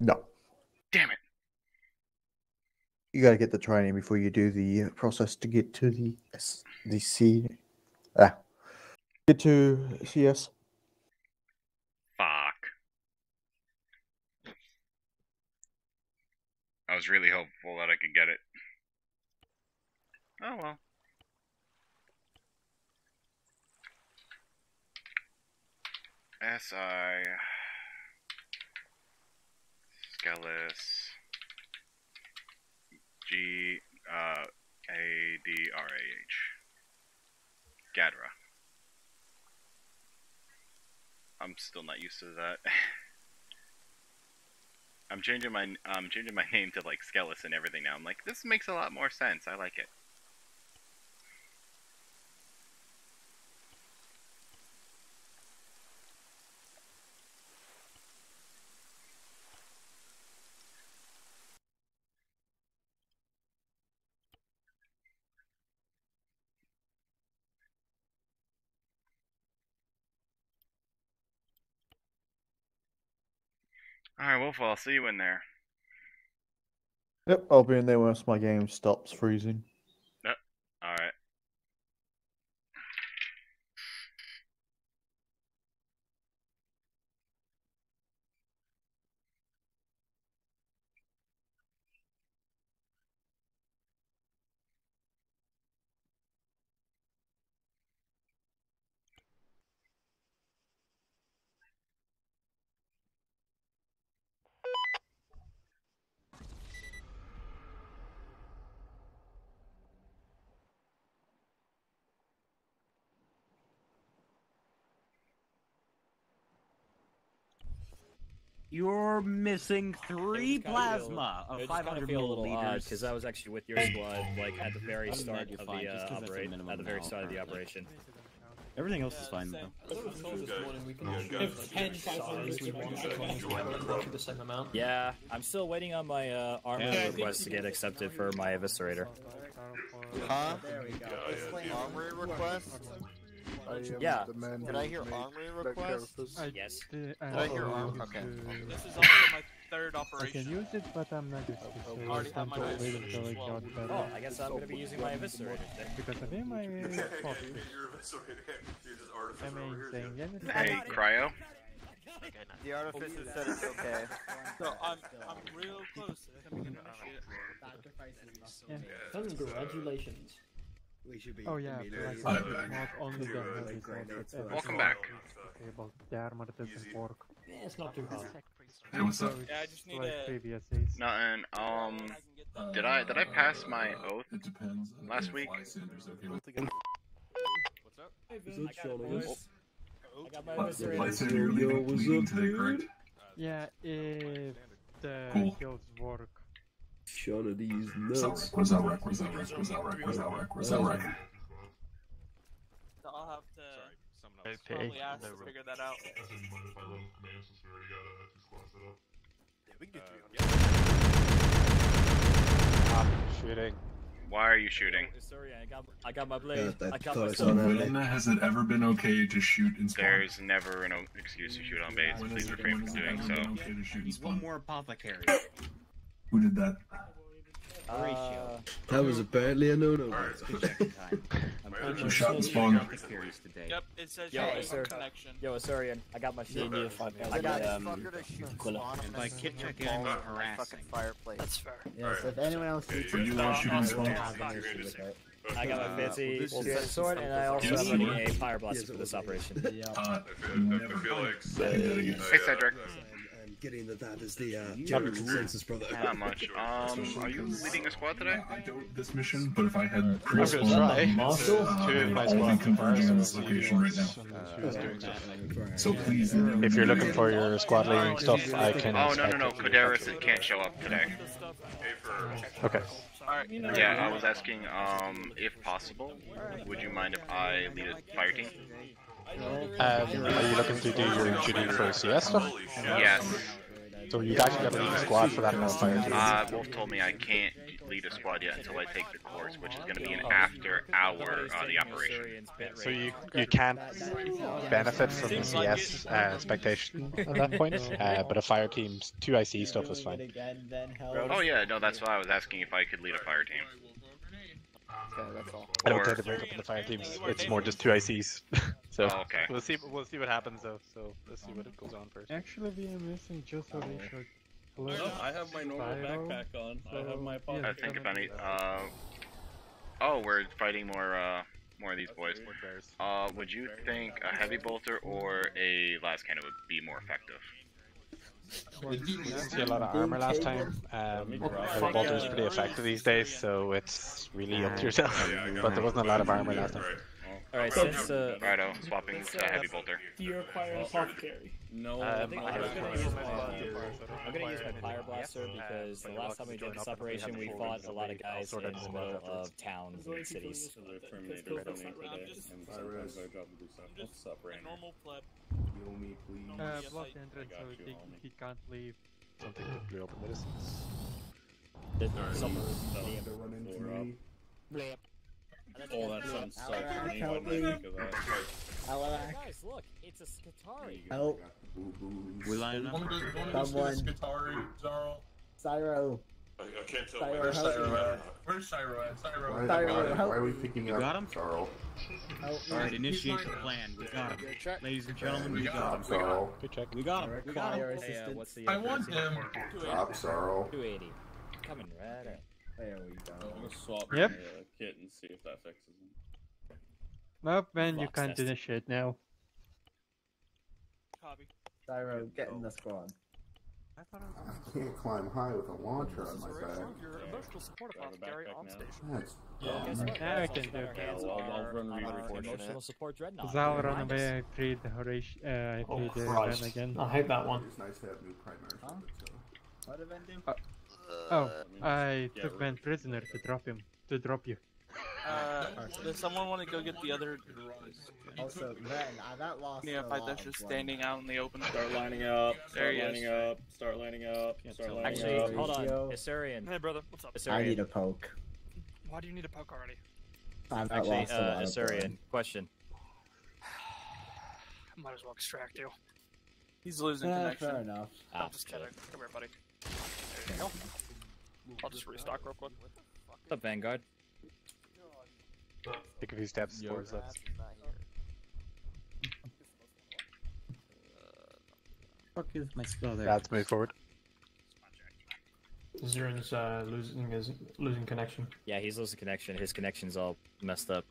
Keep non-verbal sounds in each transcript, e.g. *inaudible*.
No. Damn it. You gotta get the training before you do the uh, process to get to the S- the C. Ah, get to CS. Fuck. I was really hopeful that I could get it. Oh well. SI Skelis G uh A D R A H Gadra. I'm still not used to that. *laughs* I'm changing my I'm changing my name to like Skelis and everything now. I'm like, this makes a lot more sense. I like it. Alright, Wolf, I'll see you in there. Yep, I'll be in there once my game stops freezing. Alright. You're missing three It was kinda plasma of it just kinda 500 feel a little odd milliliters. because I was actually with your squad, like at the very start of the just uh, 'cause that's the operate minimum at the very start of the operation. Everything else is fine though. I was told this morning we can Good. if 10 500 we want to the same amount. Yeah, I'm still waiting on my uh, armor Yeah, request to get accepted for my eviscerator. Huh? Yeah, Armory request? Yeah. Did I hear armory request? Yes. Did I hear armory? Okay. This is also my third I can use it, but I'm not used to oh, it, oh, I I already have my to wait notes until I as well. Oh, I guess I'm gonna be using my eviscerator then. Because I think my *laughs* You're just artificial I mean, over here. saying anything. Hey, Cryo. The artificer said it's *laughs* okay. So I'm I'm real close to coming in Yeah. Congratulations. We should be Oh yeah, immediately- like, *laughs* uh, it's not only the heavy Grenades swords, for but Welcome back. is uh, about the armor doesn't work. Yeah, it's not too hard. Hey, what's up? Yeah, I just need like a- previous days. Nothing. Um, I can get that. Uh, did I did I pass my oath? It depends. Last week? Lysander's okay What's up? Hey, I Vince. got it, boys. Oh, I got my Ly- eviscerator. Lysander, you're leaving, leaving today, correct? Yeah, if the Cool. skills work. Shaun of these that nuts. wreck? Where's that wreck? Where's that wreck? Where's that wreck? Where's that wreck? Where's that wreck? I'll have to probably ask to figure that out. Shooting. Why are you shooting? Sorry, I got I got my blade. that I got my I sword. When has it ever been okay to shoot in spawn? There's never an excuse to shoot on base. Please refrain from doing so. okay to shoot in One more apothecary. Who did that? Uh, That was apparently a no-no. Alright. Good. *laughs* I'm shot sure in spawn? Yep, it says Yo, you is there- connection. yo, Asurian, I got my shield. I I got this um. fucker to shoot Quilla. And gonna kit check, a I in my harassing. fireplace. That's fair. Yes, if anyone else shoots Were you the shooting spawn? I got my Uh, fancy well, this is- spirit sword, and I also have a fire blaster for this operation. *laughs* Yeah. Uh, never. Say that again. Hey, Cedric. I'm getting that that is the uh, general consensus, brother. Not much. *laughs* Um, are you leading a squad today? I don't this mission, but if I had try. pre-spawn, uh, Two of my I'll squad converging on this location right now. So please. If you're looking for your squad leading stuff, I can. Oh no no no, Kodaris can't show up today. Okay. Alright. Yeah, I was asking, um, if possible, would you mind if I lead a fire team? Um, are you looking to do your duty for CS stuff? Yes. So you actually got to lead a squad for that amount fire team. Uh, Wolf told me I can't lead a squad yet until I take the course, which is going to be an after hour uh, the operation. So you you can't benefit from the CS uh, expectation at that point, uh, but a fire team's two IC stuff is fine. Oh yeah, no, that's why I was asking if I could lead a fire team. Okay, that's all. I don't Or- tend to break up in the fire teams. It's more just two ICs. *laughs* so Oh, okay. we'll see. We'll see what happens though. So let's see what it goes on first. Actually, we are missing just a ratio. No, I have my normal Spyro, backpack on. I have my so, I think if any, uh, oh, we're fighting more, uh, more of these boys. Uh, would you think a heavy bolter or a lascannon would be more effective? We didn't see a lot of armor last time. Um, heavy bolter is pretty effective these days, so it's really up to yourself. But there wasn't a lot of armor last time. Alright, since uh, Righto, swapping to heavy bolter. Do you require an apothecary? No, Um, I think I I'm have gonna use my I'm gonna use my Fire Blaster because the last time we did this operation, we fought a lot of guys in the middle of towns and cities. The Terminator from nature day, and sometimes I drop and. What's up, A normal pleb. Heal me, please. Uh, block the entrance so he, he can't leave. Something to blew open medicines. Did some Four up. Blip. Oh, that sounds sucks for me Help I me. think that. Guys, look, it's a Skatari. help, We lining up. someone, Cyro, I can't tell. Cyro, help me. Where's Cyro at? Cyro. Cyro, help me. picking You got him? Help Alright, initiate the plan. We got him. Ladies and gentlemen, we got him. Good check. We got him. We got him. Require Hey, uh, assistance. what's the I want him. Drop Sorrow. 280. Coming right up. There we I'm go. gonna swap Yep. my uh, kit and see if that fixes him. Nope, man, you can't test. initiate now. Copy. Cyro, get in the squad. I thought I was I can't climb high with a launcher on my back. Your emotional support I apothecary on station. That's Well, guess what? Now I can do it. hands Yeah, I'll- I'll run on our reinforcement. emotional support dreadnought. Zal Behind run us. away, I freed Horatio, uh, I Oh, freed uh, Christ. Ren again. I hate that one. It's nice to have new primaries. Huh? with it, so. What did Ben do? Oh, mean, I yeah, took we're- Ben prisoner to drop him, to drop you. Uh, does someone want to go get the other Also, Ben, uh, that lost a neophyte that's just blood. standing out in the open? Start lining up. There Start he is. lining up. Start lining up. Start lining Actually, up. hold on. Horatio. Isurian. Hey, brother, what's up? Assyrian. I need a poke. Why do you need a poke already? I've Actually, lost a uh, lot of blood. Isurian. Question. *sighs* Might as well extract you. He's losing Eh, connection. fair enough. Ah, I'm just kidding. Come here, buddy. There you go. I'll just restock real quick. What's up, Vanguard? Take a few steps towards us. Fuck is my spell there? Let's move forward. Zirin's uh, losing his losing connection. Yeah, he's losing connection. His connection's all messed up.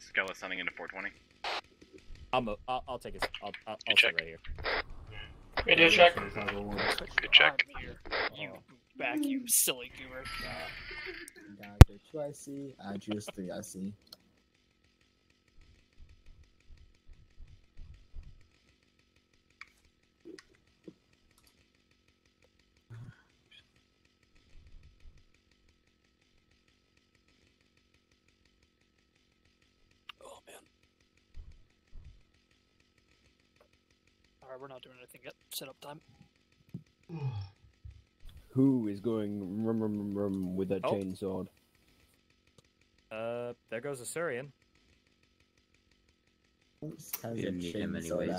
Skella sunning into 420. I'll, mo- I'll, I'll take it. I'll, I'll, I'll check. right here. Radio check. Good check. I'm here. You back, you silly goober. Dagger 2 IC, see, Juice 3 IC. Oh man. Alright, we're not doing anything yet. Set up time. *sighs* Who is going rum rum rum with that Oh. chainsaw? Uh, there goes Isurian. How's We it didn't need him anyways.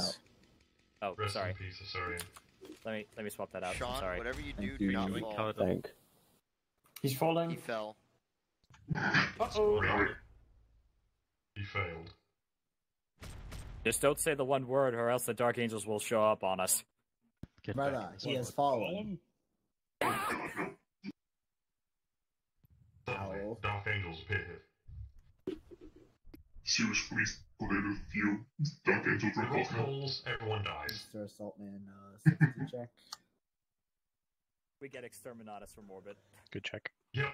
out? Oh, sorry. Let me let me swap that out. I'm Sean, sorry. whatever you do, Thank do you. not We fall. Thank. He's falling. He fell. Uh-oh. He failed. Just don't say the one word, or else the Dark Angels will show up on us. Get Brother, back. he has fallen. Owl. Dark Angels appear here. Sewers freeze. Cordelia Field. Dark Angel Rock holes, everyone dies. Mr. Assaultman, uh, safety *laughs* check. We get Exterminatus from orbit. Good check. Yep.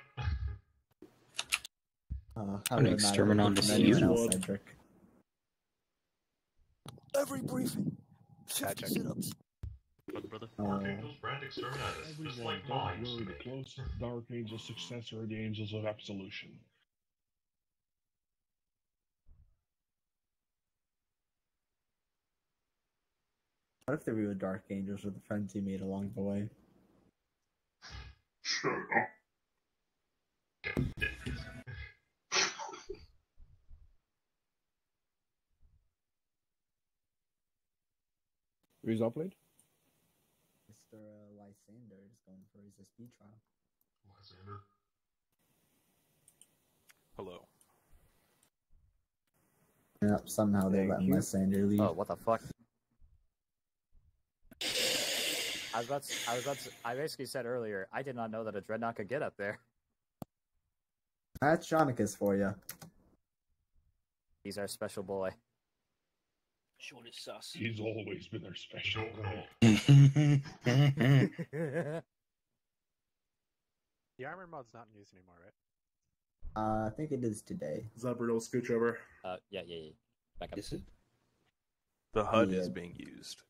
Uh, how An Exterminatus it matter exterminant if to anyone see. else, Cedric? Every briefing. 50 sit-ups. Brother, brother. Dark uh, Angels brand exterminatus. Just like mine. to me. The close Dark angel successor are the Angels of Absolution. What if the real Dark Angels are the friends he made along the way? Shut up. Who's upload? Going for his speed trial. Hello. Yep, somehow they let Lysander leave. Oh, what the fuck? I was about to, I was about to, I basically said earlier, I did not know that a dreadnought could get up there. That's Jonicus for you. He's our special boy. Short is sus. He's always been our special. *laughs* *laughs* The armor mod's not in use anymore, right? Uh, I think it is today. Zubber will scooch over. Uh, yeah, yeah, yeah. Back up. Is it? The HUD Yeah. is being used.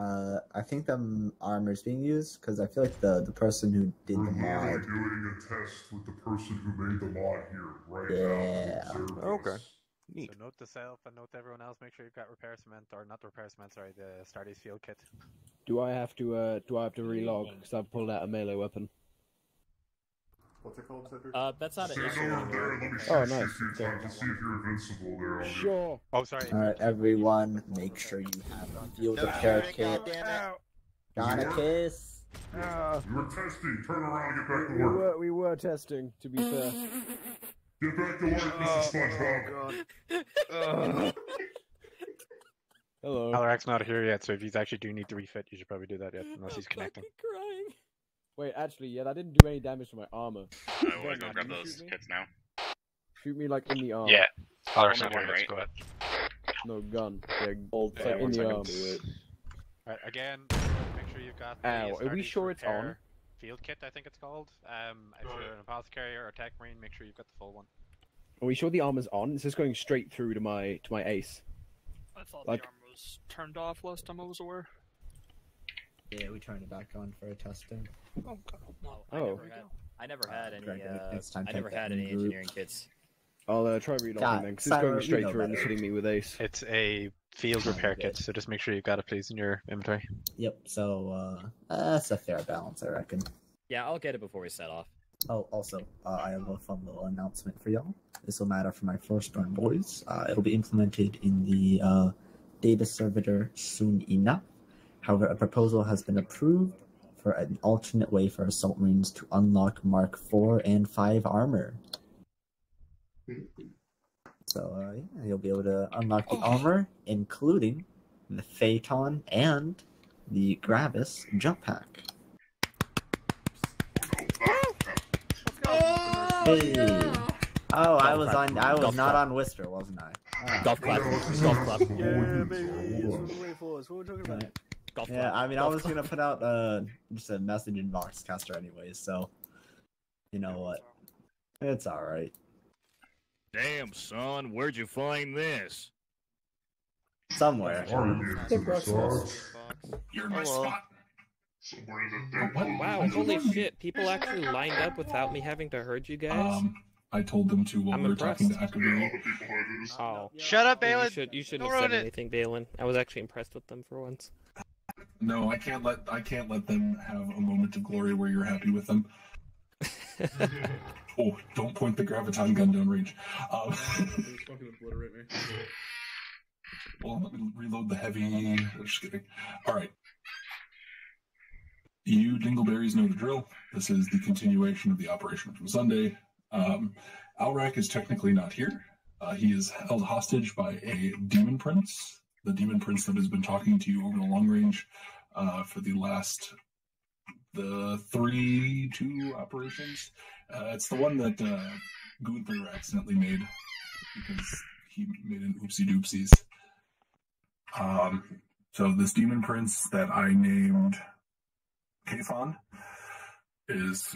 Uh, I think the armor is being used because I feel like the the person who did the We're mod. doing a test with the person who made the mod here right Yeah. now. Observe Okay. Neat. So note to self and note to everyone else, make sure you've got repair cement, or not the repair cement, sorry, the Stardust field kit. Do I have to uh do I have to relog because I've pulled out a melee weapon? What's it called, Cedric? Uh, that's not an Stand issue over there and let me shoot Oh, you nice. a few times to see if you're invincible there. Andre. Sure. Oh, sorry. All right, everyone, make sure you have a field repair kit. Jonicus. Ah, We were testing. Turn around and get back we to work. were we were testing. To be fair. Get back to work, Mr. SpongeBob. *laughs* Hello. Alarak's not here yet, so if you actually do need to refit, you should probably do that yet, unless he's connecting. crying. Wait, actually, yeah, that didn't do any damage to my armor. *laughs* I wanna go grab those shoot me? kits now. Shoot me like in the arm. Yeah. Alarak's Only not here one, yet, right? go ahead. No gun. Yeah, Hold it's Yeah, like in the arm. Alright, again, make sure you've got Ow, the are we sure it's on? Field kit, I think it's called. Um, if you're an apothecary or a tech marine, make sure you've got the full one. Are we sure the armor's on? It's just going straight through to my to my ace. I thought Like- the armor was turned off last time I was aware. Yeah, we turned it back on for a testing. Oh, No, I Oh. never had, I never had any. Greg, Uh, next time I never had any group. engineering kits. I'll uh, try reloading God, then, because it's Cyber, going you straight know through and better. it's hitting me with ace. It's a field repair good. kit, so just make sure you've got it, please, in your inventory. Yep. So uh, that's a fair balance, I reckon. Yeah, I'll get it before we set off. Oh, also, uh, I have a fun little announcement for y'all. This will matter for my firstborn boys. Uh, it'll be implemented in the uh, data servitor soon enough. However, a proposal has been approved for an alternate way for assault marines to unlock Mark 4 and 5 armor. So, uh, yeah, you'll be able to unlock the armor, including the Phaeton and the Gravis jump pack. Hey. Oh, I was on. I was Golf not clap. on Whisper, wasn't I? Ah. Golf clap. Golf clap. Yeah, baby. That's what we're waiting for. That's what we're talking about. Right. Golf Yeah, clap. I mean, I was clap. gonna put out uh just a message in Voxcaster anyways, so you know what? It's all right. Damn, son, where'd you find this? Somewhere. You're my Hello. spot. Somewhere in the dead Wow, holy shit. People actually lined up without me having to herd you guys? Um, I told them to while I'm we were talking to impressed. Oh. Shut up, Well, Balin. You, should, you shouldn't Don't have said it. anything, Balin. I was actually impressed with them for once. No, I can't let I can't let them have a moment of glory where you're happy with them. *laughs* oh, don't point the graviton gun down range. Um, fucking obliterate me. well, let me reload the heavy. Just kidding. All right. You dingleberries know the drill. This is the continuation of the operation from Sunday. Um, Alrak is technically not here. Uh, he is held hostage by a demon prince, the demon prince that has been talking to you over the long range uh, for the last the three two operations. Uh, it's the one that uh, Gunther accidentally made because he made an oopsie doopsies. Um, so this demon prince that I named Kathon is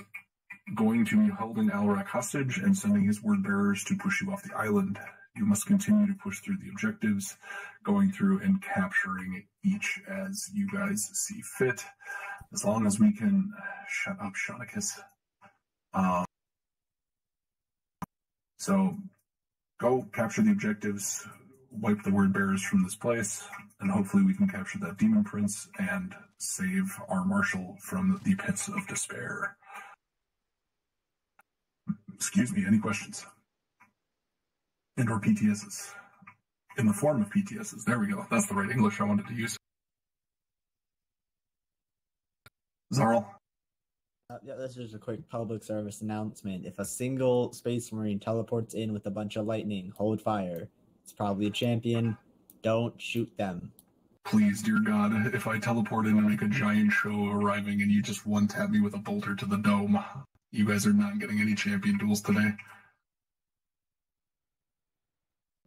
going to be holding Alrak hostage and sending his word bearers to push you off the island. You must continue to push through the objectives, going through and capturing each as you guys see fit. As long as we can shut up Shonicus. Um, so go capture the objectives, wipe the word bearers from this place, and hopefully we can capture that demon prince and save our marshal from the pits of despair. Excuse me, any questions? And or PTSs. In the form of PTSs. There we go. That's the right English I wanted to use. Zarl. Uh, yeah, this is just a quick public service announcement. If a single Space Marine teleports in with a bunch of lightning, hold fire. It's probably a champion. Don't shoot them. Please, dear God, if I teleport in and make a giant show arriving and you just one tap me with a bolter to the dome, you guys are not getting any champion duels today.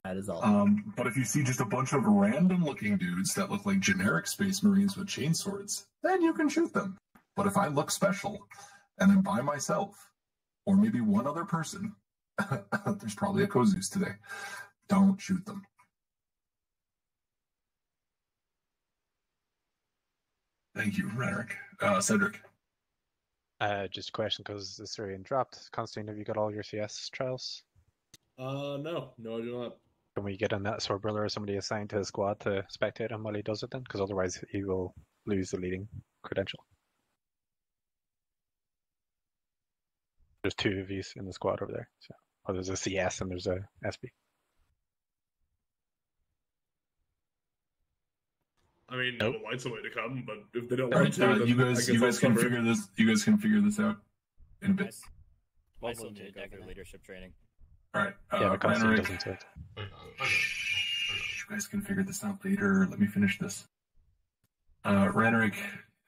That is all. Um, but if you see just a bunch of random looking dudes that look like generic space marines with chain swords, then you can shoot them. But if I look special and I'm by myself, or maybe one other person, *laughs* there's probably a Kozus today. Don't shoot them. Thank you, Rhetoric. Uh, Cedric. Uh, just a question because the Syrian dropped. Constantine, have you got all your CS trials? Uh, no, no, I do not. Can we get a net sword brother or somebody assigned to his squad to spectate him while he does it then? Because otherwise he will lose the leading credential. There's two of these in the squad over there. So, oh, there's a CS and there's a SB. I mean, I would like somebody to come, but if they don't want to, then you guys, you guys can figure this. You guys can figure this out in a bit. Also did Decker leadership training. All right, uh, yeah, Rhetoric, doesn't do it. you guys can figure this out later. Let me finish this. Uh, Rhetoric,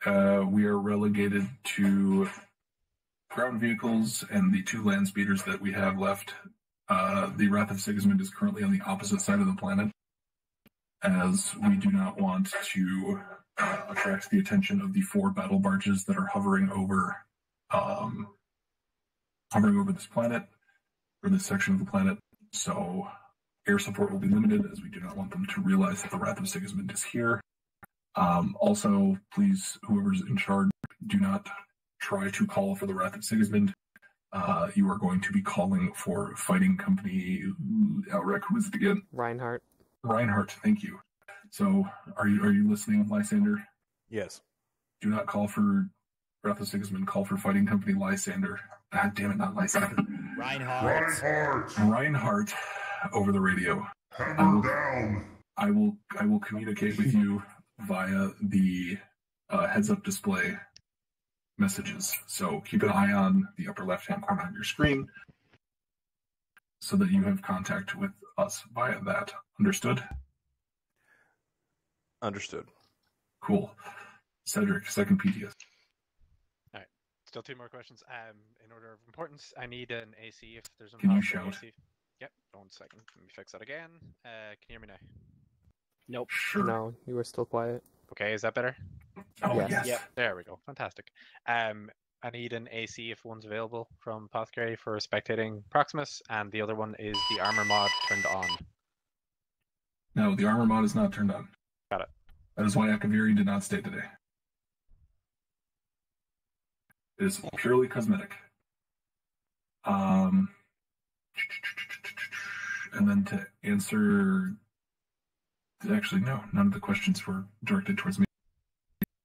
uh, we are relegated to ground vehicles and the two land speeders that we have left. Uh, the Wrath of Sigismund is currently on the opposite side of the planet, as we do not want to uh, attract the attention of the four battle barges that are hovering over, um, hovering over this planet or this section of the planet. So air support will be limited as we do not want them to realize that the Wrath of Sigismund is here. Um, also, please, whoever's in charge, do not try to call for the Wrath of Sigismund. Uh, you are going to be calling for fighting company Elric. Who is it again? Reinhardt. Reinhardt. Thank you. So, are you are you listening, Lysander? Yes. Do not call for Wrath of Sigismund. Call for fighting company Lysander. God damn it, not Lysander. Reinhardt. Reinhardt over the radio. I will, I will I will communicate with you via the uh, heads up display messages. So keep an eye on the upper left hand corner of your screen so that you have contact with us via that. Understood? Understood. Cool. Cedric, second PTS. Alright, still two more questions. Um, in order of importance, I need an AC if there's an Can you option shout? AC. Yep, one second. Let me fix that again. Uh, can you hear me now? Nope. Sure. No, you were still quiet. Okay, is that better? Oh, Yes. yes. Yep. There we go. Fantastic. Um, I need an AC if one's available from Apothecary for spectating Proximus, and the other one is the armor mod turned on. No, the armor mod is not turned on. Got it. That is why Akaviri did not stay today. It is purely cosmetic. Um, and then to answer, actually, no, none of the questions were directed towards me.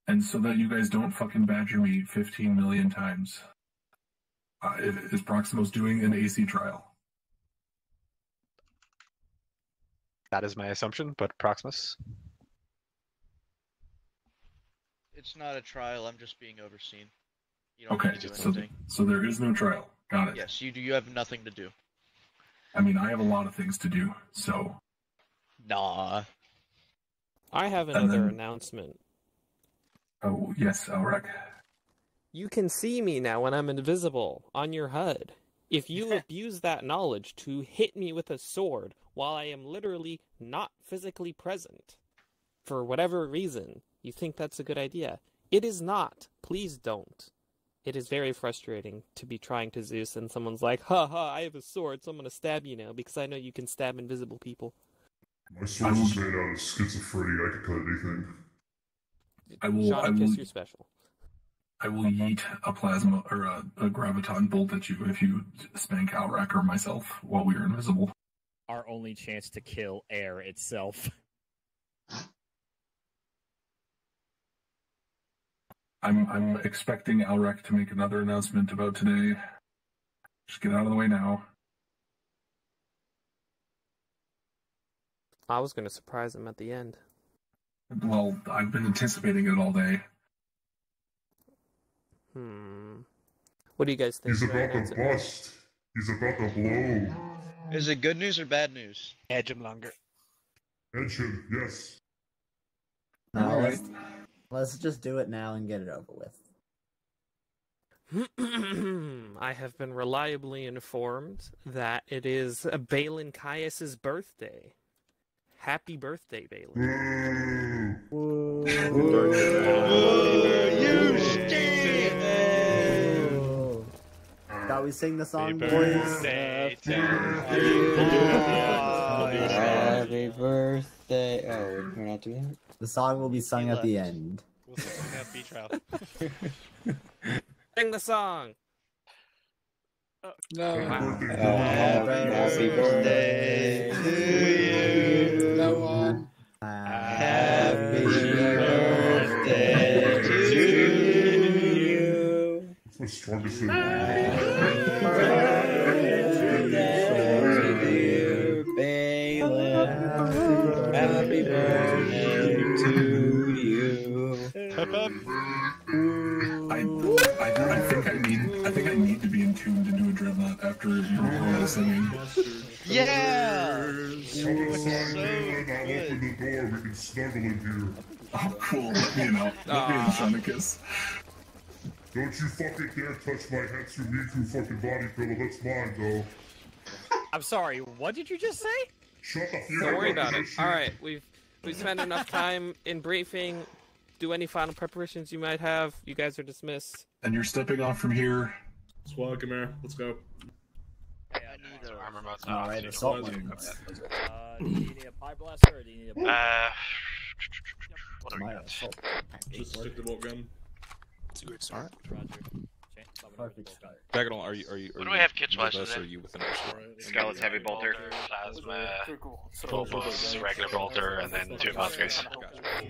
And so that you guys don't fucking badger me 15 million times, uh, is Proximo's doing an AC trial? That is my assumption, but Proximus. It's not a trial. I'm just being overseen. You don't Okay, need to do so, anything. so there is no trial. Got it. Yes, you do. You have nothing to do. I mean, I have a lot of things to do, so Nah. I have another then- announcement. oh yes, Elrek. You can see me now when I'm invisible on your HUD. If you *laughs* abuse that knowledge to hit me with a sword while I am literally not physically present, for whatever reason, you think that's a good idea. It is not. Please don't. It is very frustrating to be trying to Zeus and someone's like, ha ha, I have a sword, so I'm gonna stab you now because I know you can stab invisible people. My sword is made out of schizophrenia. I can cut anything. I will. I Shot kiss, will. you're special. I will yeet a plasma or a, a graviton bolt at you if you spank Alrak or myself while we are invisible. Our only chance to kill air itself. *laughs* I'm I'm expecting Alrak to make another announcement about today. Just get out of the way now. I was gonna surprise him at the end. Well, I've been anticipating it all day. Hmm. What do you guys think? He's about to bust. He's about to blow. Is it good news or bad news? Edge him longer. Engine, yes. Alright. Let's, let's just do it now and get it over with. I have been reliably informed that it is Balin Caius's birthday. Happy birthday, Balin. Shall we sing the song, boys? birthday Happy birthday. Oh, we're not doing it? The song will be sung at the end. We'll *laughs* Sing the song. No. Happy birthday to you. Go on. Happy birthday to you. That's my after you hear all. Yeah. Tell the song and I'll open the door. We can snuggle in here. Oh, cool. Let me in out. Let me in, Sonicus. Don't you fucking dare touch my Hatsune fucking body pillow. That's mine, though. I'm sorry. What did you just say? Shut the fuck Don't worry about it. this All shit. right, we've we've spent enough time in briefing. Do any final preparations you might have. You guys are dismissed. And you're stepping off from here. Swag, come here. Let's go. Armor mode's All right, assault ones. Uh, do you need a pie blaster or do you need a? Uh, what do we got? Just stick the bolt gun. It's a good start. Perfect start. Diagonal, are you are you? What are do we have kits with us, are you with an extra? Skeleton heavy bolter. Plasma, Phobos, regular bolter, and then two Valkyries.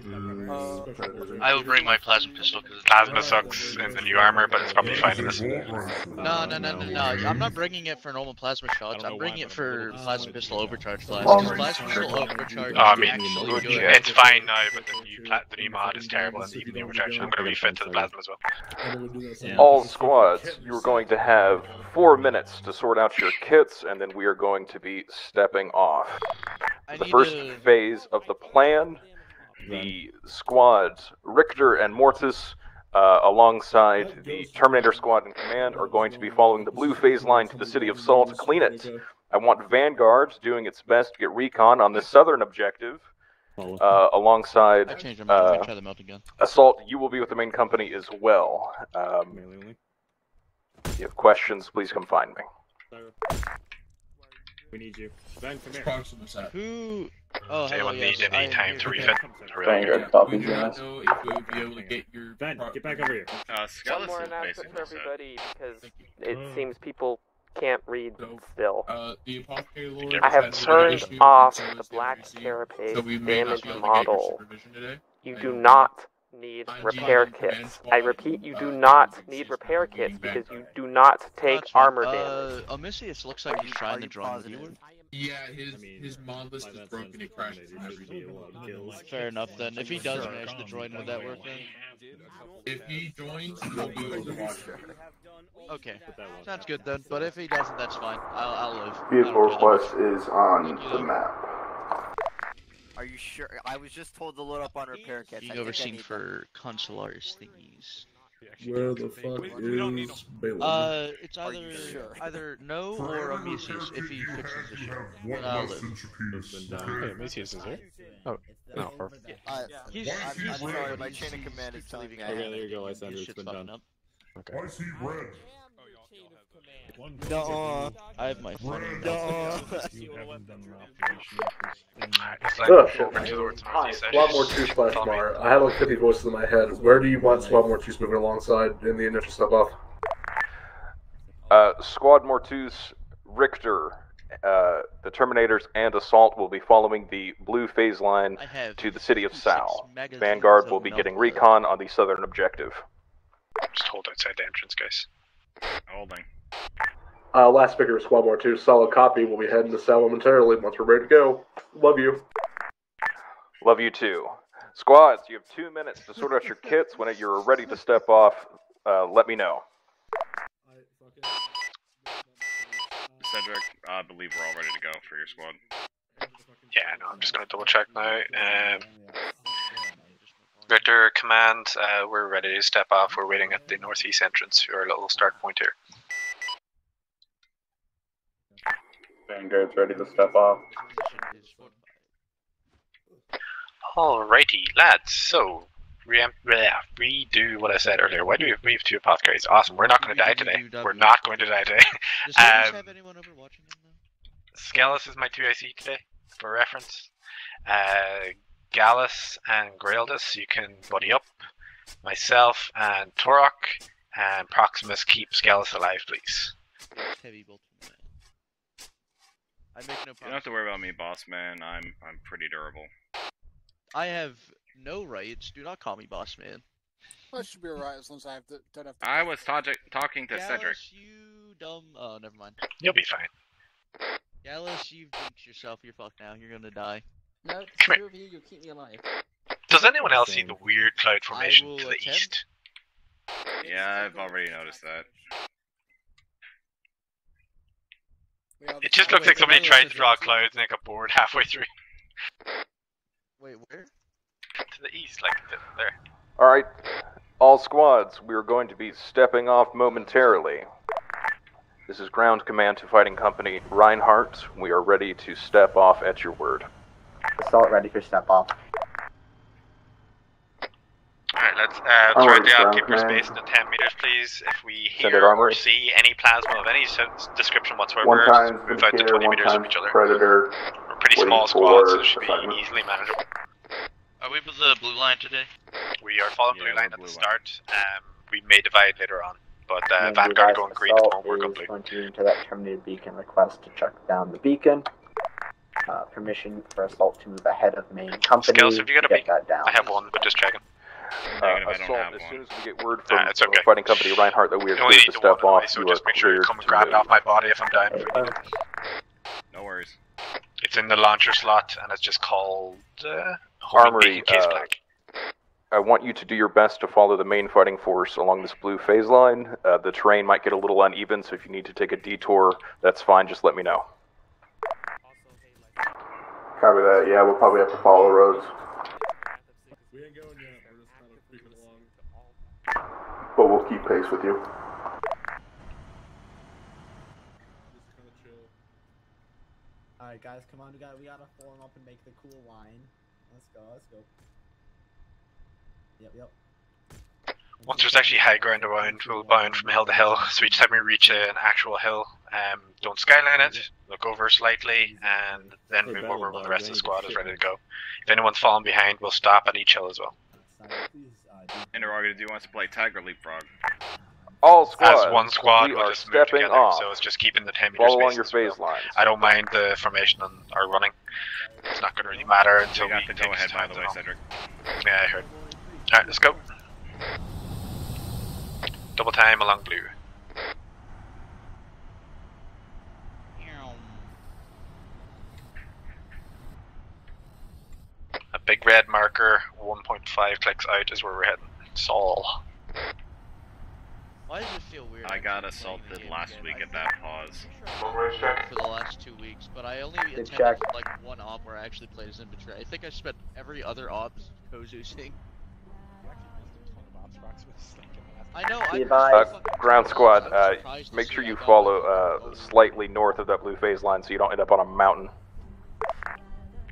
Mm. I will bring my plasma pistol because plasma sucks in the new armor, but it's probably fine in this. No, no, no, no, no. I'm not bringing it for normal plasma shots. I'm bringing it for plasma pistol overcharge flash. Oh, 'cause Plasma pistol overcharge Oh, I mean, it's fine now, but the new pla- the new mod is terrible, and even the overcharge. I'm gonna refit to the plasma as well. All squads, you are going to have four minutes to sort out your kits, and then we are going to be stepping off. The first to- phase of the plan, the squads Richter and Mortis, uh, alongside the Terminator squad in command, are going to be following the blue phase line to the city of Salt to clean it. I want Vanguard doing its best to get recon on the southern objective. Uh, alongside I changed my mind. I'm uh, gonna try the meltagun. Assault, you will be with the main company as well. Um, if you have questions, please come find me. We need you. Ben, come here. Who? Oh, Does hello, anyone yes. need any I- time to refit? Vanguard, copy, We do not know if we would be able to get your. Ben, get back over here. Uh, One Skeleton more announcement basically for everybody because it seems people can't read still. Uh, the Apothecary Lord I have turned off the the black WC, carapace so we may not damage be able to get your model. You do not need I'm repair kits. I repeat, you do uh, not need repair kits because you do not take That's armor damage. Uh, Omisius looks like he's trying to draw the viewer. Yeah, his his mod list is broken. It crashes from every Fair enough then. If he does manage to join, would that work then? If he joins, we'll do Overwatch. Okay, sounds good then. But if he doesn't, that's fine. I'll, I'll live. I Vehicle request is on the map. Are you sure? I was just told to load up on repair kits. I Being think I overseen need for consularis thingies. Where the fuck is Balin? Uh, it's Are either you sure? *laughs* either no or Omisius if he fixes the position. One I'll less live. intrapenis. Hey, Macias is here. Oh, no, perfect. Uh, He's, I'm, he's I'm sorry, my chain of command is telling me leaving I Okay, have there it. you go, His Lysander. It's shit's been done. up. Why is he red? Operation. It's like Ugh. over towards Hi, northeast edge. Squad More 2 slash Mar. I have like 50 voices in my head. Where do you want Squad More 2 moving alongside in the initial step off? Uh, Squad Mortus, Richter, uh, the Terminators, and Assault will be following the blue phase line to the city of Sal. Vanguard will be getting recon on the southern objective. Just hold outside the entrance, guys. Holding. Uh, last speaker of Squad More 2, solid copy. We'll be heading to Sal momentarily once we're ready to go. Love you. Love you too. Squads, you have two minutes to sort out your kits. When you're ready to step off, uh, let me know. Cedric, I believe we're all ready to go for your squad. Yeah, no, I'm just gonna double check now. Um, Victor, command, uh, we're ready to step off. We're waiting at the northeast entrance, for our little start point here. Vanguard's ready to step off. Alrighty, lads. So, re- bleh, redo what I said earlier. Why do we have, we have two apothecaries? Awesome. We're not going to die today. We're not going to die today. *laughs* Does Um, have anyone over watching him now? Scalus is my 2IC today, for reference. Uh, Gallus and Graildus, you can buddy up. Myself and Torok and Proximus, keep Scalus alive, please. Heavy bolt. I make no You don't have to worry about me, boss man. I'm I'm pretty durable. I have no rights. Do not call me boss man. That should be alright as long as I have to, don't have to. I was talking talking to Gallus, Cedric. you dumb. Oh, never mind. You'll be fine. Gallus, you've jinxed yourself. You're fucked now. You're gonna die. No, Come two of you, you'll keep me alive. Does anyone else see the weird cloud formation to the attempt. east? Yeah, I've already noticed that. It just looks like somebody tried to draw clouds and they got bored halfway through. Wait, where? To the east, like there. Alright, all squads, we are going to be stepping off momentarily. This is ground command to Fighting Company Reinhardt. We are ready to step off at your word. Assault ready for step off. Alright, let's uh, Armored throughout the ground outkeeper command. space to 10 meters, please. If we Send hear or see any plasma of any description whatsoever, One just times move out to 20 meters from each other. Predator. We're pretty small squad, so it should be easily manageable. Are we with the blue line today? We are following Yeah, blue line we're at the start. Um, we may divide later on, but uh, And Vanguard going green at the assault moment, we're going blue. going to be into that terminated beacon request to check down the beacon. Uh, permission for assault to move ahead of main company. Skills, have you got a get beacon? that down. I have one, but just checking. Uh, Negative, I don't assault, have as one. soon as we get word from, Nah, it's from okay. Fighting Company Reinhardt that we are You cleared to the one step off, anyway, so you just are make sure you cleared come to grab it off my body if I'm dying. If we. No worries. It's in the launcher slot, and it's just called uh, Armory, Case uh, Black. I want you to do your best to follow the main fighting force along this blue phase line. Uh, the terrain might get a little uneven, so if you need to take a detour, that's fine. Just let me know. Copy that. Yeah, we'll probably have to follow roads. We ain't going yet. We're just kind of creeping along. But we'll keep pace with you. Just kind of chill. Alright, guys, come on. We got we gotta form up and make the cool line. Let's go. Let's go. Yep, yep. Once there's actually high ground around, we'll bound from hill to hill. So each time we reach an actual hill, um, don't skyline it, look over slightly, and then move over when the rest of the squad is ready to go. If anyone's falling behind, we'll stop at each hill as well. Interrogator, do you want us to play tag or leapfrog? All squads, As one squad, we we'll are just move stepping together. off. So it's just keeping the 10 meter Follow along your as phase well. lines. I don't mind the formation on our running. It's not going to really matter until We got we the take go ahead, by time the way. Cedric. Yeah, I heard. Alright, let's go. Double time along blue. A big red marker, 1.5 clicks out is where we're heading. Saul. Why does it feel weird? I got actually playing the assaulted last again? week at that pause. For the last two weeks, but I only Good attended check. like one op where I actually played as infantry. I think I spent every other op co-Zeusing. I know. I Be advised. Uh, ground squad, uh, make sure you follow uh, slightly north of that blue phase line so you don't end up on a mountain.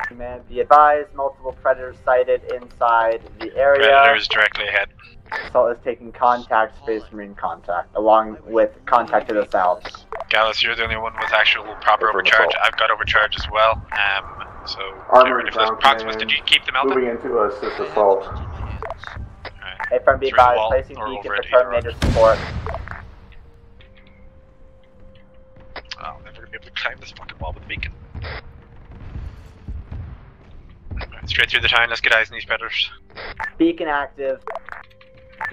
Command, be advised. Multiple predators sighted inside the area. Predators directly ahead. Assault is taking contact, space marine contact, along with contact to the south. Gallus, you're the only one with actual proper Affirm overcharge. I've got overcharge as well. Um, so get Armored ready for this. ground Proximus, command. did you keep them melted? Moving into assist assault. Hey, friend, be Through the advised. Placing or beacon over for it. Terminator support. Oh, I'm never gonna be able to climb this fucking wall with the beacon. Right, straight through the town, let's get eyes on these predators. Beacon active.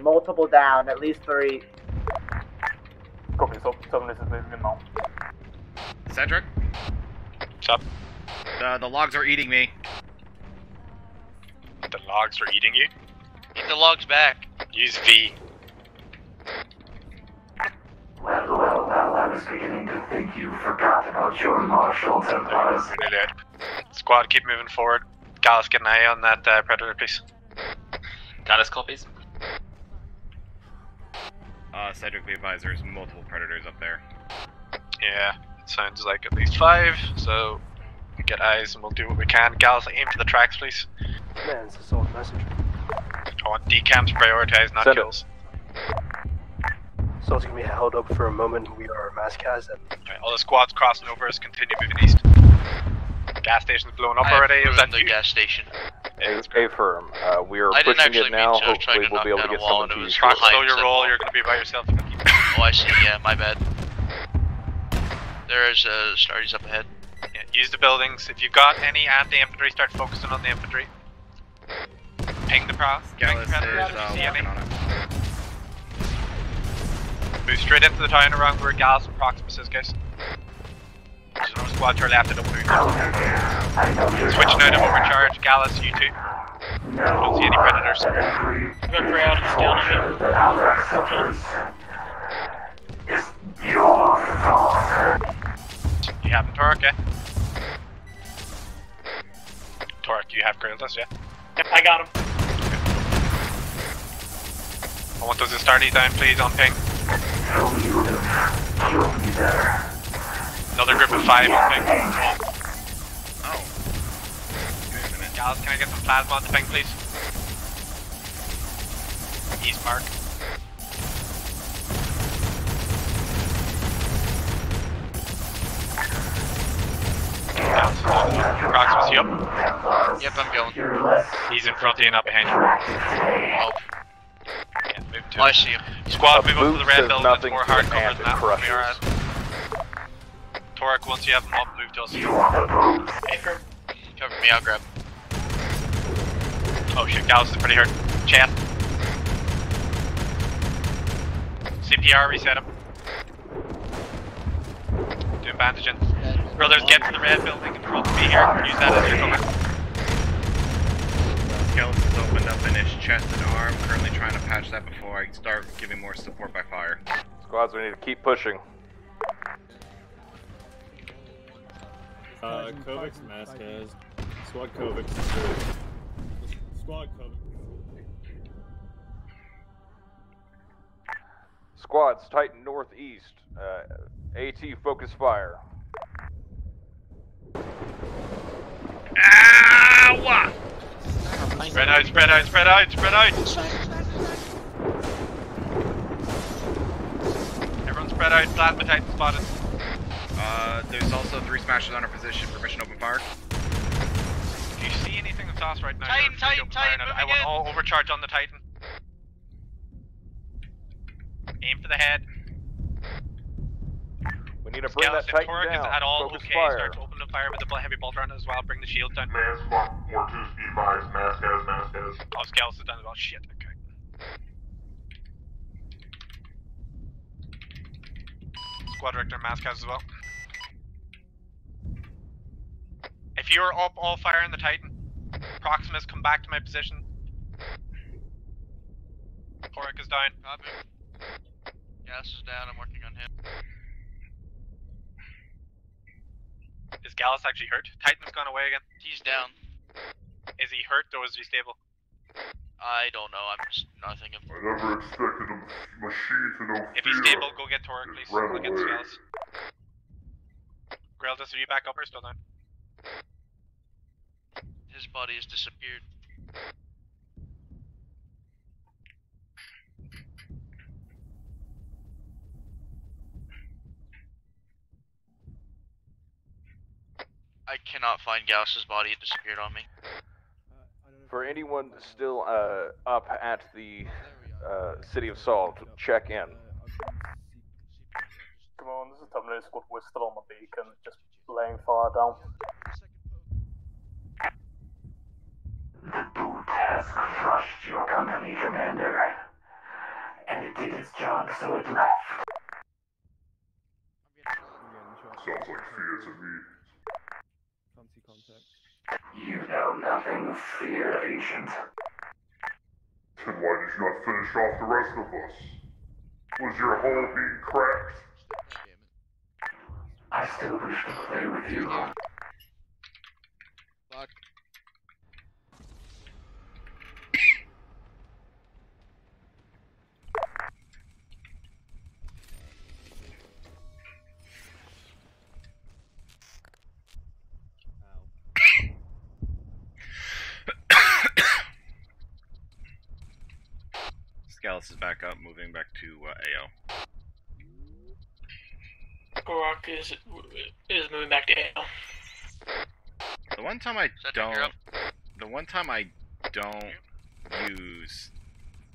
Multiple down, at least three. Copy, so seven is moving now. Cedric, What's up? the the logs are eating me. The logs are eating you. Get the logs back. Use V. beginning to think you forgot about your Marshall Templars. Nearly out. Squad, keep moving forward. Gallus, get an eye on that uh, predator, please. Gallus copies. Uh, Cedric, the advised, there's multiple predators up there. Yeah, it sounds like at least five, so we get eyes and we'll do what we can. Gallus, aim for the tracks, please. Man, it's a solid message. I want decamps prioritized, not Send kills. So it's gonna be held up for a moment. We are Mascaz and Alright, all the squads crossing over us, continue moving east. Gas station's blowing up I already. Is that the you? gas station. A, a firm. Uh, we are I pushing it now. to, I was trying Hopefully, we'll be able to get a wall someone and to was you. behind Slow your said roll, you're gonna be by yourself. Oh, I see. Yeah, my bad. There's uh, Astartes up ahead. Yeah, use the buildings. If you've got any anti-infantry, start focusing on the infantry. Ping the pro. Ping the Gallus is predators if uh, you see any. working on it. Move straight into the town around where Gallus and Proximus is, guys. There's no squad to our left, I don't move. Switching out of overcharge, Gallus, you two. I don't see any predators. The crowd is down on that Alrex suffers is your fault. You have him, Torek, yeah? Torek, you have Grailus, yeah? Yep, I got him. I want those Astartes down, please, on ping. So you would have me there. Another group of five on ping. Oh. Gallus, can I get some plasma on the ping, please? East mark. Gallus, Proximus, you up? Yep, I'm going. He's in front of you, not behind you. Oh. Yeah, move to Oh, I see him. Squad, move up to the red says building. It's nothing more to an hardcover ant than that. we are at. Torek, once you have him up, move to us. Hey, Cover me, I'll grab. Oh shit, Gallus is pretty hurt. Chat. CPR, reset him. Doing bandaging. Brothers, get to the red building in front of me here. Use that as your cover. Gallus has opened up in his chest and arm, currently trying to patch that before I start giving more support by fire. Squads, we need to keep pushing. Uh, Kovacs, Masquez. Squad Kovacs. Squad Kovacs. Squads, Titan northeast. Uh, AT focus fire. Ow! Spread out, spread out, spread out, spread out! Everyone spread out, plasma titan spotted. Uh, there's also three smashes on our position. Permission to open fire. If you see anything that's us right now, Titan, you're Titan, Titan. I want in. all overcharge on the Titan. Aim for the head. We need to bring Gallus, that if Titan Torek is down. at all focus okay, fire. start to open the fire with the heavy bolt on it as well. Bring the shield down. Man spot, Mortus, be advised, mask has, mask has. Oh, Gallus is down as well. Shit, okay. Squad director mask has as well. If you're up all fire in the Titan, Proximus, come back to my position. Torek is down. Copy. Gas is down, I'm working on him. Is Gallus actually hurt? Titan's gone away again. He's down. Is he hurt or is he stable? I don't know, I'm just not thinking. I never expected a machine to know If he's stable, go get Torek, please. ran I'll get away. Gallus. Graildus, are you back up or still down? His body has disappeared. I cannot find Gauss's body, it disappeared on me. For anyone still uh, up at the uh, City of Salt, check in. Come on, this is Terminator Squad. We're still on the beacon, just laying fire down. The boot has crushed your company, Commander. And it did its job, so it left. Sounds like fear to me. You know nothing of fear, Agent. Then why did you not finish off the rest of us? Was your hull being cracked? I still wish to play with you. Fuck. Scalus is back up, moving back to uh, AO. Gorok is is moving back to AO. The one time I don't, the one time I don't use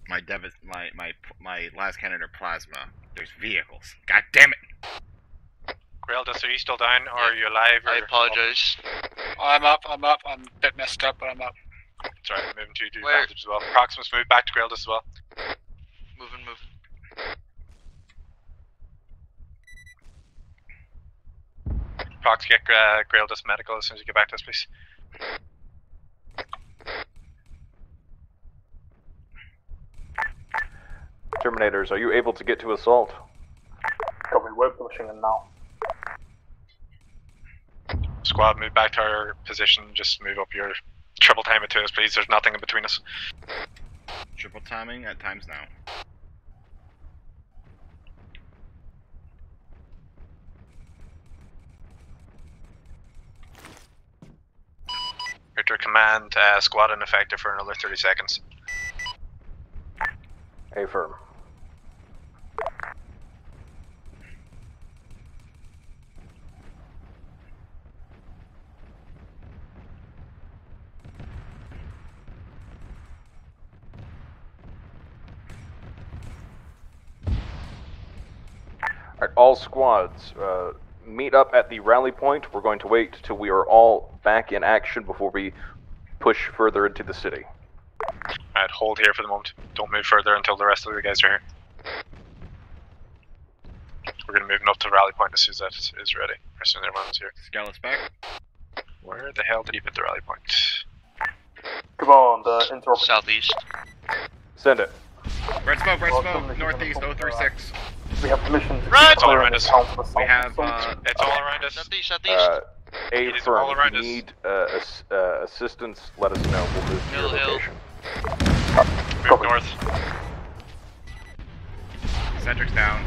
my dev, my my my lascannon or plasma, there's vehicles. God damn it! Graildus, are you still down or are you alive? Or... I apologize. I'm up, I'm up. I'm a bit messed up, but I'm up. Sorry, I'm moving to do Where? As well. Proximus move back to Graildus as well. Moving, moving. Prox, get uh, Graildus medical as soon as you get back to us, please. Terminators, are you able to get to assault? Copy, we're pushing in now. Squad, move back to our position. Just move up your triple time it to us, please. There's nothing in between us. Triple timing at times now. Victor, command uh, squad ineffective for another 30 seconds. A firm. All squads, uh, meet up at the rally point. We're going to wait till we are all back in action before we push further into the city. Alright, hold here for the moment. Don't move further until the rest of the guys are here. We're gonna move up to rally point as soon as that is is ready. As soon as everyone's here. Scalus back. Where the hell did you put the rally point? Come on, the interrupt. Southeast. Send it. Red smoke, red smoke, northeast 036. We have permission to Right! keep All around us. for We have, uh, It's all around us. Southeast, southeast. Uh, A It is firm, all around us. need uh, ass- uh, assistance, let us know. We'll move to your location. Move north. Cedric's down.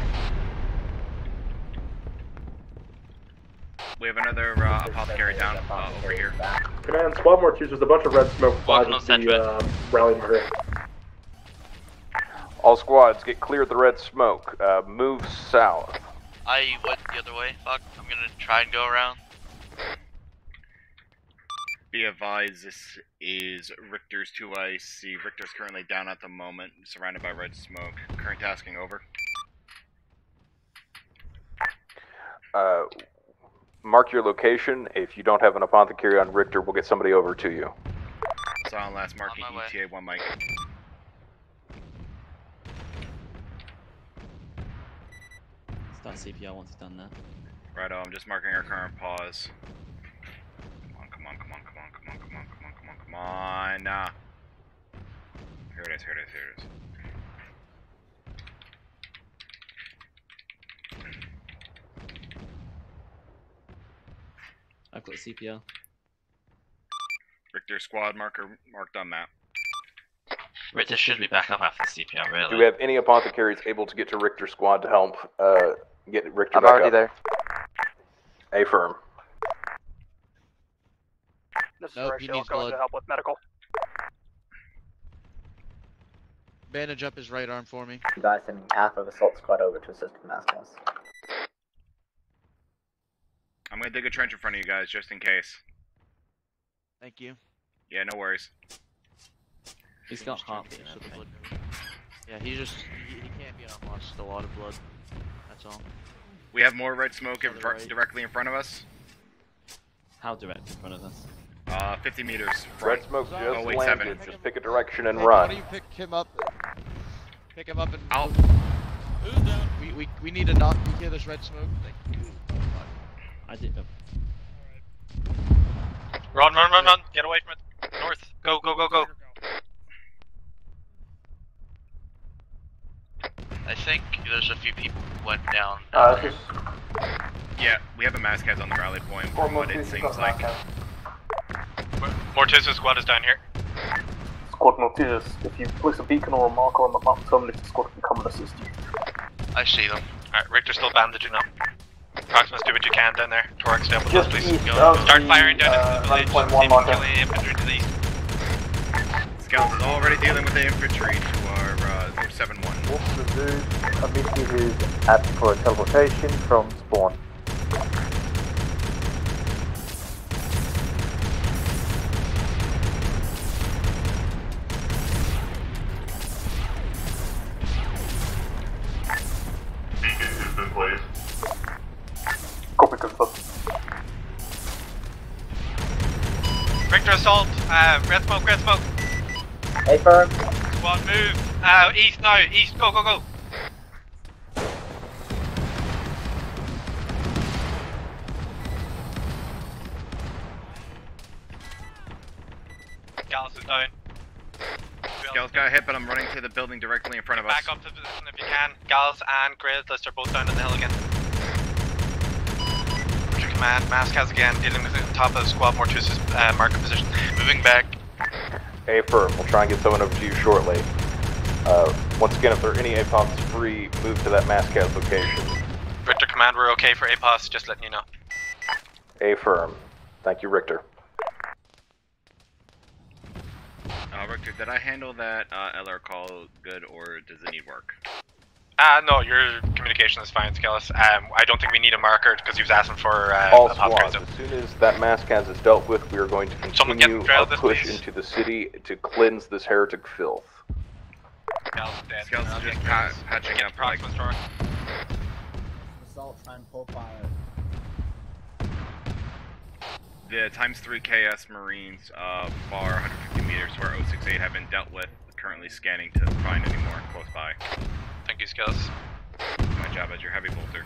We have another uh, apothecary down uh, over here. Command, squad more twos. There's a bunch of red smoke flies Welcome at the uh, rally marker. All squads, get clear of the red smoke. Uh, move south. I went the other way. Fuck. I'm gonna try and go around. Be advised, this is Richter's 2I. See, Richter's currently down at the moment, surrounded by red smoke. Current tasking over. Uh, mark your location. If you don't have an apothecary on Richter, we'll get somebody over to you. Silent last marking my way. ETA 1 mic. Start CPR once it's done that. Righto, I'm just marking our current pause. Come on, come on, come on, come on, come on, come on, come on, come on, come on. Uh, here it is, here it is, here it is. I've got CPR. Richter squad marker marked on map. Richter should be back up after CPR, really. Do we have any apothecaries able to get to Richter squad to help uh, get Richter I'm back already up? there. A firm. This is Nope, he Rachel going blood. to help with medical. Bandage up his right arm for me. You guys sending half of assault squad over to assist with Damascus. I'm gonna dig a trench in front of you guys just in case. Thank you. Yeah, no worries. He's got heartbeat and. Yeah, he just he, he can't be on lost a lot of blood. That's all. We have more red smoke in right. directly in front of us. How direct in front of us? Uh, 50 meters. Red smoke just Oh, wait, landed. seven. Just pick a direction and Hey, Why run. don't you pick him up? Pick him up and. I'll- Who's down? We, we, we need to not hear this red smoke. Thank you. I did. Oh, Run, run, run, run! Get away from it. North. Go, go, go, go. I think there's a few people who went down. Uh, Yeah, we have a Mascaz on the rally point, Or from what it seems like. knockout. Mortis' squad is down here. Squad Mortis, if you place a beacon or a marker on the map, terminate the squad can come and assist you. I see them. Alright, Richter's still bandaging up. Proximus, do what you can down there. Torx, stay up with us, please. Go. Start the, firing down uh, into the village. 9.1 Aim marker. killing infantry to the east. Scouts is already dealing with the infantry to our uh, 7-1. Wolf Zoo initiated at for a teleportation from spawn. Beacon has been placed. Copy confirmed. Richter assault. Uh, red smoke, red smoke. Hey, firm. Squad move. Uh, east now. East. Go, go, go. Gallus is down. Scouts got hit, but I'm running to the building directly in front of us. Back up to position if you can. Gallus and Grizzlist are both down on the hill again. Roger command. Mask has again dealing with the top of the squad. Mortus's uh, marker position. Moving back. A firm. We'll try and get someone over to you shortly. Uh, once again, if there are any APOPs free, move to that Mascaz location. Richter command, we're okay for APOS. Just letting you know. A firm. Thank you, Richter. Uh, Richter, did I handle that uh, LR call good, or does it need work? Uh, no, your communication is fine, Skellis. Um, I don't think we need a marker because you've asked him for uh, All a pop squads, as soon as that Mascaz is dealt with, we are going to Someone continue our push please. into the city to cleanse this heretic filth. Scouts dead. Scouts are just get pa- patching up, like- Proximus door. Assault, try and pull fire. The times 3 KS Marines uh, far 150 meters where 068 have been dealt with, currently scanning to find any more close by. Thank you, Skellis. My job as your heavy bolter.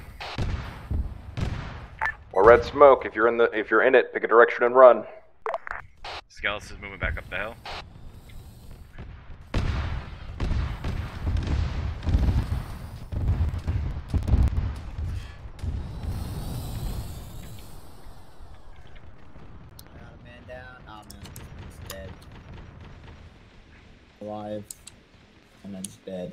Or red smoke. If you're in the, if you're in it, pick a direction and run. Skellis is moving back up the hill. Got a man down. Oh man, he's dead. Alive. And then he's dead.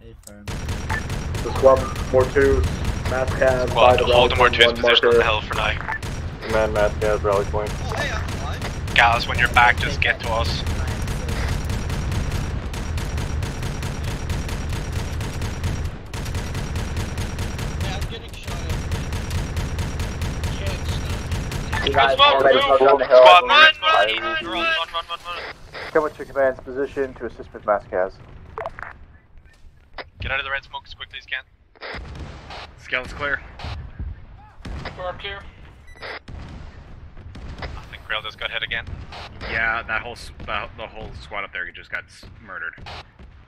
Hey, firm. The squad Mortus, Mascaz, Squad, by the hold the rally Mortus position on the hill for now. Command Mascaz, rally point. Oh, Gallus, when you're back, just get to us. You guys Squad, already move. smoke the hill. Squad, run, run, run, run, run, run, run, run. Come to command's position to assist with Mascaz. Get out of the red smoke as quickly as you can. Skellis clear. We're clear. I think Grail just got hit again. Yeah, that whole s- the, the whole squad up there just got murdered.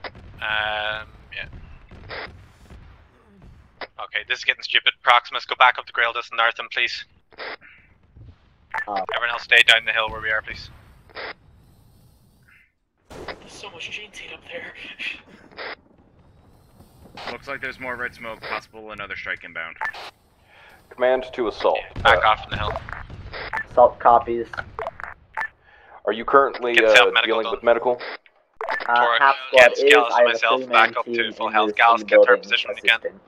Um, yeah. Okay, this is getting stupid. Proximus, go back up to Grail just north him, please. Uh, Everyone else stay down the hill where we are, please. There's so much GNT up there. Looks like there's more red smoke, possible another strike inbound. Command to assault. Back Uh, off from the hill. Assault copies. Are you currently Get uh, self-medical dealing done. with medical? Uh, Torque, half get squad is. Scalus I and have a myself three back man up team to full in health. this get third building position when you can. assisting.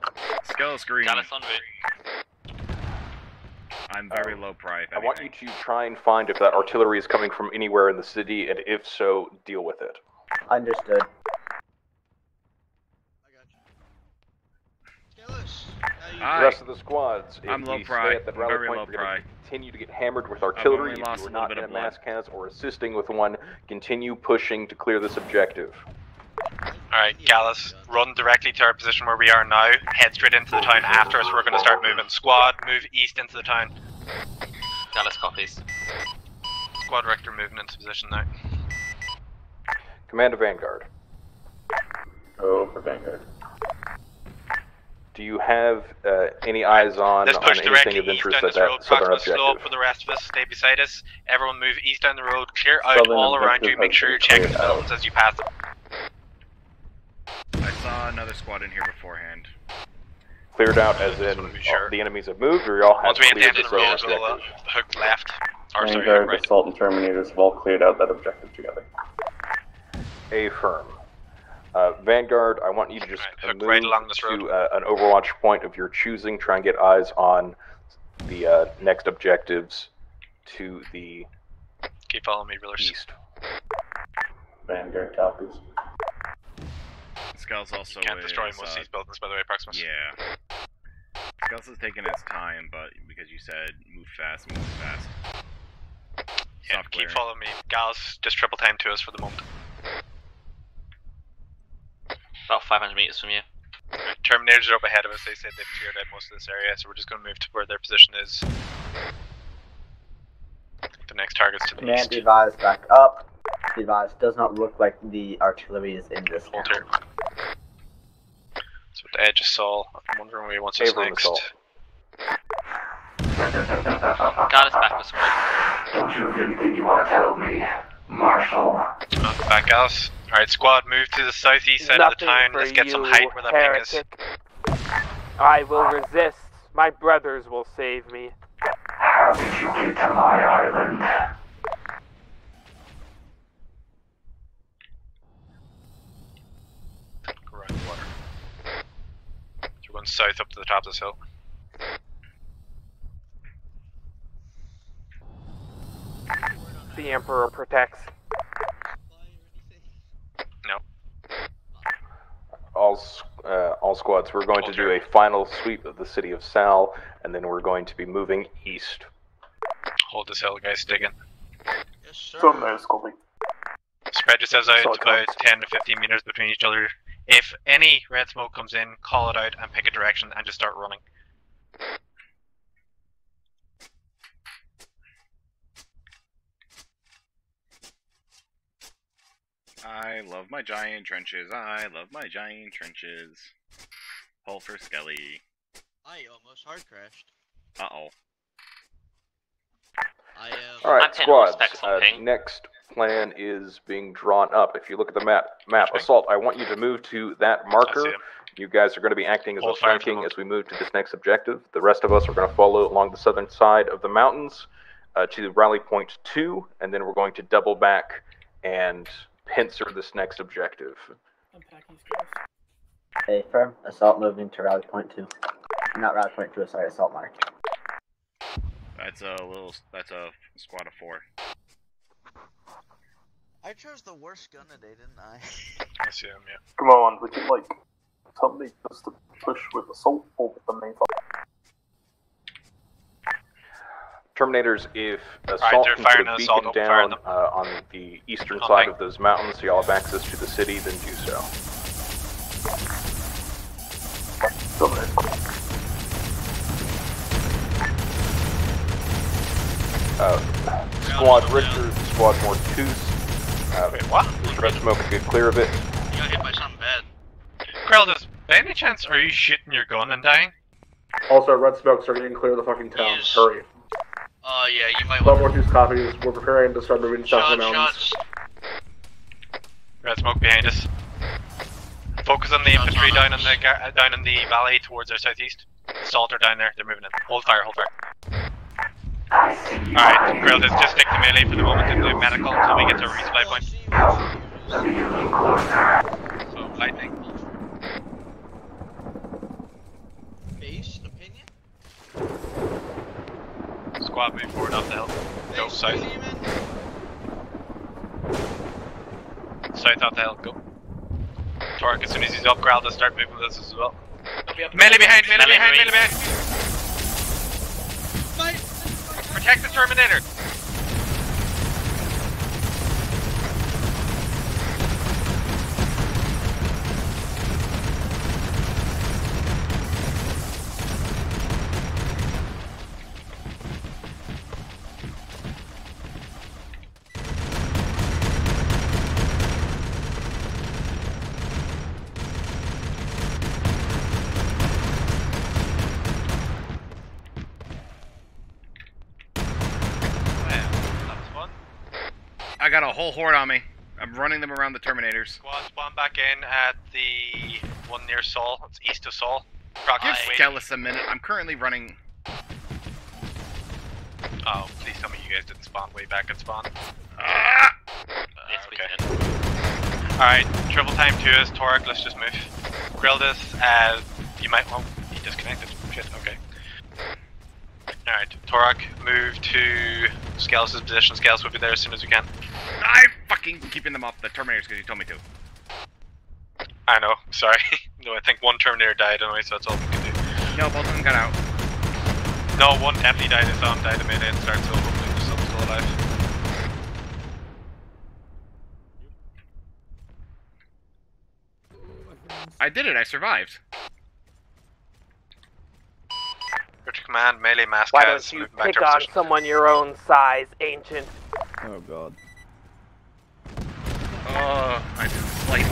Skellis green. Gallus on way. I'm um, very low pri. if I want you to try and find if that artillery is coming from anywhere in the city, and if so, deal with it. Understood. I, the Aye. rest of the squads, if I'm low we pri. stay at that rally very point, low we're going to continue to get hammered with artillery. If you are not bit in a of blood. or assisting with one, continue pushing to clear this objective. Alright, Gallus, run directly to our position where we are now. Head straight into the town after us. We're going to start moving. Squad, move east into the town. Gallus copies. Squad Rector moving into position now. Command of Vanguard. Oh, for Vanguard. Do you have uh, any eyes on, Let's on push anything directly of east interest down at this road. that southern Proximus, slow up for the rest of us. Stay beside us. Everyone move east down the road. Clear out Southern all around you. Make sure you're checking cleared out. buildings as you pass them. Saw another squad in here beforehand. Cleared out as in all the enemies have moved, or y'all have Once we hit the cleared this of the road, uh, objective? hook left. Or sorry, Vanguard, hook right. Assault, and Terminators have all cleared out that objective together. A firm. Uh, Vanguard, I want you to just move right along this road. to uh, an Overwatch point of your choosing. Try and get eyes on the uh, next objectives to the Keep following me, Rillers. east. Vanguard copies. Scouts also Can't destroy is, most of uh, these buildings, by the way, Proximus. Yeah. Scouts is taking its time, but because you said move fast, move fast. Yeah, Stop keep clearing. following me. Gals, just triple time to us for the moment. About 500 meters from you. Terminators are up ahead of us. They said they've cleared out most of this area, so we're just going to move to where their position is. The next target's to the Command east. be advised back up. Be advised does not look like the artillery is in this Hold town. here. So the edge of Saul. I'm wondering where he wants us Abram next. assault. Guard is back this way. Don't you have anything you want to tell me, Marshal? Uh, back Gals. Alright, squad, move to the southeast side of the town. Let's get some height where that ping is. I will resist. My brothers will save me. How did you get to my island? Go around the water. So we're going south up to the top of this hill. The Emperor protects. No. All, uh, all squads, we're going to do a final sweep of the city of Sal, and then we're going to be moving east. Hold this hill, guys, dig in. Terminators copy. Spread yourselves out Solid about 10 to 15 meters between each other. If any red smoke comes in, call it out and pick a direction and just start running. I love my giant trenches. I love my giant trenches. Pull for Skelly. I almost hard crashed. Uh oh. I um. All right, I'm squads. Uh, next plan is being drawn up. If you look at the map, map assault. I want you to move to that marker. You guys are going to be acting as Hold a fire for flanking as we move to this next objective. The rest of us are going to follow along the southern side of the mountains uh, to rally point two, and then we're going to double back and pincer this next objective. A firm assault moving to rally point two. Not rally point two, sorry, assault mark. That's a little. That's a squad of four. I chose the worst gun today, didn't I? I see him, yeah. Come on, would you like somebody just to push with assault or with the main fire? Terminators, if they're assault can firing put a beacon on down uh, on the eastern On side of those mountains, so y'all have access to the city, then do so. Terminators copy. Uh, squad Richter, Squad Mortus. Uh, Wait, what? Red smoke get clear of it. You got hit by something bad. Kreldas, by any chance are you shitting your gun and dying? Also, red smokes are getting clear of the fucking town. Yes. Hurry. Oh yeah, you might One want more two copies. We're preparing to start moving south of shot the mountains. shots. Red smoke behind us. Focus on the Shots infantry on down in the uh, down in the valley towards our southeast. Salt are down there. They're moving in. Hold fire. Hold fire. I see you. Alright, Kreldas, just stick to melee for the moment and do medical until we get to a resupply point. Let me get a little closer. So lightning. Based opinion. Squad move forward up the hill. Go Based south. opinion. South up the hill. Go. Torque, as soon as he's up, Kreldas, start moving with us as well. Melee behind, melee Melee behind, melee behind. Protect the Terminator. I got a whole horde on me. I'm running them around the Terminators. Squad spawn back in at the one near Saul. It's east of Saul. Prox Give is waiting. Skellis a minute. I'm currently running. Oh, please tell me you guys didn't spawn way back at spawn. Ah! Uh, okay. Alright, triple time to us. Torek, let's just move. Grildis, uh, you might. Oh, he disconnected. Shit, okay. Alright, Torek, move to Skellis' position. Skellis will be there as soon as we can. I'm fucking keeping them off the Terminators because you told me to. I know, sorry. *laughs* no, I think one Terminator died anyway, so that's all we can do. No, both of them got out. No, one definitely died. I saw him die the minute it started, so hopefully there's someone still alive. I did it. I survived. Richter Command, melee mask Why don't you moving pick to on position. someone your own size, ancient? Oh god. Oh, I did slight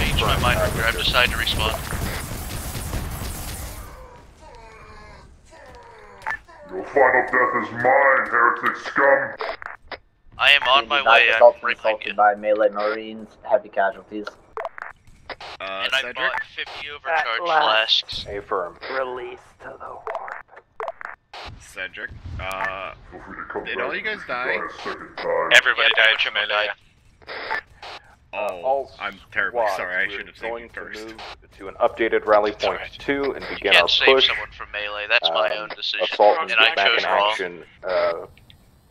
Change my mind, Richter. I've decided to respawn. Your final death is mine, heretic scum. I am on my way. I'm assaulted, right by melee marines, heavy casualties. Uh, and I Cedric? bought 50 overcharge At last. flasks. Affirm. Release to the warp. Cedric. Uh, Feel free to come did all you guys die? a second time. Everybody Yeah, died pretty from melee. Oh, I'm terribly sorry. I should have saved going you to first. move to an updated rally That's point alright. two and You begin can't our save push. someone from melee. That's my Um, own decision. Assault and and I back chose in wrong. action. Uh,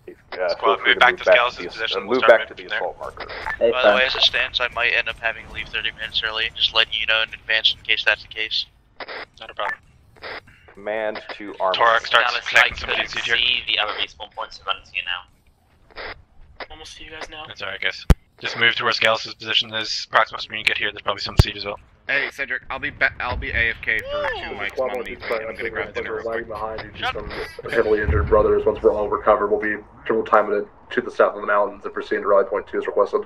if- uh, Squad, feel free move to back move to back to the, position, move back to moving the assault marker. Hey, By the fam. way, as it stands, I might end up having to leave 30 minutes early. Just letting you know in advance in case that's the case. Not a problem. Command to armor. Torek starts Dallas, I connecting some couldn't GC here. see the other respawn points of running to you now. Almost to you guys now. That's alright, guys. Just move to where Skellis' position is. Proximus, when you get here, there's probably some siege as well. Hey, Cedric. I'll be ba- I'll be AFK for two mics. Squad Mama one, needs two, me. sorry, I'm gonna grab dinner real lagging quick. behind you. Just some heavily injured brothers. Once we're all recovered, we'll be triple time it to the south of the mountains and proceed to rally point two as requested.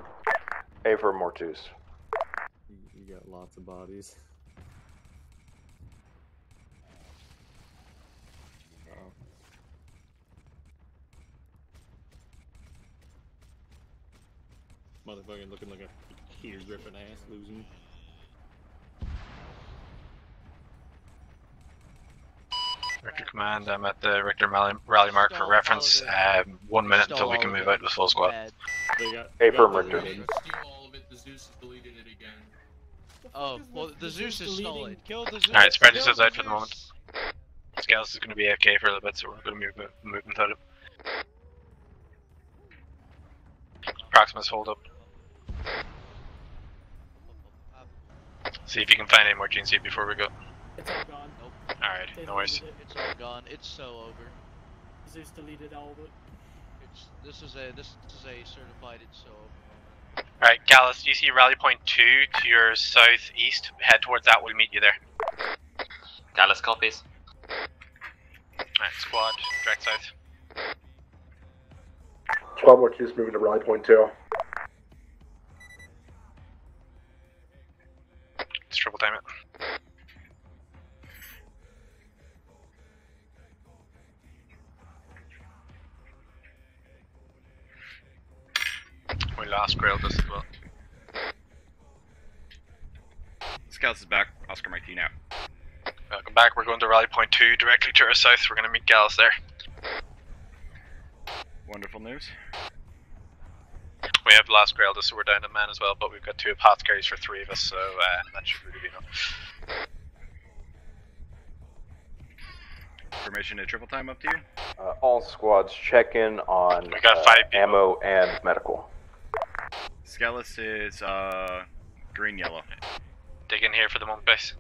Affirm Mortus. You got lots of bodies. Oh. Motherfucking looking like a Peter Griffin ass losing. Richter Command, I'm at the Richter rally, rally mark for reference. Um, one minute until we can move out with full squad. They got, Affirm they got Richter. deleted. all of it. The Zeus is deleting it again. Oh, well, the Zeus is stolen. Kill the Zeus. Alright, spread Kill yourselves out for the moment. Zeus. Scales is going to be AFK for a little bit, so we're going to move, move without him. Proximus, hold up. See if you can find any more GNC before we go. It's all gone. Nope. Alright, They've no worries. it. It's all gone. It's so over. Zeus deleted all of it. It's this is a this is a certified it's so over. Alright, Gallus, do you see rally point 2 to your southeast? Head towards that, we'll meet you there. Dallas copies. Alright, squad, direct south. Squad more two is moving to rally point two. Let's triple time it. We lost Grailgus as well. Scouts is back. Oscar Martin out. Welcome back. We're going to rally point 2 directly to our south. We're going to meet Gallus there. Wonderful news. We have lost Grailgus, so we're down to man as well, but we've got two apothecaries for three of us, so uh, that should really be enough. Permission to triple time up to you. Uh, all squads check in on We got uh, five people. ammo and medical. Skellis is uh green yellow. Dig in here for the moment, base.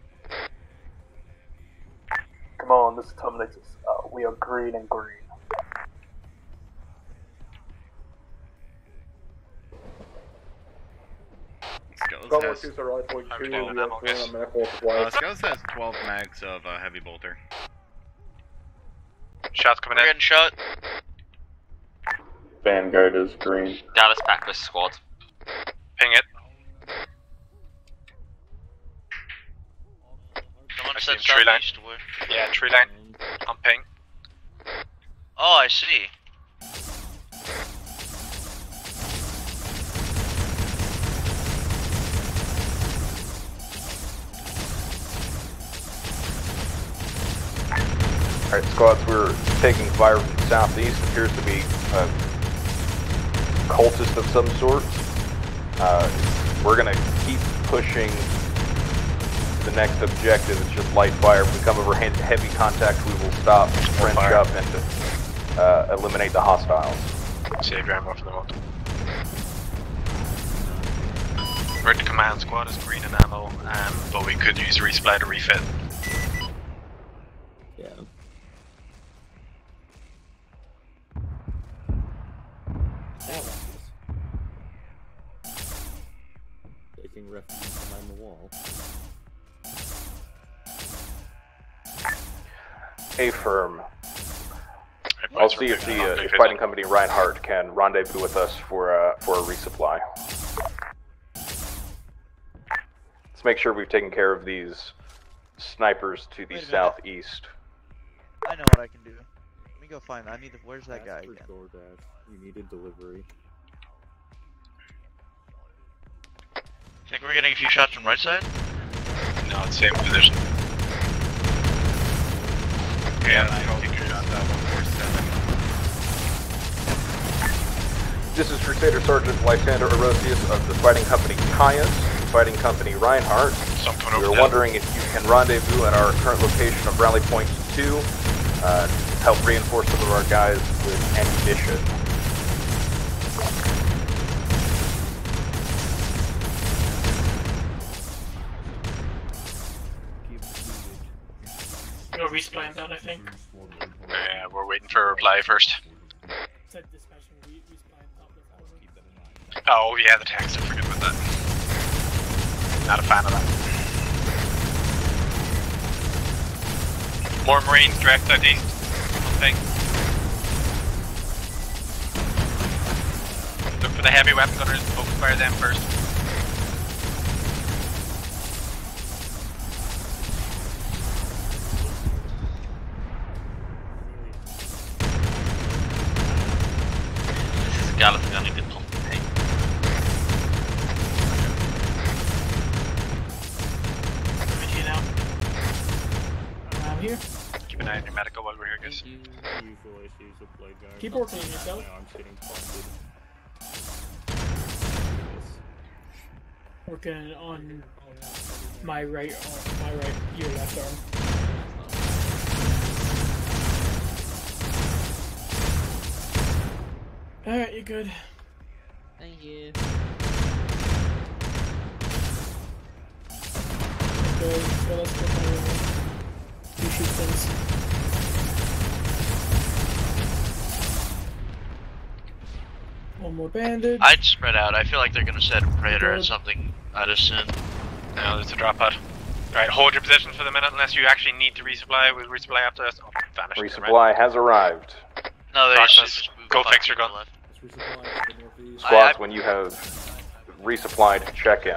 Come on, this is Terminators. Uh, we are green and green. Skellis Squad has two is at rally point How two. we We doing have on ammo, clear guys? on medical uh, supplies. Has 12 mags of uh, heavy bolter. Shots coming We're in. getting shot. Vanguard is green. Dallas back with squad. Ping it. Someone said tree line. Eastward. Yeah, tree line. I'm ping. Oh, I see. Alright, squads, we're taking fire from the southeast. Appears to be a cultist of some sort. Uh, we're gonna keep pushing the next objective. It's just light fire. If we come over heavy contact, we will stop, french up, and uh, eliminate the hostiles. Save your ammo for the moment. Red command squad is green in ammo, um, but we could use resupply to refit. Taking refuge behind the wall. A firm. I'll see if the uh, if fighting company Reinhardt can rendezvous with us for uh, for a resupply. Let's make sure we've taken care of these snipers to the Wait a minute. southeast. I know what I can do. Let me go find. I need. To, where's that guy Ask for again? DoorDash. You need a delivery. Think we're getting a few shots from right side? No, it's same position. Yeah, I think you're not that 147. This is Crusader Sergeant Lysander Erosius of the fighting company Caius, fighting company Reinhardt. We are wondering if you can rendezvous at our current location of Rally Point 2 uh, to help reinforce some of our guys with ammunition. Go respawn that, I think. Yeah, we're waiting for a reply first. Said dispatching re respawn top of the Oh yeah, the text. I forget about that. Not a fan of that. More Marines direct. One thing. Look for the heavy weapon gunners. Focus fire them first. This is Gallus gunning the pump tank. I'm here now. I'm here. Keep an eye on your medical while we're here, guys. Usual issues with blade. Keep working on yourself. I'm getting busted. Working on my right arm, my right, your left arm. Alright, you're good. Thank you. Okay, so let's get my uh, you shoot things. One more bandage. I'd spread out. I feel like they're gonna set a predator Good. at something out of soon. No, there's a drop pod. Alright, hold your position for the minute unless you actually need to resupply. We'll resupply after this. Oh, vanished. never mind. Resupply has arrived. No, they Darkness, just go fix your gun. Squads, when you have resupplied, check in.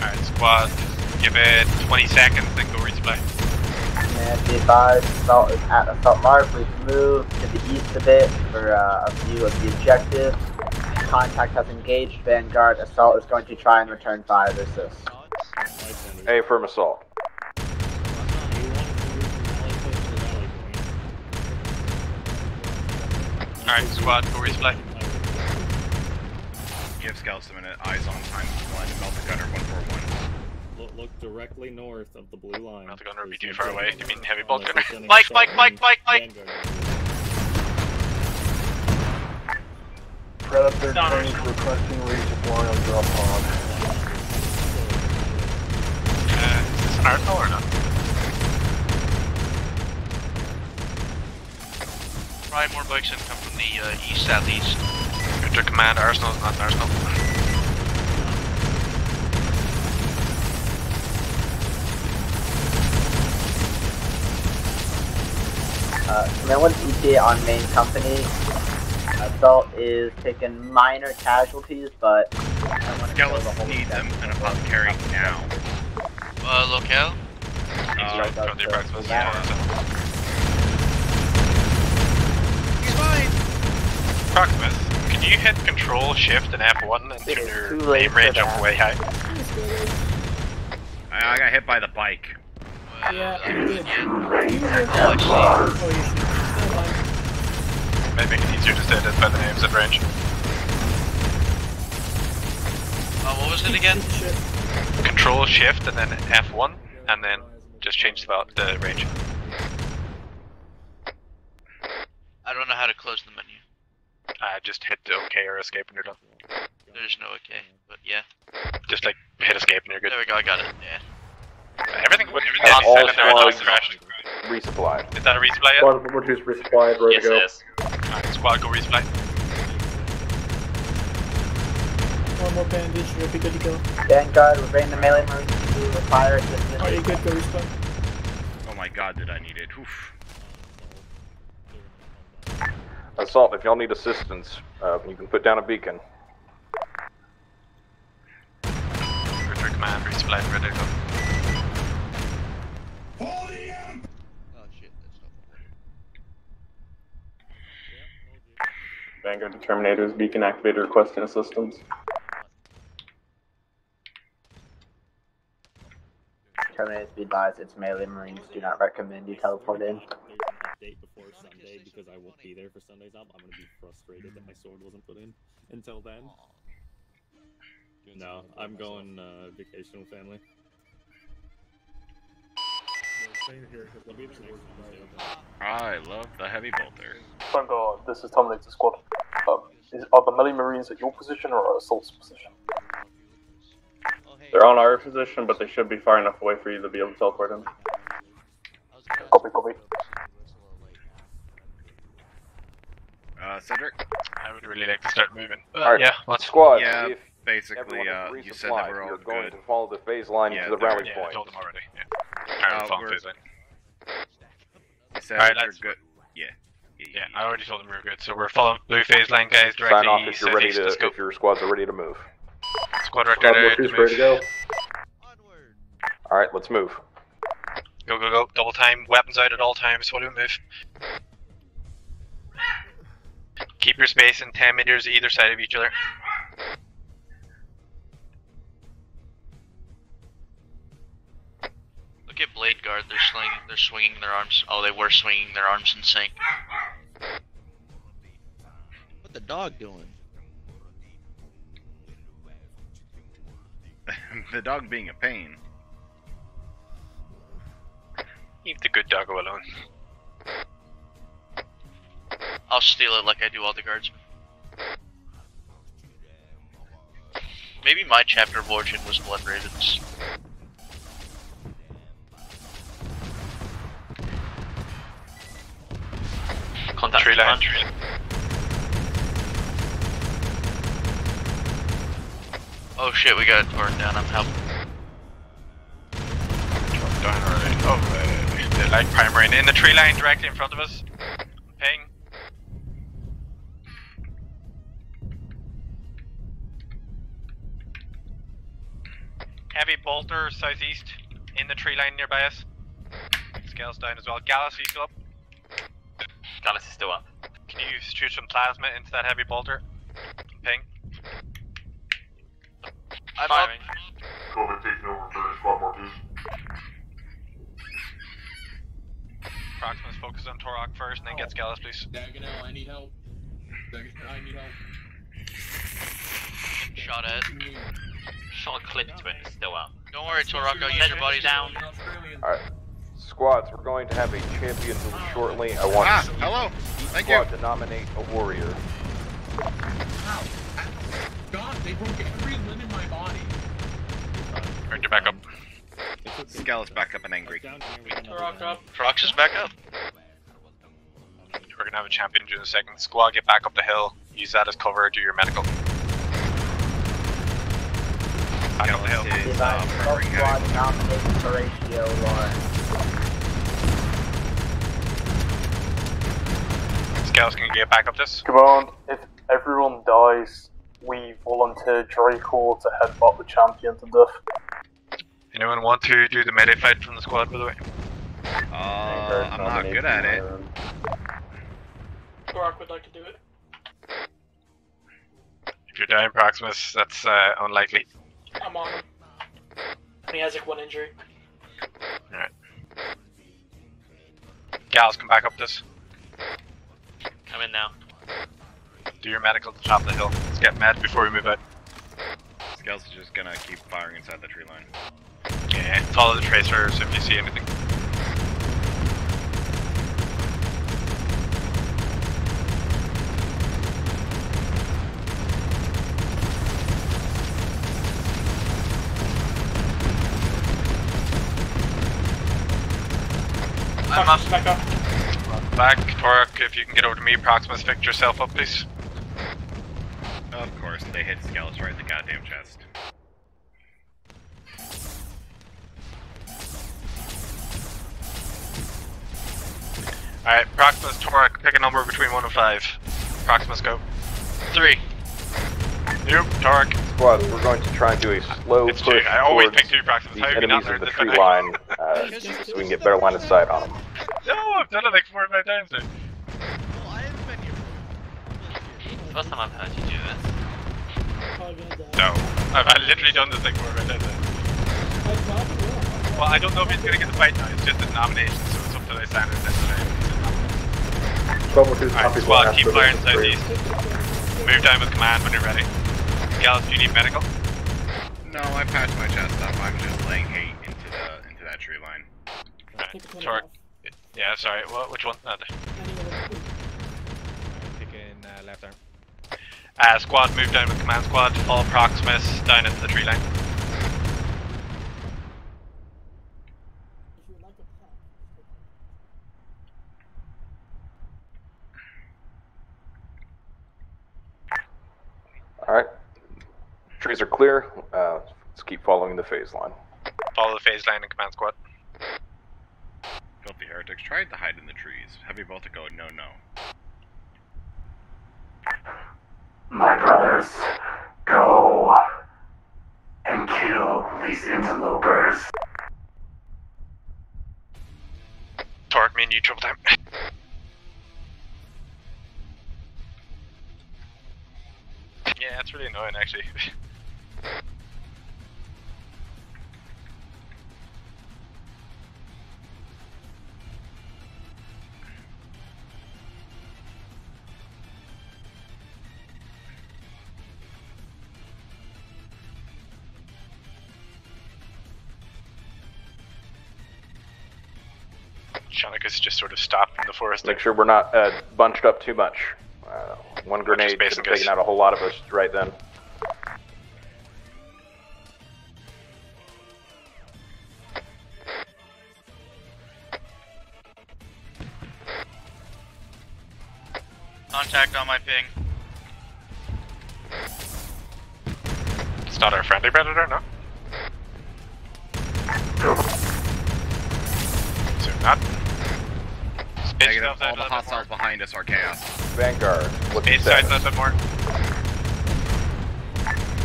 Alright, squad. Give it 20 seconds, then go resupply. And be advised, Assault is at Assault Mark. We've moved to the east a bit for uh, a view of the objective. Contact has engaged Vanguard. Assault is going to try and return fire to assist. A firm assault. Alright, squad, go resupply. Give scouts a minute. Eyes on time. line, One. the Gunner 141. Look, look directly north of the blue line. Melta Gunner would be too far away. You mean heavy bolt Unless gunner? it's Mike, Mike, Mike, Mike, Mike! Predator Donner. requesting resupply on drop pod. Uh, is this an arsenal or not? Right, more bikes and come from the uh, east southeast. Victor Command, Arsenal is not an arsenal. Uh, Command 1 ETA on main company. Assault is taking minor casualties, but Skeletons need them. An apothecary now. Uh, locale? Uh, From the approximate yeah. Proximus, can you hit Control, Shift, and F1 and turn your aim range for up way high? I, I got hit by the bike. Yeah, I'm good. Oh, you should. Never mind. Might make it easier just to identify the names at range. Uh, what was it again? Control Shift and then F1, and then just change the, the range. I don't know how to close the menu. Uh, just hit OK or Escape and you're done. There's no okay, but yeah. Just like hit Escape and you're good. There we go, I got it. Yeah. Everything would And everything all there until squads it crashed. resupplied. Is that a resupply yet? Squad number two is resupplied, ready Yes, to go. it is. Alright, squad go resupply. One more bandage, you'll be good to go. Vanguard, we're bringing the melee marines to fire assistance. Are you good? Go respawn. Oh my god, did I need it? Oof. Assault, if y'all need assistance, uh, you can put down a beacon. Return command, resupply, and ready to go. Oh shit, that's not Vanguard Determinators, beacon activated, requesting assistance. Terminators be advised, it's melee marines. Do not recommend you teleport in. Date before Sunday because I won't be there for Sunday's up. I'm gonna be frustrated that my sword wasn't put in until then. No, I'm going uh, vacation with family. I love the heavy bolter. God. this is Terminator Squad. Um, is, are the melee marines at your position or at Assault's position? They're on our position, but they should be far enough away for you to be able to teleport in. Copy, copy. Uh, Cedric? I would really like to start moving. Uh, Alright, yeah, let's squad. Yeah, if basically, everyone uh, is you said that we're all you're going to follow the phase line Yeah, to the they're- rally Yeah, I point. told them already. Yeah. Alright, Uh, we're following phase line. You said Alright, we're let's- good. Yeah. Yeah, I already told them we were good. So we're following blue phase line, guys, Sign directly off if you're ready southeast to, if your squads are ready to move. Squad director, Squad number to two is ready to go. Alright, let's move. Go, go, go. Double time. Weapons out at all times. While we move. Keep your space in 10 meters either side of each other. Look at Blade Guard. They're swinging. They're swinging their arms. Oh, they were swinging their arms in sync. What the dog doing? *laughs* the dog being a pain. Leave the good doggo alone. I'll steal it like I do all the guards. Maybe my chapter of origin was blood ravens. Contact Tree line. Oh shit, we got it torn down. I'm helping. Down already. Oh, uh, the light primary in the tree line directly in front of us. Heavy bolter southeast in the tree line nearby us. Scales down as well. Gallus, are you still up? Gallus is still up. Can you shoot some plasma into that heavy bolter? Ping. I'm Firing. COVID taking over for Squad More 2. Proximus focus on Torok first and then get oh. Gallus, please. Dagonel, I need help. Dagonel, I need help. Shot at. Shot a clip to it. It's still up. Don't worry, Torok. I'll use your bodies down. Alright. Squads, we're going to have a champion move shortly. I want Ah, each hello. Thank you. squad to nominate a warrior. God, they broke every limb in my body. Alright, you're back up. Scal's back up and angry. Turok up. Prox is back up. We're gonna have a champion in a second. Squad, get back up the hill. Use that as cover. Do your medical. Back up the hill. Is, uh, Advised, both murdering heavy squads nominated Horatio Lawrence. Scales, can you get back up this? Command, if everyone dies, we volunteer Draco to headbutt the champion to death. Anyone want to do the melee fight from the squad, by the way? Uh, I'm not good at it. Turok would like to do it. If you're dying, Proximus, that's uh, unlikely. I'm on him. And he has like one injury. Alright. Gals, come back up this. Come in now. Do your medical at the top of the hill. Let's get med before we move out. Scales is just gonna keep firing inside the tree line. Yeah, follow the tracers if you see anything. I'm up. Back up. Back, Torek, if you can get over to me, Proximus, pick yourself up, please. Of course, they hit Scales right in the goddamn chest. Alright, Proximus, Torek, pick a number between 1 and 5. Proximus, go. 3. Nope, Torek. Squad, we're going to try and do a slow It's push Jake. I always towards pick two Proximus. the How have you enemies of learned the this tree by line, uh, so we can get better line of sight on them. No, I've done it like four or five times now. First time I've heard you do this. No, I've, I've literally done this like four or five times. Well, I don't know if he's gonna get the fight now. It's just a nomination, so it's up to the standards next time. Alright, squad, keep firing southeast. Move down with command when you're ready. Gallus, do you need medical? No, I patched my chest up. I'm just laying hate into the into that tree line. Alright, Torque. Yeah, sorry, what, which one? Uh, the- Taking uh, left arm. uh, squad, move down with command squad. Follow Proximus down into the tree line. Alright. Trees are clear. Uh, let's keep following the phase line. Follow the phase line and command squad. Filthy heretics tried to hide in the trees. Heavy Baltic go, no, no. My brothers, go and kill these interlopers. Torque, me and you triple time. *laughs* yeah, it's really annoying actually. *laughs* Shonikus just sort of stopped in the forest. Make sure we're not uh, bunched up too much. Uh, one grenade could have taken out a whole lot of us right then. Contact on my ping. It's not our friendly predator, no? So not. Negative, all the hostiles behind us are chaos. Vanguard, what's Base the size status? more.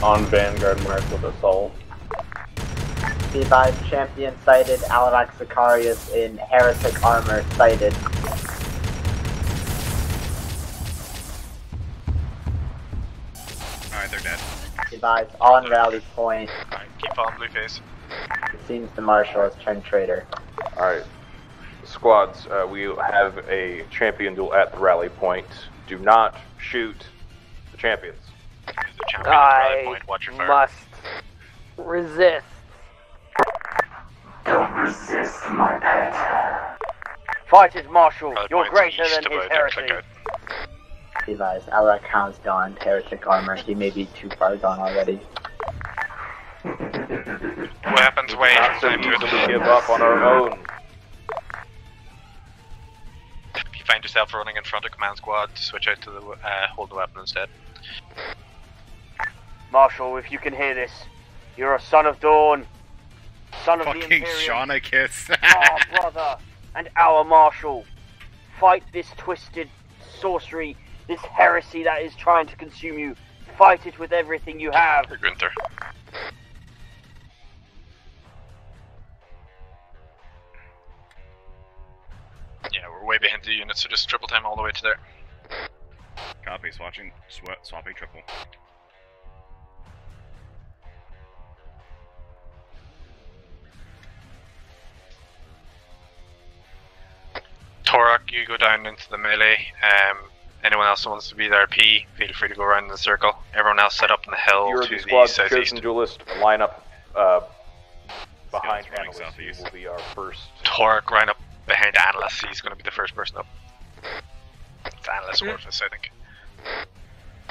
On Vanguard mark with assault. Be advised, champion sighted, Alavax Sicarius in heretic armor sighted. Dead. Be advised, on rally point. Keep on blue face. It seems the marshal has turned traitor. Alright. Squads, uh, we have a champion duel at the rally point. Do not shoot the champions. I must resist. Don't resist, my pet. Fighters Marshal, you're points greater than his heresy. Click Be advised, Alavax has donned heretic armor. He may be too far gone already. Weapons away. Not so Time to give up on our own. If you find yourself running in front of command squad, switch out to the uh, hold the weapon instead. Marshal, if you can hear this, you're a son of Dawn, son of the Imperium. Fucking Imperium, Shaunicus. *laughs* our brother, and our Marshal. Fight this twisted sorcery, this heresy that is trying to consume you. Fight it with everything you have. Gunther. Yeah, we're way behind the unit, so just triple time all the way to there. Copy, swatching, sw- swapping triple. Torak, you go down into the melee. Um, anyone else who wants to be the RP, feel free to go around in the circle. Everyone else set up in the hill You're to the the squad's southeast. chosen duelist. Line up uh, behind running analyst. southeast. He will be our first. Torok right up behind Analyst. He's going to be the first person up. It's Analyst Warfus, I think.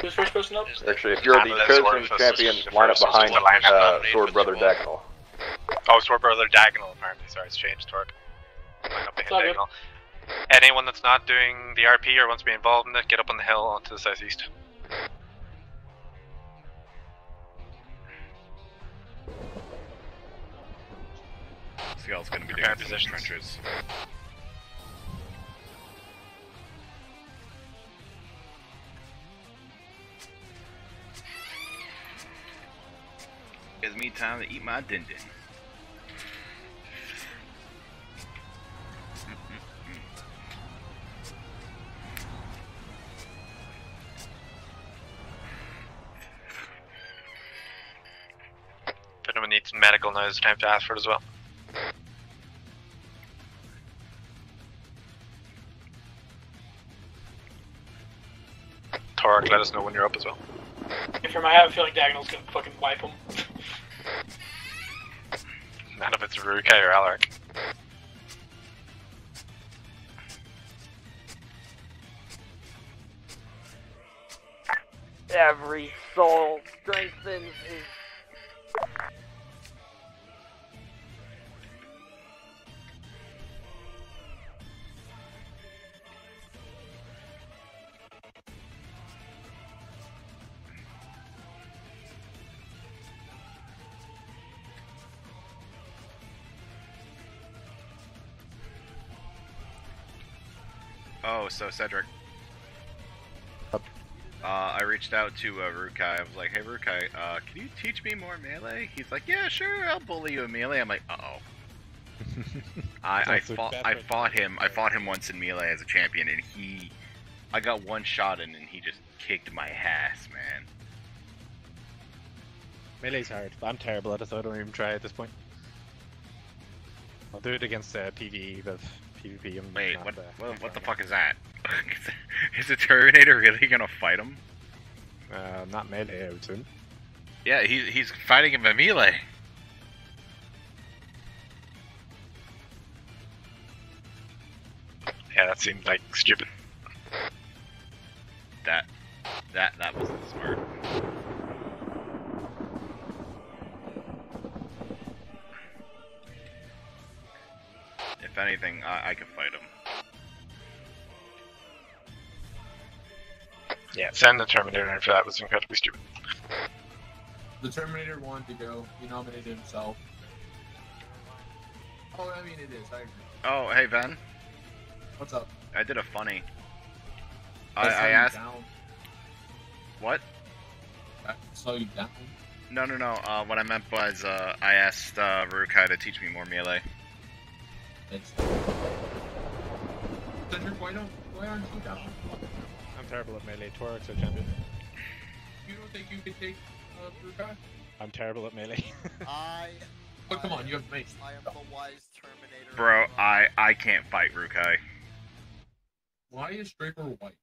Who's first person up? Actually, if you're the Analyst chosen Warfus champion, the line up behind just line up uh, Sword Brother the Dagnall. Oh, Sword Brother Diagonal, apparently. Sorry, it's changed, Torok. Line up behind all good. Diagonal. Anyone that's not doing the RP or wants to be involved in it, get up on the hill onto the southeast. Skull's gonna be doing Prepare some positions. trenches. Gives me time to eat my din din. If anyone needs medical, now is time to ask for it as well. Torok, let us know when you're up as well. If from I have a feeling Diagonal's gonna fucking wipe him. None of it's Rukai or Alaric. Every soul strengthens his. Oh, so Cedric. Uh, I reached out to uh, Rukai. I was like, "Hey, Rukai, uh, can you teach me more melee?" He's like, "Yeah, sure. I'll bully you in melee." I'm like, "Uh oh." *laughs* I, I fought. I fought him. I fought him once in melee as a champion, and he, I got one shot in, and he just kicked my ass, man. Melee's hard. I'm terrible at it, so I don't even try at this point. I'll do it against uh, PvE, but PvP. I'm Wait, what? What, what the fuck is that? *laughs* is the Terminator really gonna fight him? Uh, not melee, I would assume. Yeah, he's he's fighting him in melee. Yeah, that seemed like stupid. That that that wasn't smart. If anything, I, I could fight him. Yeah, send the Terminator in for that was incredibly stupid. The Terminator wanted to go. He nominated himself. Oh, I mean, it is. I agree. Oh, hey Ben, What's up? I did a funny. I, I I asked Down. what? I saw you down. No, no, no. Uh, what I meant was uh, I asked uh, Rukai to teach me more melee. It's... Cedric, why don't why aren't you down? I'm terrible at melee. Torok's our champion. You don't think you could take uh, Rukai? I'm terrible at melee. *laughs* I. But come on, you have mace. I am the wise Terminator. Bro, I I can't fight Rukai. Why is Draper white?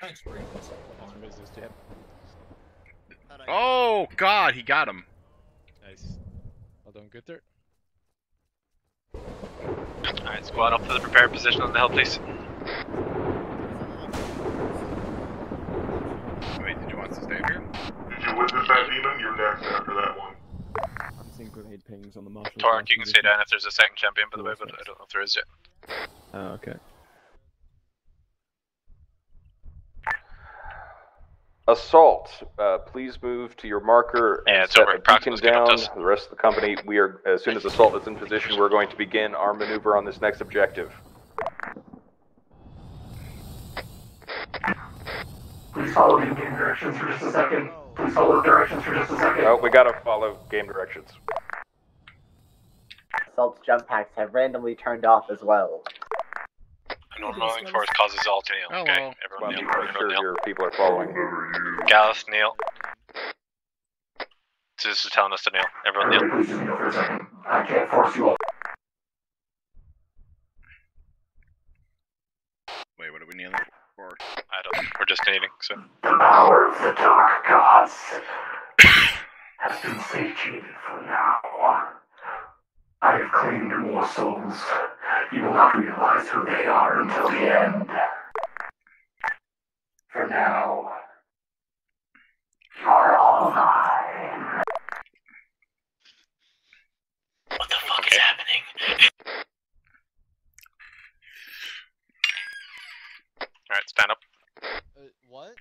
Thanks, Draper. Long business, Jim. Oh God, he got him. Nice. Well done, Gunther. Alright, squad up to the prepared position on the hill, please. Wait, did you want to stay here? Did you witness that demon? You're next after that one. Synchronate pings on the marshal. Torok, you can stay down if there's a second champion, by the way, but I don't know if there is yet. Oh, okay. Assault. Uh, please move to your marker and Yeah, set over. a beacon Proximus, get up down. The rest of the company, we are as soon as assault is in position, we're going to begin our maneuver on this next objective. Please follow the game directions for just a second. Please follow directions for just a second. Oh, we gotta follow game directions. Assault's jump packs have randomly turned off as well. North Rolling Forest causes all to kneel. Oh, okay, well. everyone well, kneel. I'm sure kneel. your people are following. Gallus, kneel. This is telling us to kneel. Everyone kneel. I can't force you all. Wait, what are we kneeling for? I don't. We're just kneeling. So. The power of the dark gods *coughs* has been seeking for now. I have claimed more souls. You will not realize who they are until the end. For now, you are all mine. What the fuck is happening? Alright, stand up. Uh, what?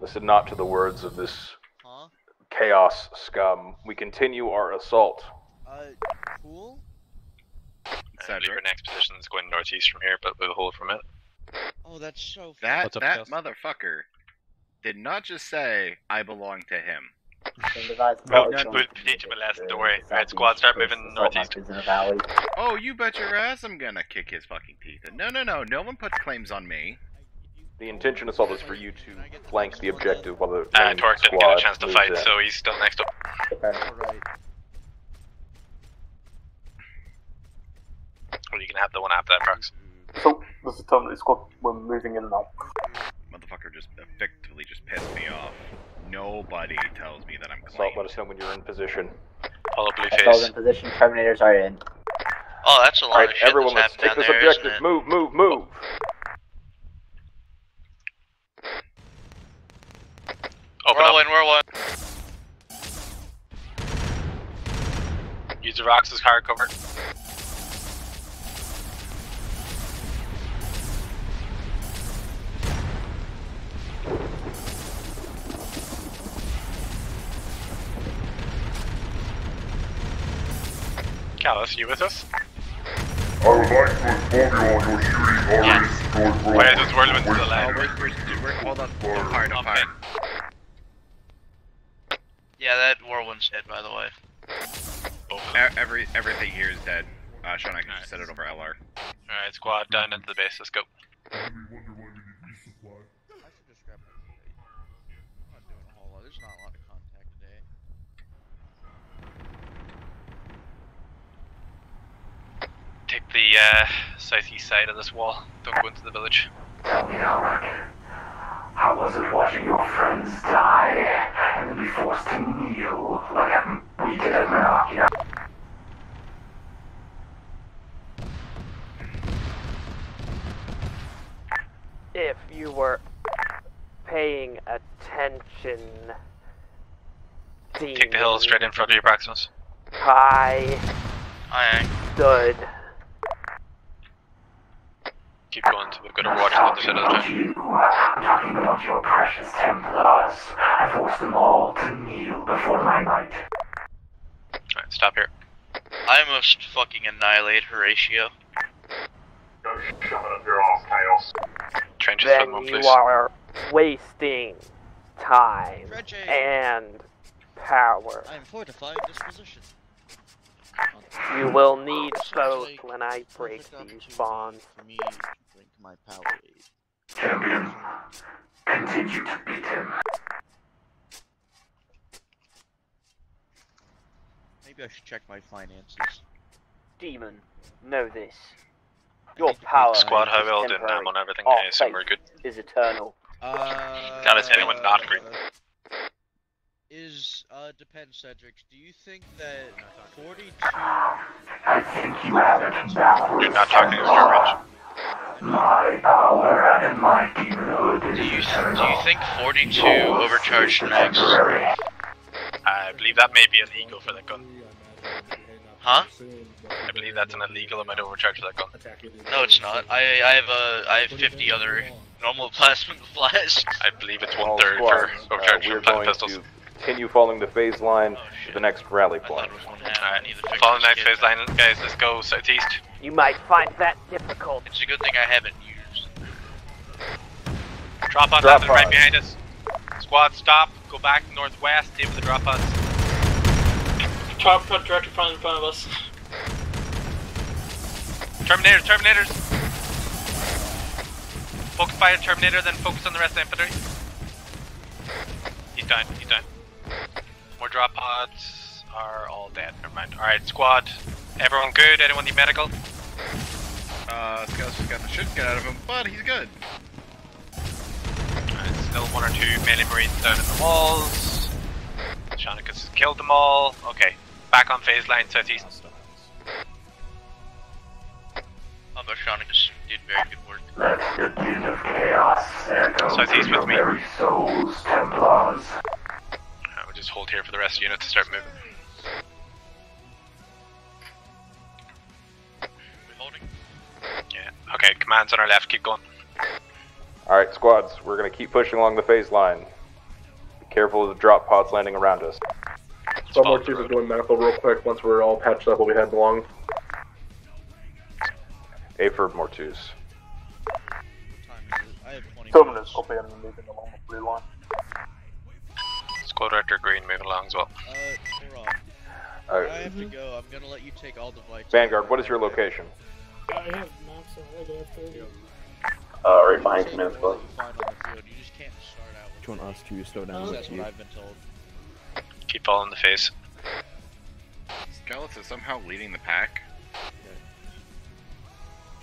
Listen not to the words of this Huh? chaos scum. We continue our assault. Uh, cool. I believe our next position is going northeast from here, but we'll hold from it. Oh, that's so. That What's up, that Kels? motherfucker did not just say I belong to him. Well, we'll teach him a lesson, don't worry. Alright, squad, start moving northeast. in the valley. Oh, you bet your ass I'm gonna kick his fucking teeth in. No, no, no. No one puts claims on me. The intention of assault is for you to flank the objective while the Uh, main Torque didn't get a chance to fight, so he's still next up. Alright. Well, you can have the one after that, Prox. So, this is Terminator Squad. We're moving in now. Motherfucker just effectively just pissed me off. Nobody tells me that I'm Assault, claimed. let us know when you're in position. Follow blue Assault in position. Terminators are in. Oh, that's a lot Alright, of shit everyone, that's let's take happened this down there, objective. isn't it? Move, move, move. Open Whirlwind, up. whirlwind. Use the rocks as hard cover. Callus, you with us? I would like to inform you on your shooting already destroyed Why is this whirlwind to the Oh, left? we're, we're, we're, hold up. Don't fire, don't fire. Yeah, that whirlwind's dead, by the way. E- Every, everything here is dead. Uh, Sean, I can just set it over LR. Alright, squad, down into the base, let's go. We wonder why we need resupply. I should just grab my plate. I'm not doing a whole lot. There's not a lot of contact today. Take the uh, southeast side of this wall. Don't go into the village. Tell me, Alric, how was it watching your friends die and then be forced to kneel like we did at Menachia? If you were paying attention, Take the hill straight in front of your Proximus. I Aye, stood. Keep going till we've got a watch on the side of the Not town. I'm talking about your precious Templars. I forced them all to kneel before my might. Alright, stop here. I must fucking annihilate Horatio. Shove it up your ass, Chaos. Trenches Then moment, you please. are wasting time Reggie. and power. I am fortified this position. You will need Sounds both when I break perfect these opportunity bonds. For me to my Powerade. Champion, continue to beat him. Maybe I should check my finances. Demon, know this. Your power Squad, how is well did temporary. Nam on everything? Our I assume we're good. is eternal. Uh, Callus, anyone not agree? Is uh depends, Cedric. Do you think that 42? I think you have it backwards. You're not talking as your range. My power and my demonhood Do you is do eternal. you think 42 Yours overcharged is max? temporary. I believe that may be illegal for that gun. Huh? I believe that's an illegal amount of overcharge for that gun. No, it's not. I I have a I have 50 other normal plasma *laughs* flash. I believe it's All one third for squads, uh, we're for going pistols. to continue following the phase line to the next rally point. Alright, follow the next phase line, guys. Let's go southeast. You might find that difficult. It's a good thing I haven't used. Drop pods Drop right behind us. Squad, stop. Go back northwest. Aim for the drop pods. Drop pod directly in front of us. Terminators, Terminators. Focus fire Terminator, then focus on the rest of the infantry. He's down, he's done. More drop pods are all dead. Never mind. Alright, squad. Everyone good? Anyone need medical? Uh, Skelos just got the shit get out of him, but he's good. Alright, still one or two melee marines down in the walls. Shanikus has killed them all. Okay, back on phase line southeast. How about Shonikus? Did very good work. Let the din of chaos echo Southeast through with me. very souls, Templars. Alright, we'll just hold here for the rest of the unit to start moving. Yeah. Okay, commands on our left, keep going. Alright, squads, we're gonna keep pushing along the phase line. Be careful of the drop pods landing around us. Squad more two is doing medical real quick. Once we're all patched up, we'll be heading along. A for Mortus. I have 20 Dominus copy and moving along the blue line. Squad Director Green moving along as well. Uh, hold on. Alright. I have to go. I'm gonna let you take all the vital. Vanguard, what is your location? I have maps already. I have 30. Uh, right behind command squad. You just can't start out with Do you want us to slow down? That's what I've been told. Keep following the face. Skelos is somehow leading the pack.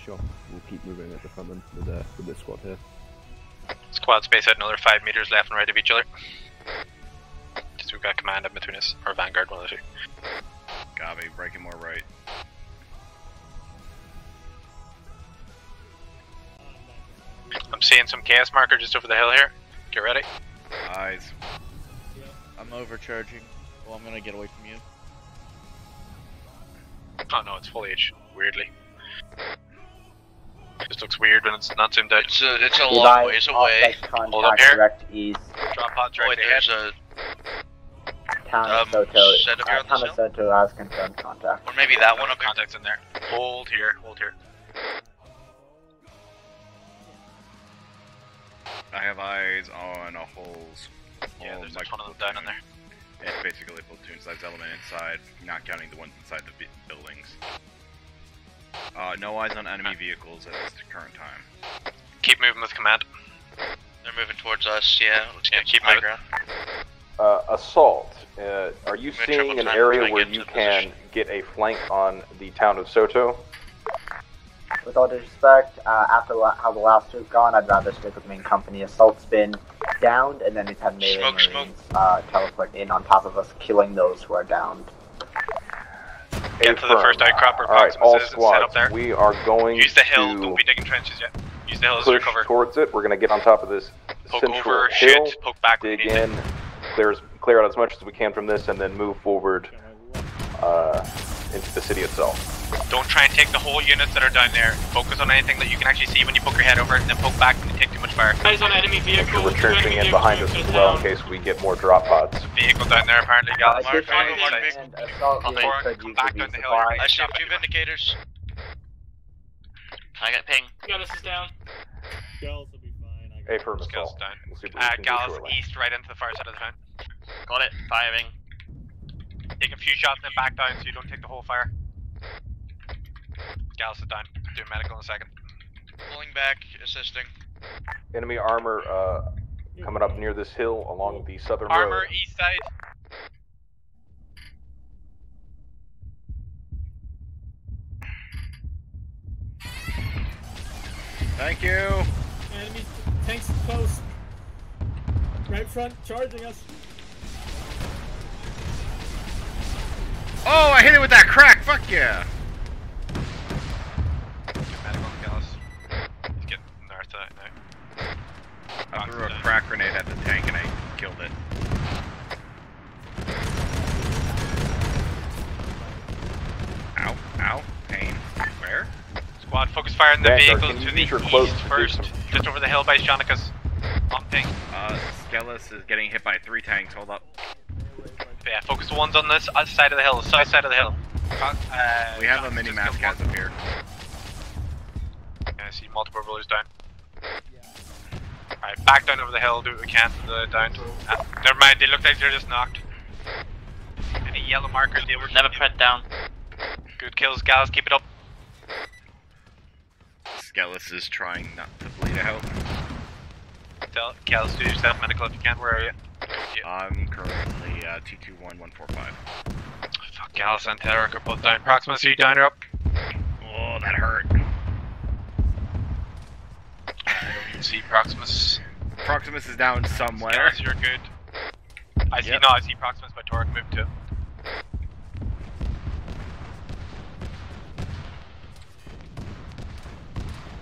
Sure. We'll keep moving at the front end with, uh, with this squad here. Squad space out another 5 meters left and right of each other. Just we've got command in between us, or Vanguard, one of the two. Gavi, breaking more right. I'm seeing some chaos marker just over the hill here. Get ready. Eyes. I'm overcharging. Well, I'm gonna get away from you. Oh no, it's full H. Weirdly. Just looks weird when it's not zoomed out. It's a, it's a Levi, long ways away. Hold up here. direct east. Drop pod Oh, wait, there's ahead. a. Town Um, Soto. set up here Uh, on town this of Soto has confirmed contact. Or maybe that one No up contacts in there. Hold here, hold here. I have eyes on a whole. Yeah, whole there's a like, ton of them down in there. It's basically a platoon size element inside, not counting the ones inside the buildings. Uh, no eyes on enemy vehicles at this current time. Keep moving with command. They're moving towards us. Yeah, looks Yeah, keep high moving. ground. Uh, assault. Uh, are you I'm gonna triple seeing an area where you into can get a flank on the town of Soto? With all due respect, uh, after la- how the last two's gone, I'd rather stick with main company. Assault's been downed, and then we've had melee Smoke, smoke. marines uh, teleport in on top of us, killing those who are downed. Get to the Affirm. first outcrop where Alright, all Proximus is set up squads, there. we are going Use the hill, to don't be digging trenches yet. Use the hill as a push cover. towards it. We're going to get on top of this Poke central over, hill, shit, poke back dig in, clear, clear out as much as we can from this, and then move forward uh, into the city itself. Don't try and take the whole units that are down there. Focus on anything that you can actually see when you poke your head over it, and then poke back when you take too much fire. Eyes on enemy vehicles. We're trenching in behind us as well in case we get more drop pods. Vehicle down there apparently, Gallus. Uh, different and assault Before units I could come back the down the hill, you're supply. gonna I see shot two by vindicators. I got ping. Gallus is down. Girls will be fine. I A firm Skills assault. down. We'll see what we Uh, can Gallus east, right into the far side of the town. Got it. Firing. Take a few shots, then back down so you don't take the whole fire. Gallus is down. Do medical in a second. Pulling back, assisting. Enemy armor uh, coming up near this hill along the southern Armor road. east side. Thank you. Enemy tanks close. Right front, charging us. Oh, I hit it with that crack. Fuck yeah. Medical on Gallus. He's getting north of that now. I threw a crack grenade at the tank and I killed it. Ow, ow, pain. Where? Squad, focus fire on the Vanguard, vehicles to the east cloak first. Just over the hill by Shonikas. On ping. Uh, Skelos is getting hit by three tanks. Hold up. Yeah, focus the ones on this other side of the hill, the south side of the hill. Uh, We have a mini just mass killed cast up here. Yeah, I see multiple rulers down. Alright, back down over the hill, do what we can to the down. Uh, never mind, they look like they're just knocked. Any yellow markers they were Never put down. Good kills, Gallus, keep it up. Skelos is trying not to bleed out. Cal, Cal Studio South Medical if you can, where are you? Yeah. I'm currently uh, T21145. Fuck, Gallus and Tedric are both dying. Proxima, see you diner up? Oh, that hurt. I don't see Proximus. Proximus is down somewhere. Gallus, you're good. I see, no, I see Proximus, but Torek moved too.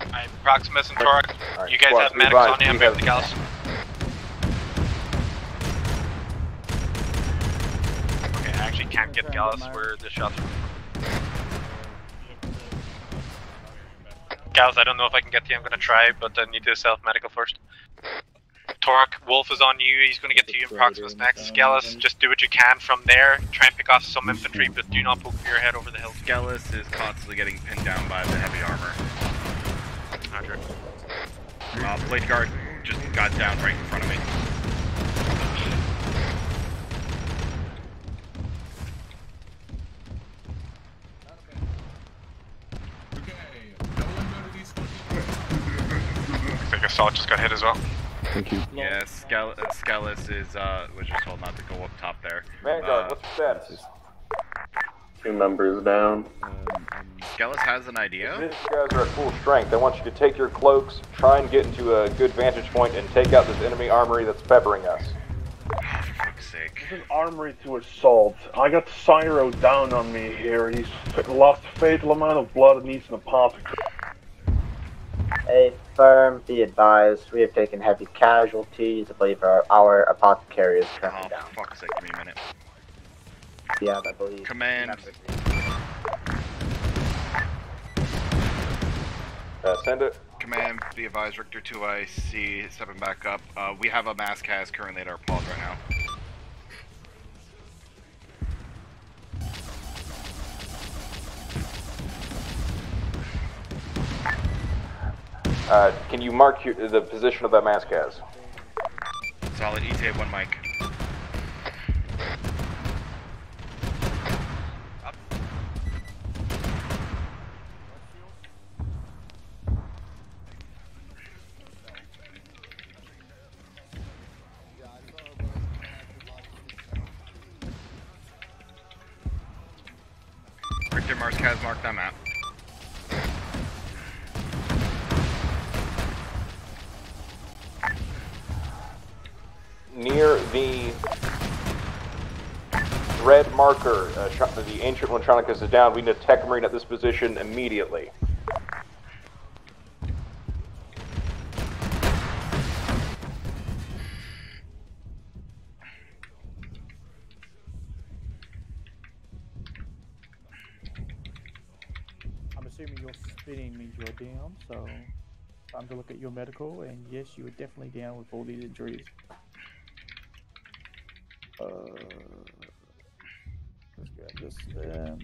Alright, Proximus and Torque. Alright, you guys squad, have medics on you. I'm we have- moving to Okay, I actually can't get Gallus where the shots are. Gallus, I don't know if I can get to you. I'm gonna try, but I need to self medical first. Torque, Wolf is on you. He's gonna get to you. and Proximus next. Gallus, just do what you can from there. Try and pick off some infantry, but do not poke your head over the hill. Gallus is constantly getting pinned down by the heavy armor. Roger. Uh, Blade Guard just got down right in front of me. Looks like Assault just got hit as well. Thank you. Yeah, Scal- uh, is, uh, was just told not to go up top there. Vanguard, Uh, what's your status? Two members down. Scalus has an idea. These guys are at full strength. I want you to take your cloaks, try and get into a good vantage point, and take out this enemy armory that's peppering us. Oh, There's an armory to assault. I got Cyro down on me here. He's lost a fatal amount of blood and needs an apothecary. A firm, be advised, we have taken heavy casualties. I believe our, our apothecary is currently Oh, down. fuck's sake, give me a minute. Yeah, I believe. Command. Uh, send it. Command, be advised, Richter 2 I see stepping back up. Uh, we have a mass cast currently at our pod right now. Uh, can you mark your, the position of that mass gas? Solid ETA 1 mic. Richter Mars Kaz mark that map. Near the red marker, uh, the ancient Wintronicus is down. We need a tech marine at this position immediately. So time to look at your medical, and yes, you were definitely down with all these injuries. Uh, let's grab this. Um,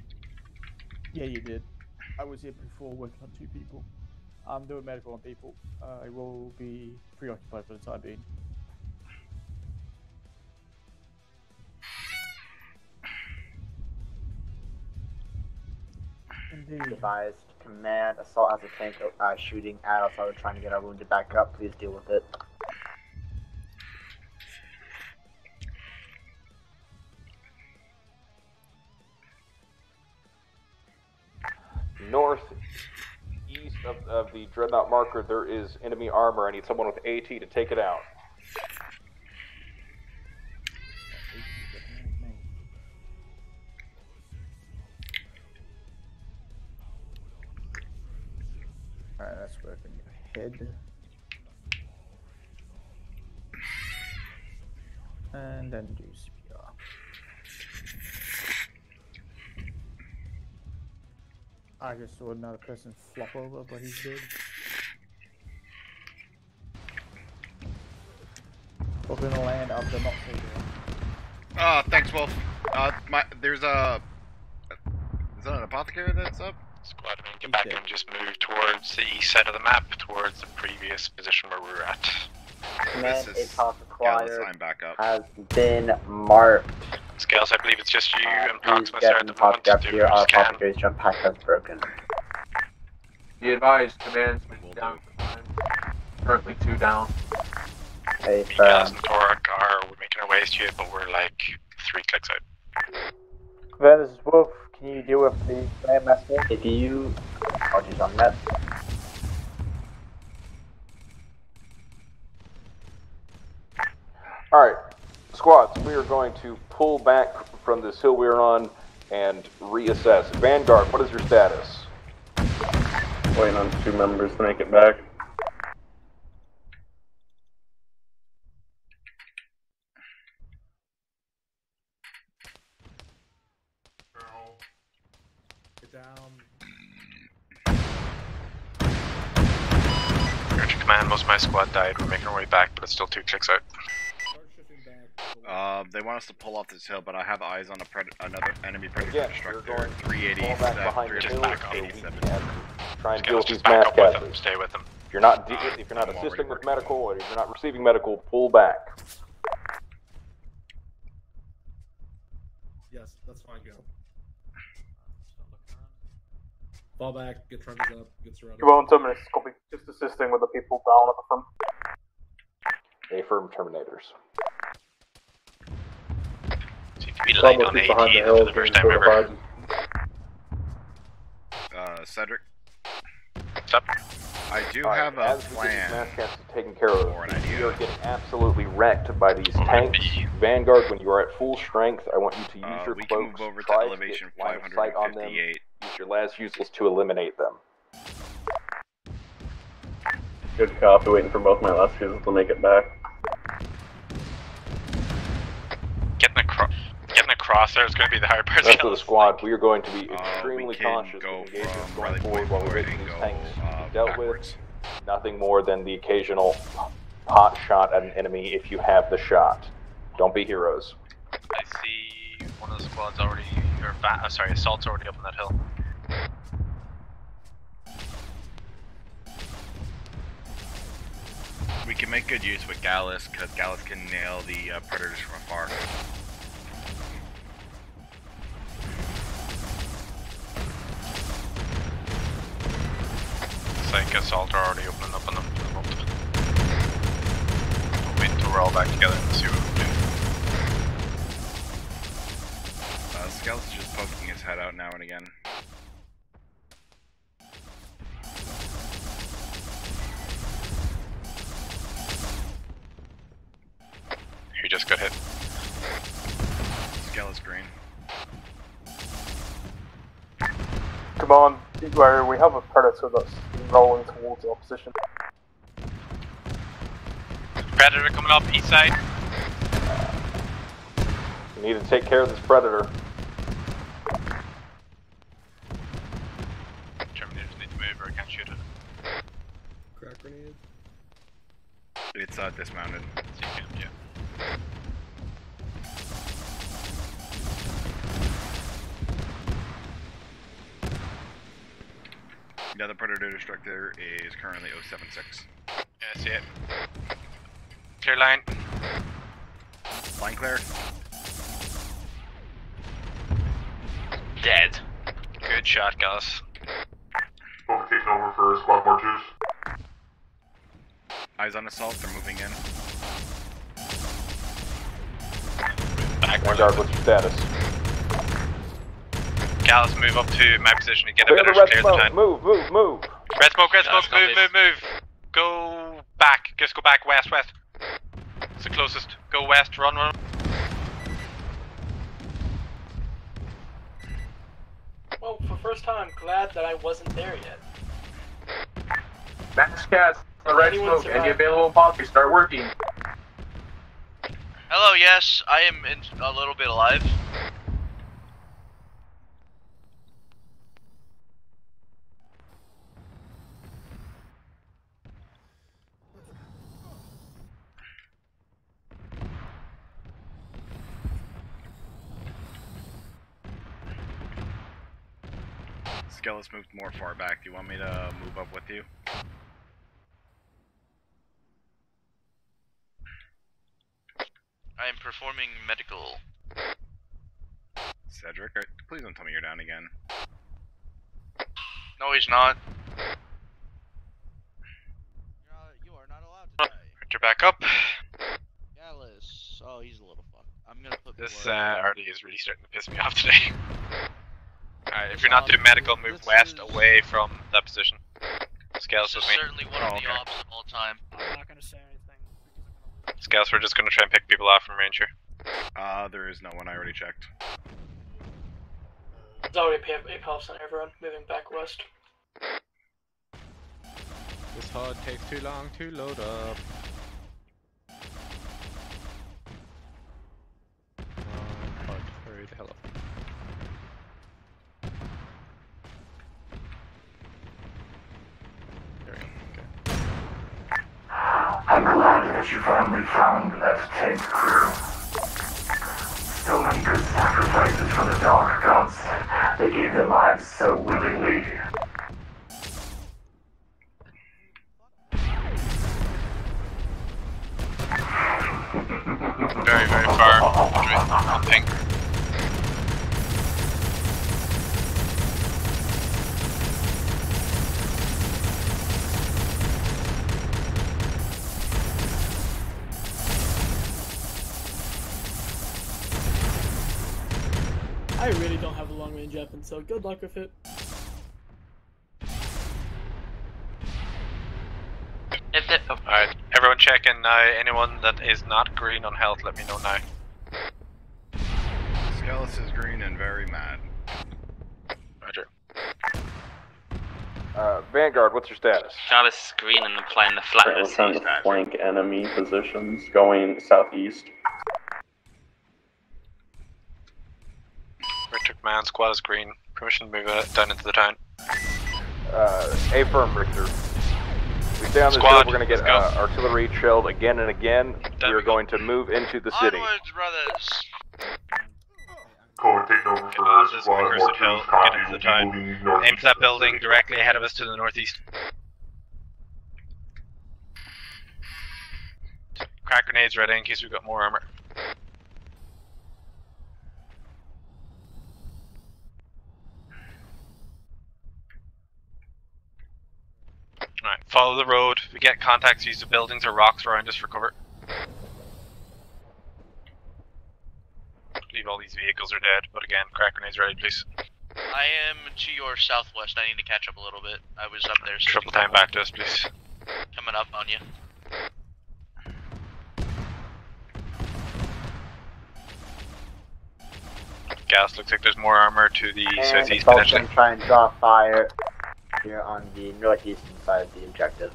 yeah, you did. I was here before working on two people. I'm doing medical on people. I will be preoccupied for the time being. Be advised, command, assault has a tank uh, shooting at us. I was trying to get our wounded back up. Please deal with it. North east of, of the dreadnought marker, there is enemy armor. I need someone with AT to take it out. Head. And then do CPR. I just saw another person flop over, but he's dead. We're gonna land after not so good. Uh, thanks, Wolf. Uh, my, there's a. Is that an apothecary that's up? Squad, I mean, get back and just move towards the east side of the map, towards the previous position where we were at. Command, This is a acquired I'm back up. has been marked. Scales, I believe it's just you uh, and Please Proximus get there at the moment. up Do here. Our you can. apothecary's jump pack has broken. Be advised, command's been down. Currently two down. A Gallus firm. and Torque are we're making our ways to you, but we're like three clicks out. Command, this is Wolf can you do with the Grandmaster? If you... Oh geez, I'm. Alright, squads, we are going to pull back from this hill we are on and reassess. Vanguard, what is your status? Waiting on two members to make it back. Down. Urgent command, most of my squad died. We're making our way back, but it's still two clicks out. Uh, they want us to pull off this hill, but I have eyes on a pred- another enemy predator Again, destructor. Fall back 387, behind the hill so we 387. can try and deal with these just mass up with them. casualties. Stay with them. If you're not de- if you're not I'm assisting with medical or if you're not receiving medical, pull back. Yes, that's fine, go. Fall back, get trundles up, get surrounded. You won't terminate. Just assisting with the people down at the front. Affirm Terminators. Seem to be light on AT for the first time ever. Uh, Cedric? What's up? I do Alright, have a as we get these plan. mass casualties taken care of, or an we are getting absolutely wrecked by these tanks. Vanguard, when you are at full strength, I want you to use Uh, your we can cloaks, move over to elevation get line on them, 558. Use your last useless to eliminate them. Good copy, waiting for both my last users to make it back. Getting across, getting across there is going to be the hard part. The rest of the *laughs* squad, we are going to be Uh, extremely we can conscious go of engagements going Riley forward while we're forward getting these go, tanks uh, dealt backwards. with. Nothing more than the occasional pot shot at an enemy if you have the shot. Don't be heroes. I see one of the squads already, or uh, sorry, assault's already up on that hill. We can make good use with Gallus, because Gallus can nail the uh, predators from afar. It's like assault are already opening up on them at the moment. We'll wait until we're all back together and see what we do. Skel's just poking his head out now and again. He just got hit. Skell is green. Come on, where we have a predator that's rolling towards the opposition. Predator coming up east side. We need to take care of this predator. Terminators need to move or I can't shoot it. Crack grenade. It's uh, dismounted. Yeah. Now The predator destructor is currently 076. Yeah, I see it. Clear line. Line clear. Dead. Good shot, Gallus. Both taking over for squad marchers. Eyes on assault, they're moving in. Vanguard, what's your status? Gallus, move up to my position to get a Clear better the red clear the smoke. time. Move, move, move. Red smoke, red Gallus, smoke, move, move, move. Go back, just go back west, west. It's the closest. Go west, run, run. Well, for first time, I'm glad that I wasn't there yet. That's cats, the red Anyone smoke, and the survive? available pockets start working. Hello, yes, I am in a little bit alive. Skellus moved more far back. Do you want me to move up with you? I am performing medical. Cedric, please don't tell me you're down again. No, he's not. You are not allowed to die. Put your back up. Gallus. Oh, he's a little fuck. I'm gonna put This more- uh, RD is really starting to piss me off today. *laughs* Alright, if you're not doing medical, move west away from that position. Scales This with is me. certainly one Oh, of okay. the ops of all time. I'm not gonna say anything. Scouts, we're just gonna try and pick people off from Ranger. Uh, there is no one. I already checked. There's already a pulse on everyone moving back west. This HUD takes too long to load up. Come on, HUD, hurry the hell up. There we go. Okay. That you finally found that tank crew. So many good sacrifices for the Dark Gods. They gave their lives so willingly. Very, very far. *laughs* I don't have a long range weapon, so good luck with it. If it, oh, Alright, everyone check in now. Anyone that is not green on health, let me know now. Skellus is green and very mad. Roger. Uh, Vanguard, what's your status? Charles is green and applying the flatters. We're trying to flank enemy positions going southeast. Richter Command, squad is green. Permission to move it down into the town. Uh, A firm, Richter. We stay on this Squad, hill, we're gonna get let's uh, artillery shelled again and again. we are going to move into the city. brothers. Core taking over for Uh, squad Hill. Get into the town. Aim for that building directly ahead of us to the northeast. Crack grenades ready in case we've got more armor. Alright, follow the road. If we get contacts, use the buildings or rocks around us for cover. believe all these vehicles are dead, but again, crack grenades ready, please. I am to your southwest. I need to catch up a little bit. I was up there. Triple time back to us, please. Coming up on you. Gas looks like there's more armor to the And southeast assault potentially. going to try and draw fire here on the northeastern side of the objective.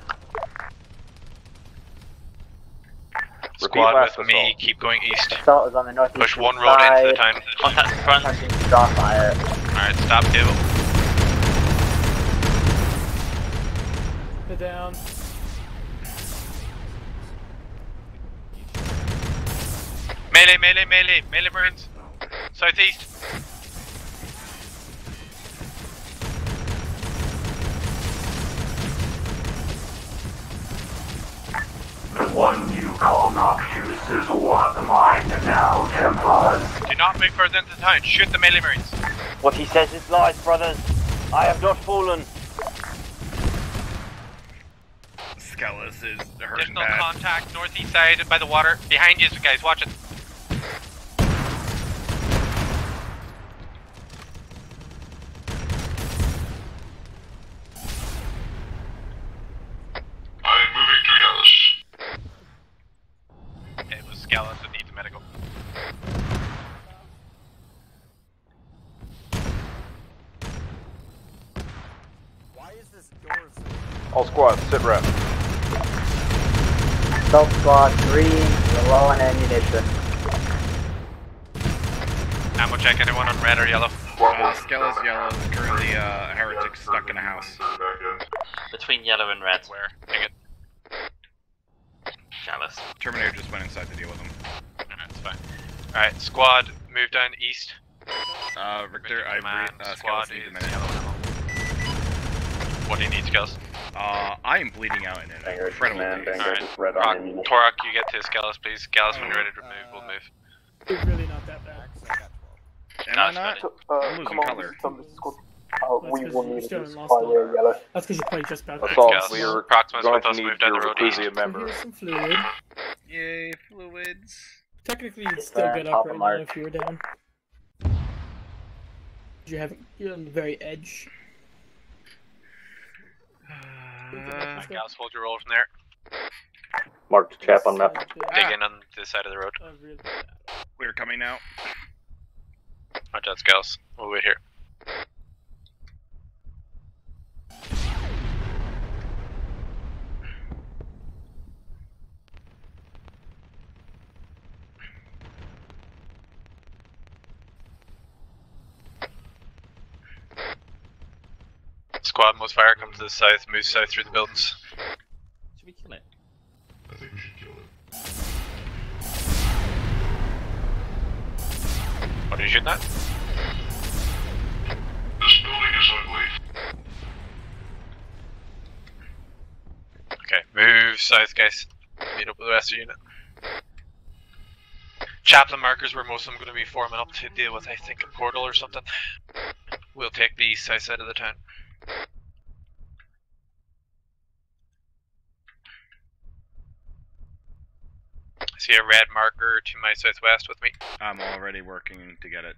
Squad last with me, keep going east. Assault is on the northeastern Push one road side. into the town. Contact *laughs* *laughs* front. Attempting to draw fire. Alright, stop table. They're down. Melee, melee, melee, melee burns. Southeast. The one you call Noctus is what mine now, Templars. Do not move further into the town. Shoot the melee marines. What he says is lies, brothers. I have not fallen. Skellus is hurting Additional bad. contact northeast side by the water. Behind you, guys. Watch it. I'm moving to Dallas. It was Skellus that needs medical. All squads, sit rep. Assault squad green, we're low on ammunition. Ammo check. Anyone on red or yellow? Uh, Skellus yellow currently uh, a heretic stuck in a house. Between yellow and red. Where? Dang Terminator just went inside to deal with him. That's fine. Alright, squad, move down east. Uh, Richter, I Command, breathe, uh, squad needs a is minute. yellow. What do you need, Skellus? Uh, I am bleeding out in an Vanguard incredible command, pace. Alright. is red on Rock. Torok, you get to Skellus, please. Skellus, when you're ready to move, we'll move. It's really not that bad. Am I not? Uh, I'm losing come on, color. some squad. Uh, That's will need to in lost yellow. That's because you played just about Assault, Skellus. we are Proximus going with to us, need move down your the road east. recruitment member. here's some fluid. Yay, fluids. Technically, you'd still There, get up right now if you were down. You have you're on the very edge. Uh, Skellus, hold your roll from there. Marked chap on map. Dig in on this side of the road. We're coming out. Roger that, Scales. We'll wait here. Squad, most fire, come to the south, move south through the buildings. Should we kill it? I think we should kill it. What are you shooting at? This building is ugly. Okay, move south, guys. Meet up with the rest of the unit. Chaplain markers where most of them are going to be forming up to deal with, I think, a portal or something. We'll take the south side of the town. I see a red marker to my southwest with me. I'm already working to get it.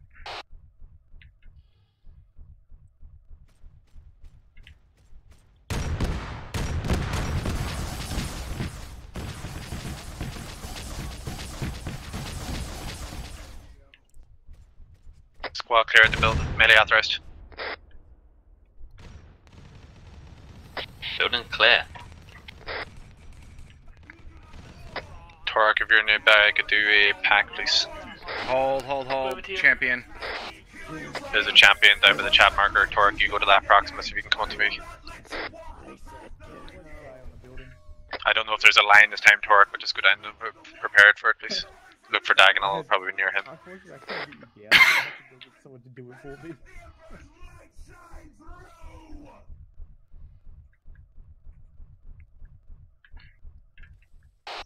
Squad clear at the building. Melee authorized. Building clear. Torok, if you're nearby, I could do a pack, please. Hold, hold, hold. Champion. There's a champion down by the chat marker. Torok, you go to that Proximus if you can come up to me. I don't know if there's a line this time, Torok, but just go down and pre- prepared for it, please. Look for Diagonal, probably near him. *laughs* Unfortunately, I can't beat the gas. I have to go get someone to do it for me.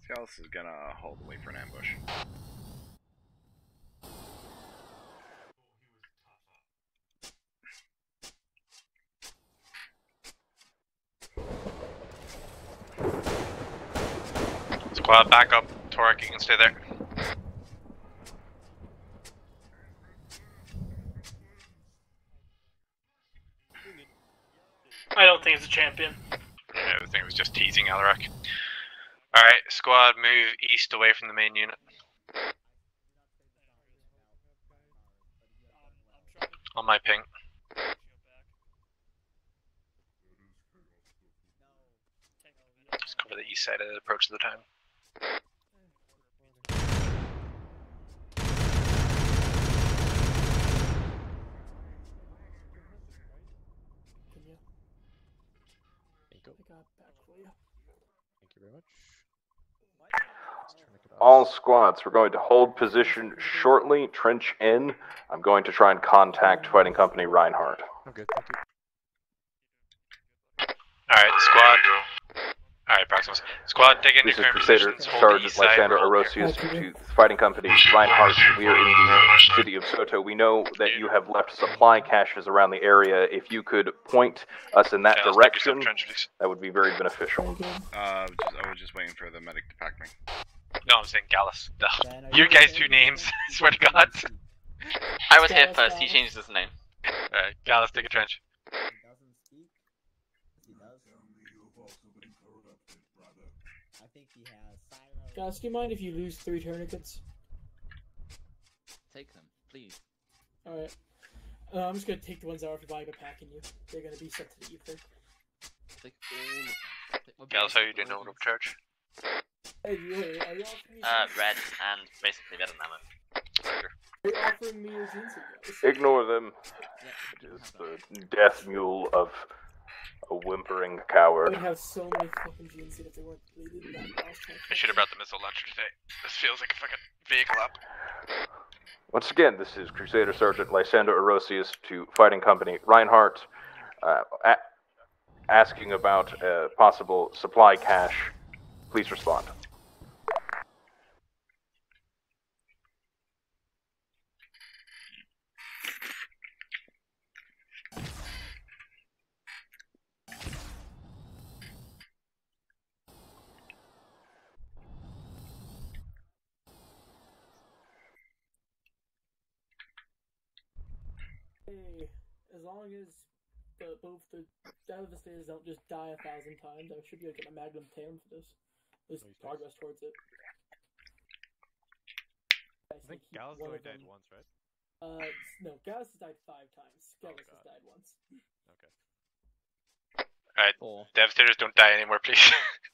Skellus is gonna hold away for an ambush. Squad, back up. Torok, you can stay there. I don't think it's a champion. Yeah, the thing was just teasing Alarak. Alright, squad, move east away from the main unit. On my ping. Just cover the east side of the approach to the town. I got back for you. Thank you very much. All squads, we're going to hold position shortly. Trench in. I'm going to try and contact Fighting Company Reinhardt. Okay, thank you. Alright, squad. Alright, Proximus. Squad, dig into This is current Crusader positions. Hold the Sergeant east side. Lysander Orosius to Fighting Company Reinhardt. We are in the city of Soto. We know that you have left supply caches around the area. If you could point us in that Yeah, let's take yourself direction, trench, that would be very beneficial. Uh, just, I was just waiting for the medic to pack me. No, I'm saying Gallus. *laughs* No. You guys two names, *laughs* swear to God. I was here first, he changed his name. Alright, Gallus, take a trench. I think he has Cyro. Guys, do you mind if you lose three tourniquets? Take them, please. Alright. Uh, I'm just gonna take the ones that are provided by packing you. They're gonna be sent to the ether. Take all of them. Take my Gallus, how best you doing ones. over church? Hey, you, hey, are you offering me? Uh, red and basically red and ammo. Are you me your jeans? Ignore them. It is the death mule of a whimpering coward. would have so many fucking jeans if they weren't bleeding that last time. I should have brought the missile launcher today. This feels like a fucking vehicle up. Once again, this is Crusader Sergeant Lysander Orosius to Fighting Company Reinhardt, uh, a- asking about a possible supply cache. Please respond. Hey, as long as the, both the devastators don't just die a thousand times, I should be able to get my Magnum Tam for this. There's progress towards it. I think Gallus only died once, right? Uh, no, Gallus has died five times. Gallus has died once. Okay. Alright, Devastators, don't die anymore, please. *laughs*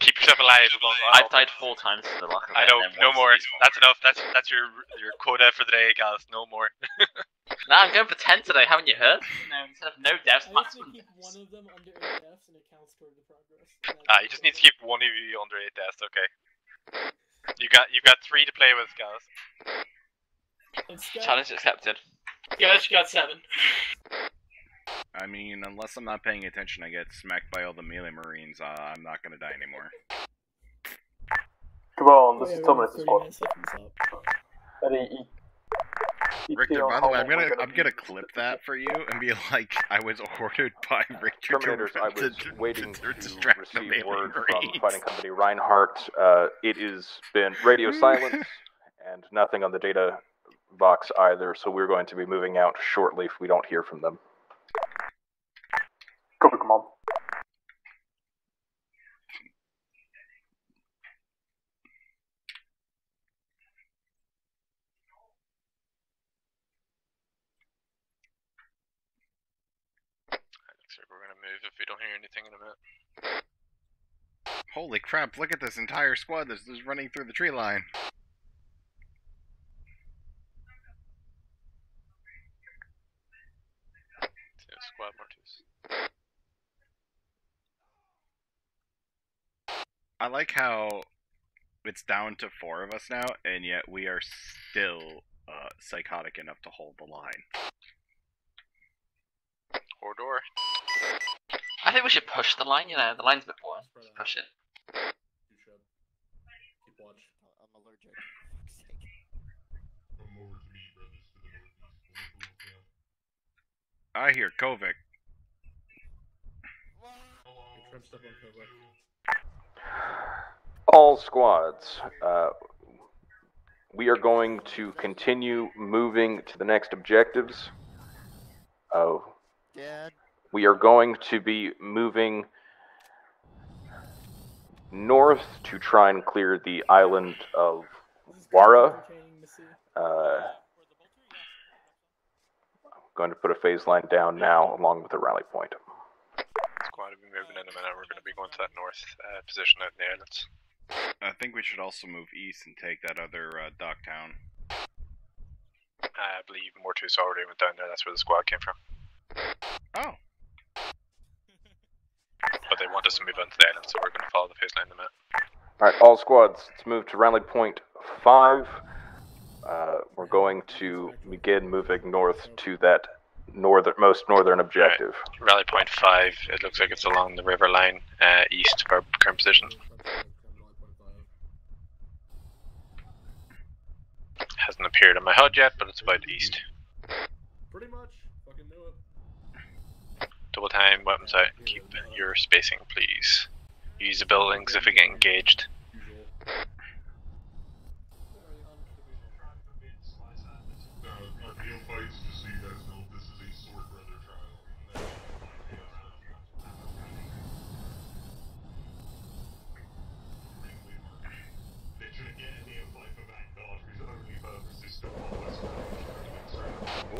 Keep yourself alive as long as I've died four times to the lack of I it, know, no more. these That's enough. That's that's your your quota for the day, guys. No more. *laughs* Nah, I'm going for 10 today, haven't you heard? You know, instead of no deaths, I just maximum to keep one of them under 8 deaths and it counts toward the progress. Ah, you just need to keep one of you under eight deaths. Okay. You got you got three to play with, guys. Challenge accepted. Gallus, you got seven. I mean, unless I'm not paying attention, I get smacked by all the melee marines. Uh, I'm not gonna die anymore. Come on, this Oh, yeah, is we're Terminator 30 Squad. minutes seconds up. Eddie, eat. eat Richter, by the way, I'm gonna we're I'm gonna clip that for you and be *laughs* like, I was ordered by Richter Terminators, *laughs* to, I was to, waiting to, to distract the receive melee word from marines. fighting company Reinhardt. Uh, it has been radio *laughs* silence and nothing on the data box either, so we're going to be moving out shortly if we don't hear from them. Copy, come on. Looks like we're gonna move if we don't hear anything in a minute. Holy crap! Look at this entire squad that's just running through the tree line. So, squad Mortis. I like how it's down to four of us now, and yet we are still uh, psychotic enough to hold the line. Corridor. I think we should push the line, you know, the line's a bit boring. Just push it. You should. Keep watch. I'm allergic. I hear Kovic. You trim stuff on Kovac. All squads, uh, we are going to continue moving to the next objectives. Oh, Dad. we are going to be moving north to try and clear the island of Wara. Uh, I'm going to put a phase line down now along with a rally point. Squad will be moving in a minute. We're gonna be going to that north uh, position out in the islands. I think we should also move east and take that other uh, dock town. I believe Mortis already went down there. That's where the squad came from. Oh. *laughs* But they want us to move onto the island, so we're gonna follow the phase line in a minute. Alright, all squads, let's move to rally point 5. Uh, we're going to begin moving north to that northern, most northern objective. Rally point five. It looks like it's along the river line, uh, east of our current position. Hasn't appeared on my HUD yet, but it's about east. Pretty much. Fucking knew it. Double time, weapons out. Keep your spacing, please. Use the buildings if we get engaged.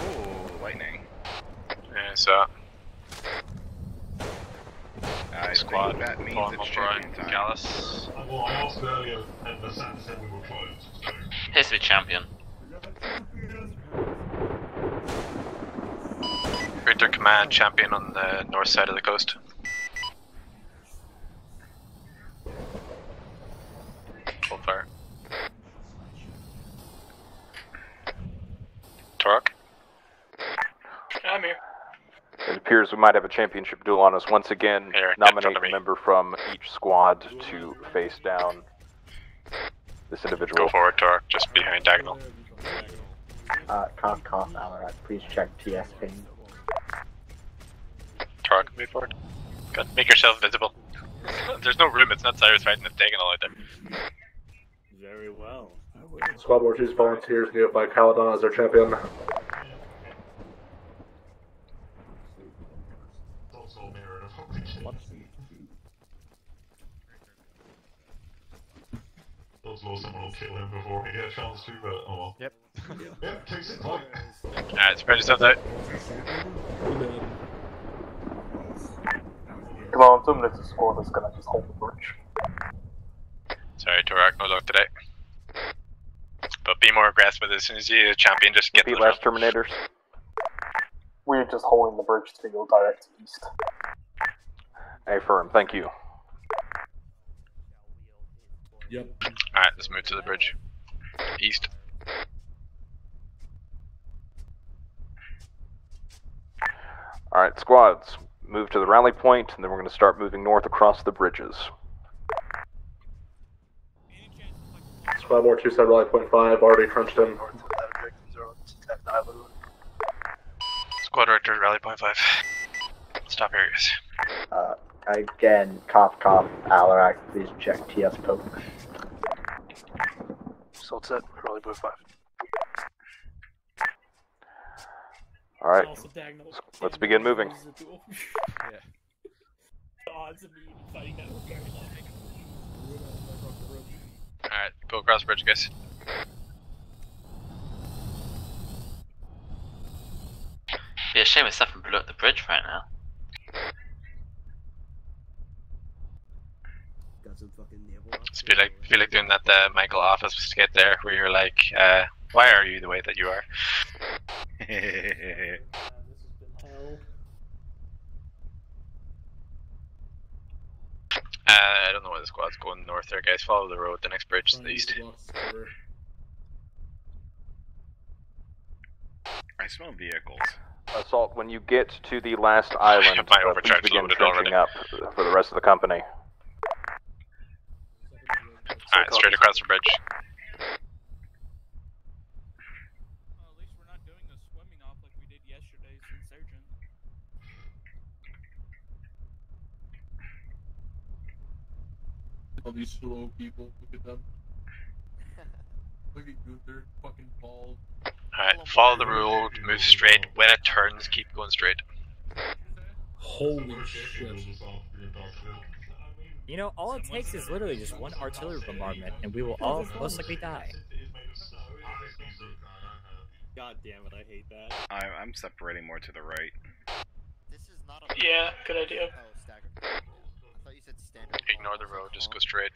Ooh, lightning. Yeah, so I squad that means going it's for champion time. Gallus. Well, I asked earlier, and the Sam said we were closed, so... Here's the champion. Richter Command champion on the north side of the coast. Full fire. Torok? I'm here. It appears we might have a championship duel on us once again. Here, Nominate a me. member from each squad to face down this individual. Go forward, Torok, just behind diagonal. Uh, cough, cough, Alarak. Please check TS ping. Torok, move forward. Good. Make yourself visible. *laughs* There's no room, it's not Cyrus fighting, the diagonal out there. Very well. Squad Mortis volunteers nearby Caledon as their champion. Saw someone else kill him before he get a chance to, but oh well. Yep. Yep, case in point. Alright, spread yourselves out. Come on, two minutes of squad is gonna just hold the bridge. Sorry, Torok, no luck today. But be more aggressive as soon as you champion, just get Repeat the last Terminators. We're just holding the bridge to go direct east. Affirm, thank you. Yep. Alright, let's move to the bridge. East. Alright, squads, move to the rally point, and then we're going to start moving north across the bridges. Squad more two seven rally point five already trenched in. Squad director, rally point five. Stop here, guys. Uh, again, cough, cough, Alarak, please check TS poke. Salt set, rally point five. Alright, Also let's begin moving. is a duel. *laughs* The odds of me fighting that were very low. Alright, go across the bridge, guys. Be a shame if something blew up the bridge right now. It's feel like feel like doing that uh, Michael Office skit there, where you're like, uh, "Why are you the way that you are?" *laughs* Uh, I don't know why the squad's going north there, guys. Follow the road. The next bridge to the east. I smell vehicles. Assault, when you get to the last *laughs* island, My uh, please overcharge begin loaded trenching already. up for the rest of the company. Alright, straight across the bridge. All these slow people, look at them. *laughs* Look at Gunther, fucking bald. Alright, follow the road, move straight. When it turns, keep going straight. Holy shit. You know, all it takes is literally just one artillery bombardment, and we will all most likely die. God damn it, I hate that. I, I'm separating more to the right. Yeah, good idea. Ignore the road, just go straight.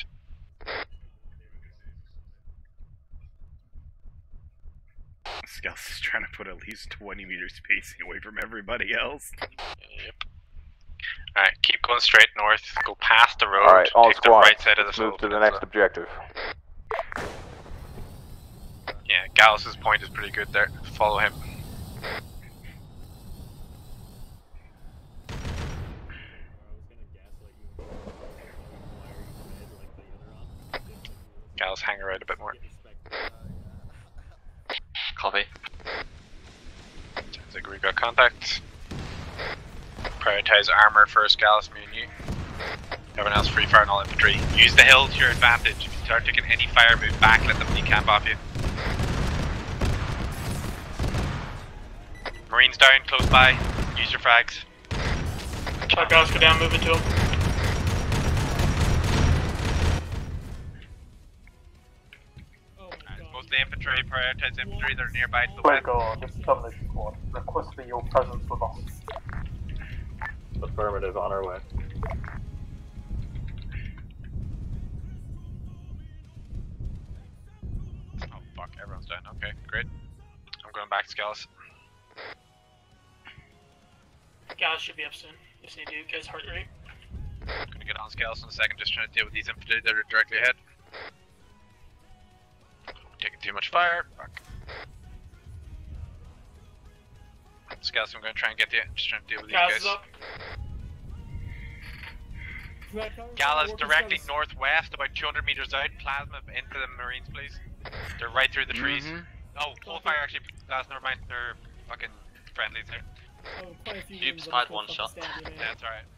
Skells is trying to put at least 20 meters spacing away from everybody else. Yep. Alright, keep going straight north. Go past the road. Alright, all take the right side of the move to the next uh, objective. Yeah, Gallus's point is pretty good there. Follow him. Gallus, hang around a bit more. Copy. Sounds like we got contact. Prioritize armor first, Gallus, me and you. Everyone else free fire and all infantry. Use the hill to your advantage. If you start taking any fire, move back, let them decamp off you. Marines down, close by. Use your frags. Shot guys go down, move it to him. Most of the infantry, prioritize infantry that are nearby to the Quick, west. go, this is Termination Squad. Requesting your presence with us. Affirmative, on our way. Oh fuck, everyone's done. Okay, great. I'm going back to Gallus. Guys should be up soon. Just need to do guys heart rate. Gonna get on Scales in a second, just trying to deal with these infantry that are directly ahead. Taking too much fire. Fuck. Scales, I'm gonna try and get you. Just trying to deal with these Guys guys. is up. Directly northwest, about 200 meters out. Plasma into the Marines, please. They're right through the mm-hmm. trees. Oh, full fire actually. Gallus, never mind. They're fucking friendlies there. Oh, quite a few Dupe I'm one shot. stab. Yeah, that's alright.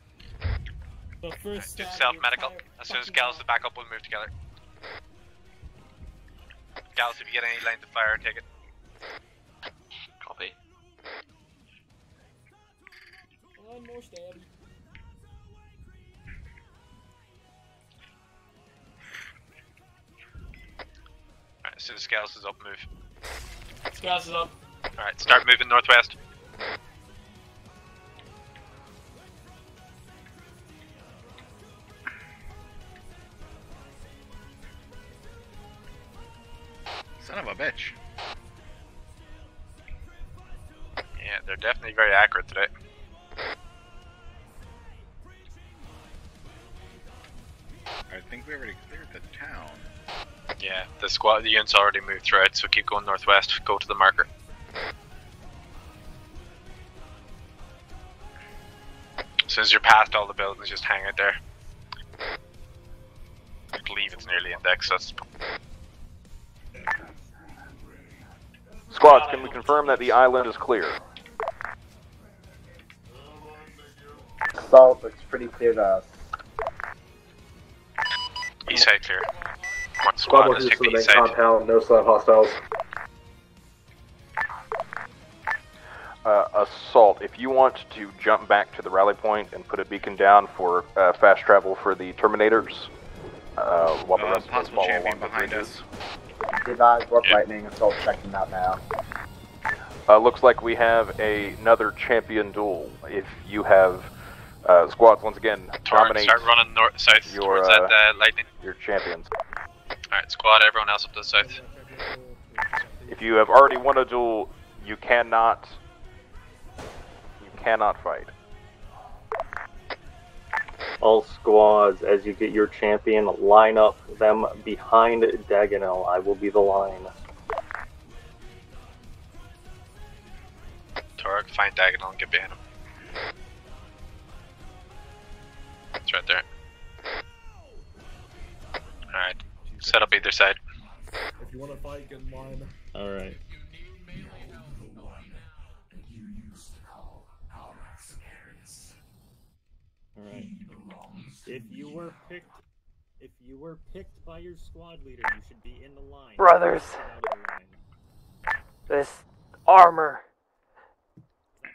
The first Do self medical. As soon as fucking Gallus is back up, we'll move together. Gallus, if you get any lines of fire, take it. Copy. One more stab. soon as Scales is up, move. Scouts is up. Alright, start moving northwest. Son of a bitch. Yeah, they're definitely very accurate today. I think we already cleared the town. Yeah, the squad, the units already moved through it, so keep going northwest. Go to the marker. As soon as you're past all the buildings, just hang out there. I believe it's nearly indexed. That's Squads, can we confirm that the island is clear? Salt looks pretty clear to us. East side clear. One Squad squad, let's take to the the main east side. compound, no slab hostiles. Uh, assault, if you want to jump back to the rally point and put a beacon down for uh, fast travel for the Terminators, uh, while the Uh, rest of us possible follow champion along the behind bridges. Divide, Warp Lightning, Assault checking out now. Uh, looks like we have a, another champion duel. If you have uh, squads, once again, Torrent, dominate start running north south your, towards uh, that uh, lightning. your champions. Alright, squad, everyone else up to the south. If you have already won a duel, you cannot, you cannot fight. All squads, as you get your champion, line up them behind Dagonel. I will be the line. Torok, find Diagonal and get behind him. It's right there. Alright, set up either side. If you want to fight, get in line. Alright. Alright. If you were picked if you were picked by your squad leader, you should be in the line. Brothers. Get out of the line. This armor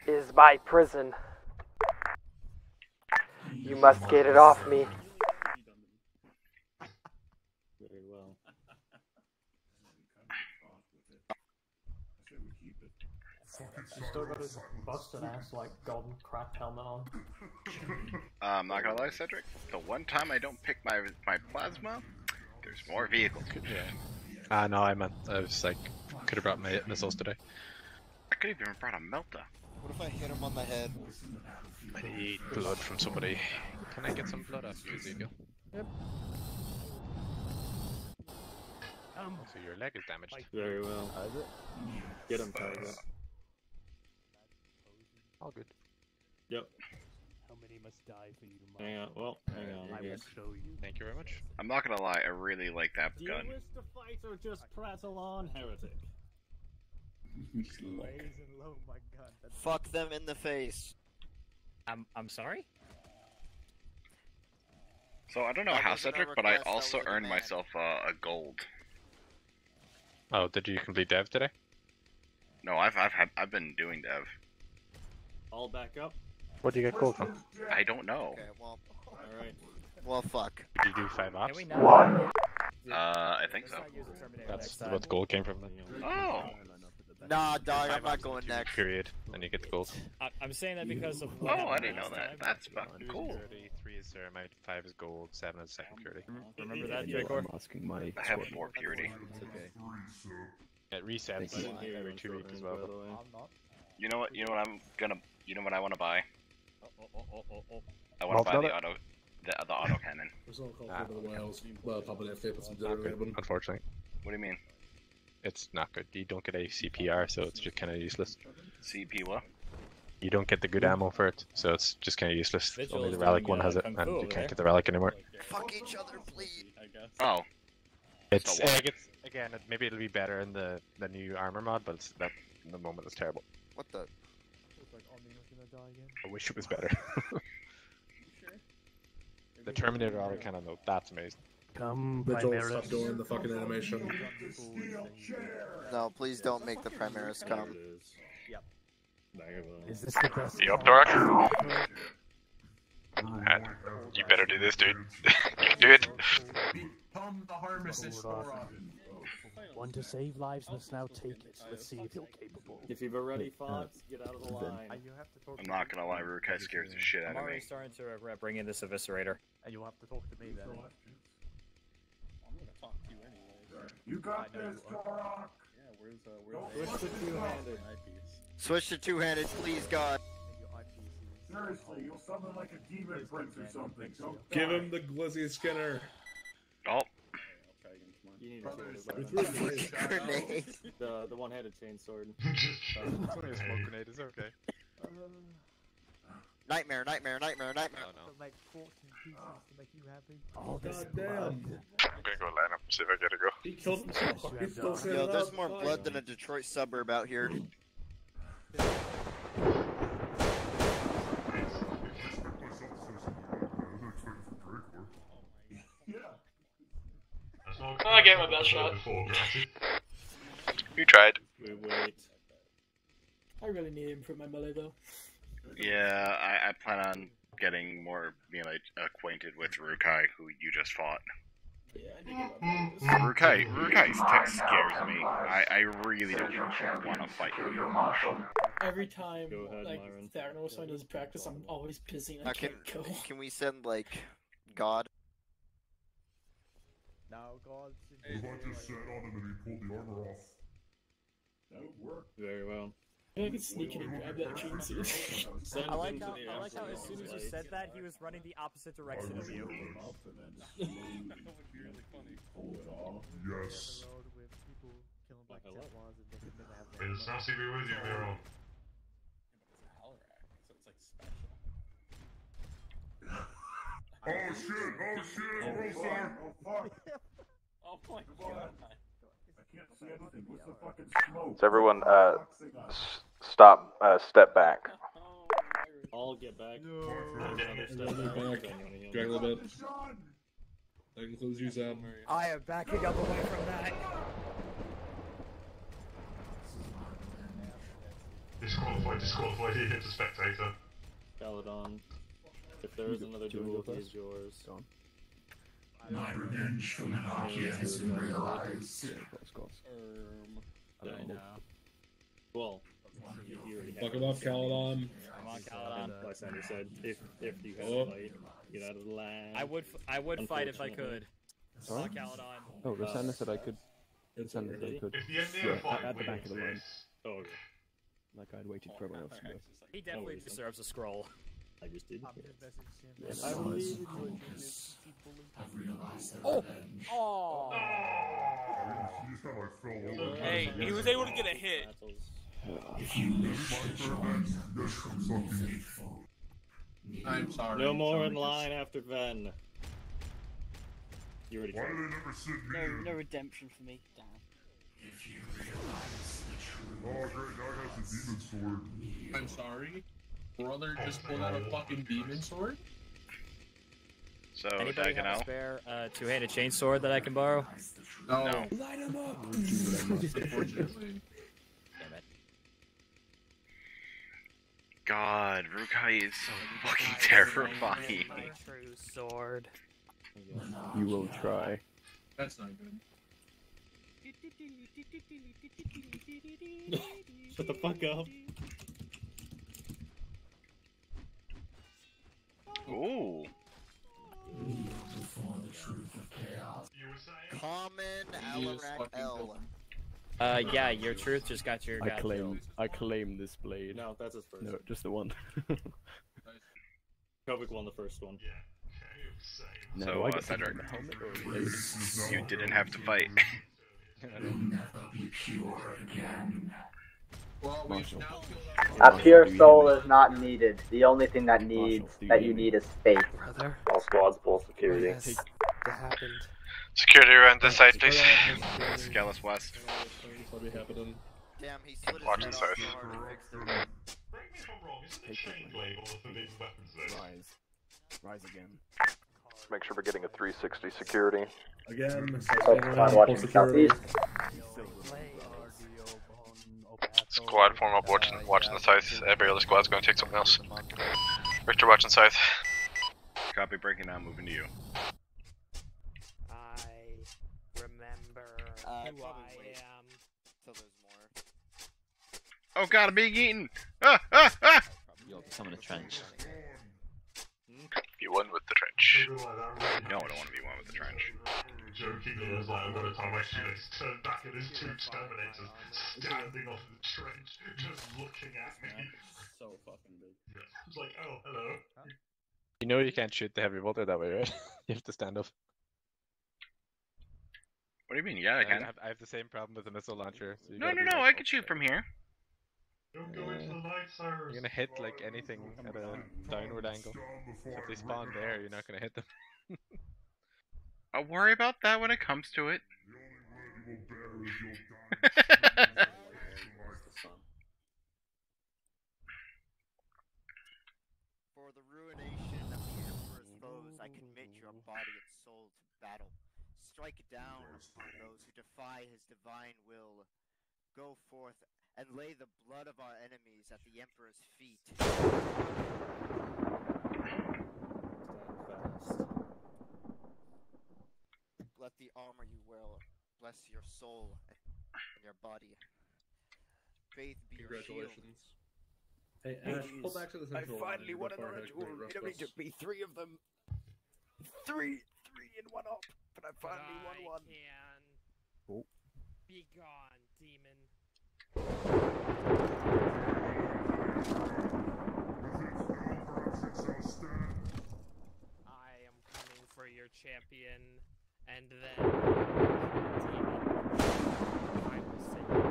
is my prison. You must get it off me. Very well. You still got his busted ass like golden crap helmet on. Uh, I'm not gonna lie, Cedric. The one time I don't pick my my plasma, there's more vehicles. Yeah. Ah, no, I meant I was like, could have brought my missiles today. I could have even brought a melta. What if I hit him on the head? I need blood from somebody. Can I get some blood after you, Ezekiel? Yep. Um, so your leg is damaged. Very well. Get him, Tiger. All good. Yep. How many must die for you to Hang on. Well, hang on. I I will guess. show you. Thank you very much. I'm not gonna lie, I really like that Do you gun. wish to fight or just prattle on, heretic? *laughs* Raise and load my gun. Fuck them in the face. I'm I'm sorry. So I don't know That how, Cedric, but I also earned myself uh, a gold. Oh, did you complete dev today? No, I've I've had, I've been doing dev. All back up. What do you get gold from? I don't know. Okay, well, Alright. well, fuck. Did you do five ops? Can we not? One. Uh, I think so. Let's not use the Terminator That's next what the gold came from. Oh, Nah, dog, I'm not going two next. Period, and you get the gold. I, I'm saying that because of. oh, I didn't know that. time. That's fucking cool. Security, three is Ceramite, five is gold, seven is second purity. Remember that, Yeah, Jacor? I'm asking my I have squad four purity. It resets Thank you. every two weeks as well. You know what? You know what I'm gonna. You know what I want to buy? Oh, oh, oh, oh, oh. I want to buy the Multi-bullet? auto, the, the auto cannon. There's no Ah, conflict the Wales. Well, probably if it's some Not unfortunately. What do you mean? It's not good. You don't get a CPR, so it's just kind of useless. CP what? You don't get the good ammo for it, so it's just kind of useless. Vigil Only the relic one has it, and fu you can't there. get the relic anymore. Fuck each other, please. Oh, It's, So what? uh, it's again, it, maybe it'll be better in the the new armor mod, but it's, that in the moment is terrible. What the? Looks like Omni was gonna die again. I wish it was better. *laughs* the Terminator auto cannon though, that's amazing. Come, Vigil, Primaris. stop doing the fucking animation. No, please don't make the Primaris come. Yep. Is this the best? You up, Torok? Uh, you better do this, dude. *laughs* you can do it. Become the Harmist Explorer. One to save lives must now take it. Let's see if you're capable. If you've already fought, get out of the line. I'm not gonna lie, Rukai scares the shit out of me. I'm out of already me. starting to regret bringing this eviscerator. And you'll have to talk to me then. You got this, Torok! Yeah, where's uh, where's Switch to two-handed. Switch to two-handed, please, God. Seriously, you'll summon like a demon prince or something. Don't Give die. him the glizzy Skinner. Oh. You need Brothers, a sword. threw a grenade. The the one-handed chainsaw. It's only a smoke grenade, it's okay. Nightmare, nightmare, nightmare, nightmare. To make 14 pieces oh. to make you happy. Oh, goddamn. I'm gonna go line up and see if I get a go. He killed himself. He's still Yo, sitting there's more blood than a Detroit suburb out here. I gave my best shot. You tried. We wait. I really need him for my melee though. Yeah, I, I plan on getting more melee acquainted with Rukai, who you just fought. Yeah, I need to get my melee. Rukai, Rukai's tech scares me. I, I really don't want to fight him. Every time Go ahead, like Myron. Theranos when does practice, I'm always pissing. I Now, can, can't go. can we send, like, God? Now, God. If I just sat on him and he pulled the armor off. That would work. Very well. I can sneak in and grab that chain suit. *laughs* I like how I like how as soon as you said that, he was running the opposite direction of you. *laughs* Yes. May the sassy be with you, Miro. Oh shit! Oh shit! Oh fuck! Oh fuck! *laughs* Oh my god. I can't see anything. What's the fucking smoke? So everyone, uh, s- stop, uh, step back. I'll get back. Drag Another a step little back. bit back. Then you wanna heal Drag a little bit. That includes you, Sam. I am backing up away from that. Disqualified, disqualified, he hit the spectator. Caledon. If there is another duel, wanna go he is first? yours. My revenge for Menachia has been realized. Um, I don't know. Well, you you already have Fuck him up, Caledon. Come on, Caledon. Like Sandy said, if if you have Oh. fight, get out of the line. I would f- I would fight if I could. Sorry? Caledon. Oh, Rosanna said I could. Rosanna said I could. If the end Yeah, of the fight at, at the back of the line. Oh, okay. Like I'd waited for everyone else to go. He definitely deserves a scroll. I just did. Yes. I believe in you. I've realized that Oh! revenge. Oh! You just like fell over. Hey, he was able to get a hit. If you wish to join the true I'm sorry. No more in line after Ven. You already Why tried. do they never send me No, in? no redemption for me. Damn. if you realize the true Oh great, now I got the demon sword. I'm sorry. Brother just pulled out a fucking demon sword? So, Anybody have a Diagonal? spare uh, two-handed chainsaw that I can borrow? No. No. Light him up! *laughs* Unfortunately. Damn it. God, Rukai is so oh fucking terrifying. My true sword. You will try. That's not good. Shut the fuck up. Ooh. before the truth of chaos. Common Alarak L. Uh, yeah, your truth just got your I got claim. killed. I claim this blade. No, that's his first. No, just the one. *laughs* Kovic won the first one. Yeah. no, So, I uh, get to Cedric, wear the helmet or a blade. *laughs* you didn't have to fight. Will *laughs* never be pure again. Well, we've Marshal. now killed A pure soul is not needed. The only thing that needs that you you need? need is faith. Brother. All squads, full security. Take- What happened? Security around this side, please. *laughs* Skellus West. That's what be happening. Damn, he slid his Watching head south. off so hard. Correct me if I'm wrong, isn't the Take chain it. blade one of the forbidden weapons then? Rise. Rise again. Make sure we're getting a 360 security. Again, I'm watching southeast. Squad form up watching, watching the south. Every other squad's going to take something else. Richter watching south. Copy breaking down, moving to you. I remember. Uh, who probably I wait am. Till there's more. Oh god, I'm being eaten! Ah, ah, ah! You'll become in a trench. Be one with the trench. No, I don't want to be one with the trench. Jokingly, I was like, I'm gonna time my students turn back and there's two Terminators standing off the trench, just looking at me. So fucking big. Yeah. It's like, oh, hello. You know you can't shoot the heavy bolter that way, right? *laughs* you have to stand up. What do you mean? Yeah, I I can. have, I have the same problem with the missile launcher. So you No, no, no, I can oh, shoot from here. Don't go into the light, Cyrus. You're gonna hit like anything at a downward angle. So if they spawn there, you're not gonna hit them. I'll worry about that when it comes to it. *laughs* For the ruination of the Emperor's foes, I commit your body and soul to battle. Strike down those who defy his divine will. Go forth and lay the blood of our enemies at the Emperor's feet. Let the armor you wear bless your soul and your body. Faith be your shield. Congratulations. Hey, Ash, pull back to the I central line finally won go far another duel. to the You don't need to be three of them. Three, three in one up. But I finally I won one. can Oh. be gone, demon. I am coming for your champion, and then demon, I will send you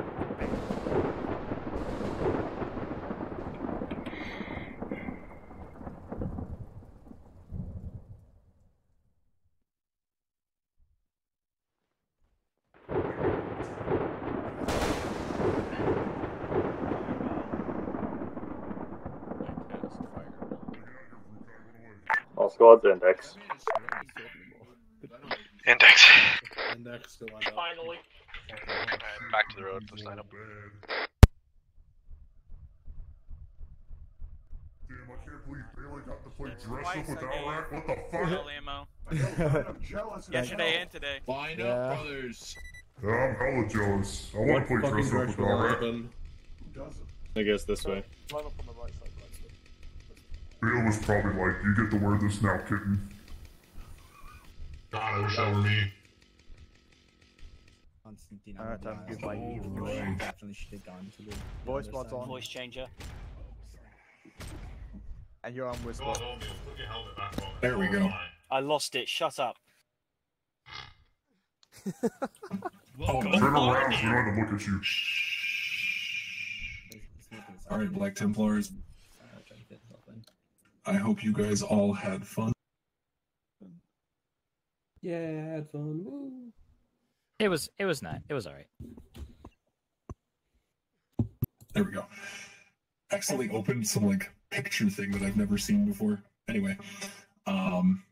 All squads index. Index. Index still on. Finally. Alright, back to the road. Let's line up. Damn, I can't believe Bailey got to play dress up with Alarak. What the fuck? Ammo. *laughs* *laughs* I'm jealous. Yesterday and today. Line Yeah. up, brothers. Yeah, I'm hella jealous. I want to play dress up with direction will Alarak. happen? I guess this way. Line up on the right side, right side. Bail was probably like, you get to wear this now, kitten. God, I wish that were me. Constantine Alright, time to get my Oh, evil right. Definitely should have gone to the Voice other bots on. Voice changer. And you're on whisper. God, put your helmet back on. There we go. I lost it. Shut up. *laughs* Oh, Turn around we don't to look at you. Alright, Black Templars. I hope you guys all had fun. Yeah, I had fun. Woo. It was. It was not. It was all right. There we go. Accidentally opened some like picture thing that I've never seen before. Anyway, um,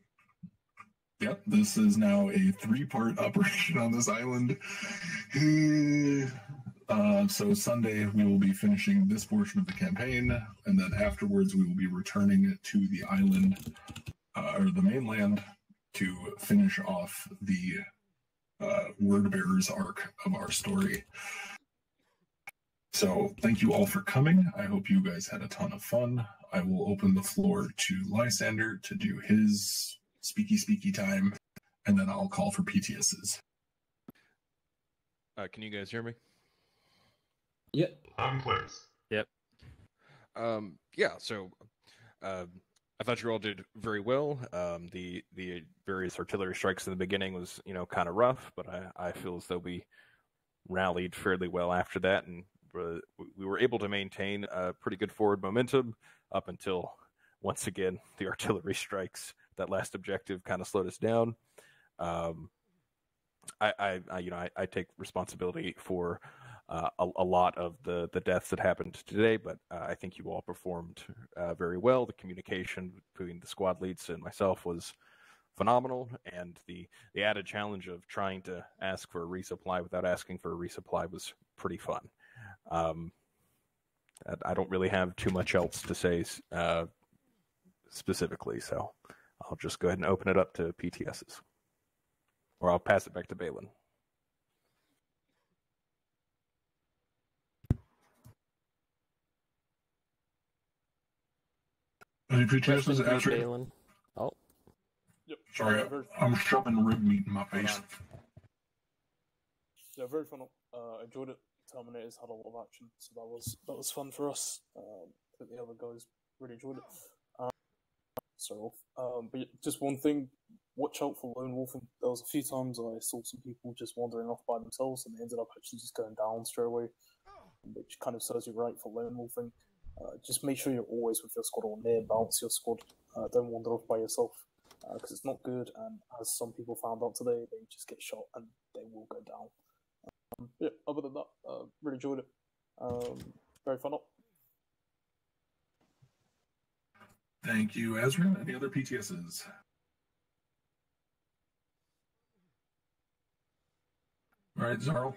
yep, this is now a three-part operation on this island. *laughs* Uh, so Sunday we will be finishing this portion of the campaign, and then afterwards we will be returning to the island uh, or the mainland to finish off the uh, word bearers arc of our story. So thank you all for coming. I hope you guys had a ton of fun. I will open the floor to Lysander to do his speaky speaky time, and then I'll call for PTSs. Uh, can you guys hear me? Yep. I'm clear. Yep. Um, yeah. So, um, I thought you all did very well. Um, the the various artillery strikes in the beginning was you know kind of rough, but I, I feel as though we rallied fairly well after that, and uh, we were able to maintain a pretty good forward momentum up until once again *laughs* the artillery strikes. That last objective kind of slowed us down. Um, I, I, I you know I, I take responsibility for uh, a, a lot of the the deaths that happened today, but uh, I think you all performed uh, very well. The communication between the squad leads and myself was phenomenal, and the the added challenge of trying to ask for a resupply without asking for a resupply was pretty fun. Um, I- don't really have too much else to say uh, specifically, so I'll just go ahead and open it up to PTSs, or I'll pass it back to Balin. Any PTSs, Rest in peace, Azri? Balin. Oh. Sorry, I'm shoving rib meat in my face. Yeah, very fun. Uh, enjoyed it. Terminators had a lot of action, so that was that was fun for us. Um, I think the other guys really enjoyed it. Um, so, um, but just one thing: watch out for lone wolfing. There was a few times I saw some people just wandering off by themselves, and they ended up actually just going down straight away, which kind of serves you right for lone wolfing. Uh, just make sure you're always with your squad or near balance your squad. Uh, don't wander off by yourself because it's not good. And as some people found out today, they just get shot and they will go down. Um, yeah, other than that, uh, really enjoyed it. Um, very fun up. Thank you, Ezra. Any other PTSs? All right, Zarl.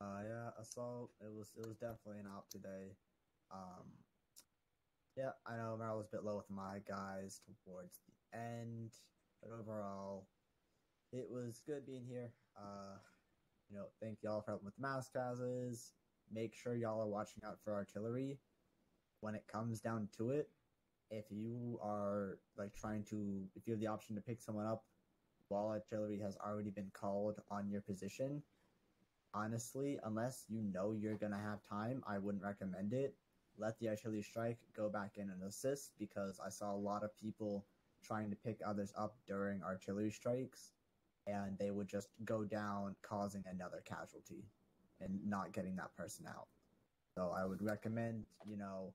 Uh, yeah, assault. It was it was definitely an out today. Um, yeah, I know Merrill was a bit low with my guys towards the end, but overall, it was good being here. Uh, you know, thank y'all for helping with the mass causes. Make sure y'all are watching out for artillery. When it comes down to it, if you are like trying to, if you have the option to pick someone up while artillery has already been called on your position, honestly, unless you know you're gonna have time, I wouldn't recommend it. Let the artillery strike go back in and assist because I saw a lot of people trying to pick others up during artillery strikes and they would just go down causing another casualty and not getting that person out. So I would recommend, you know,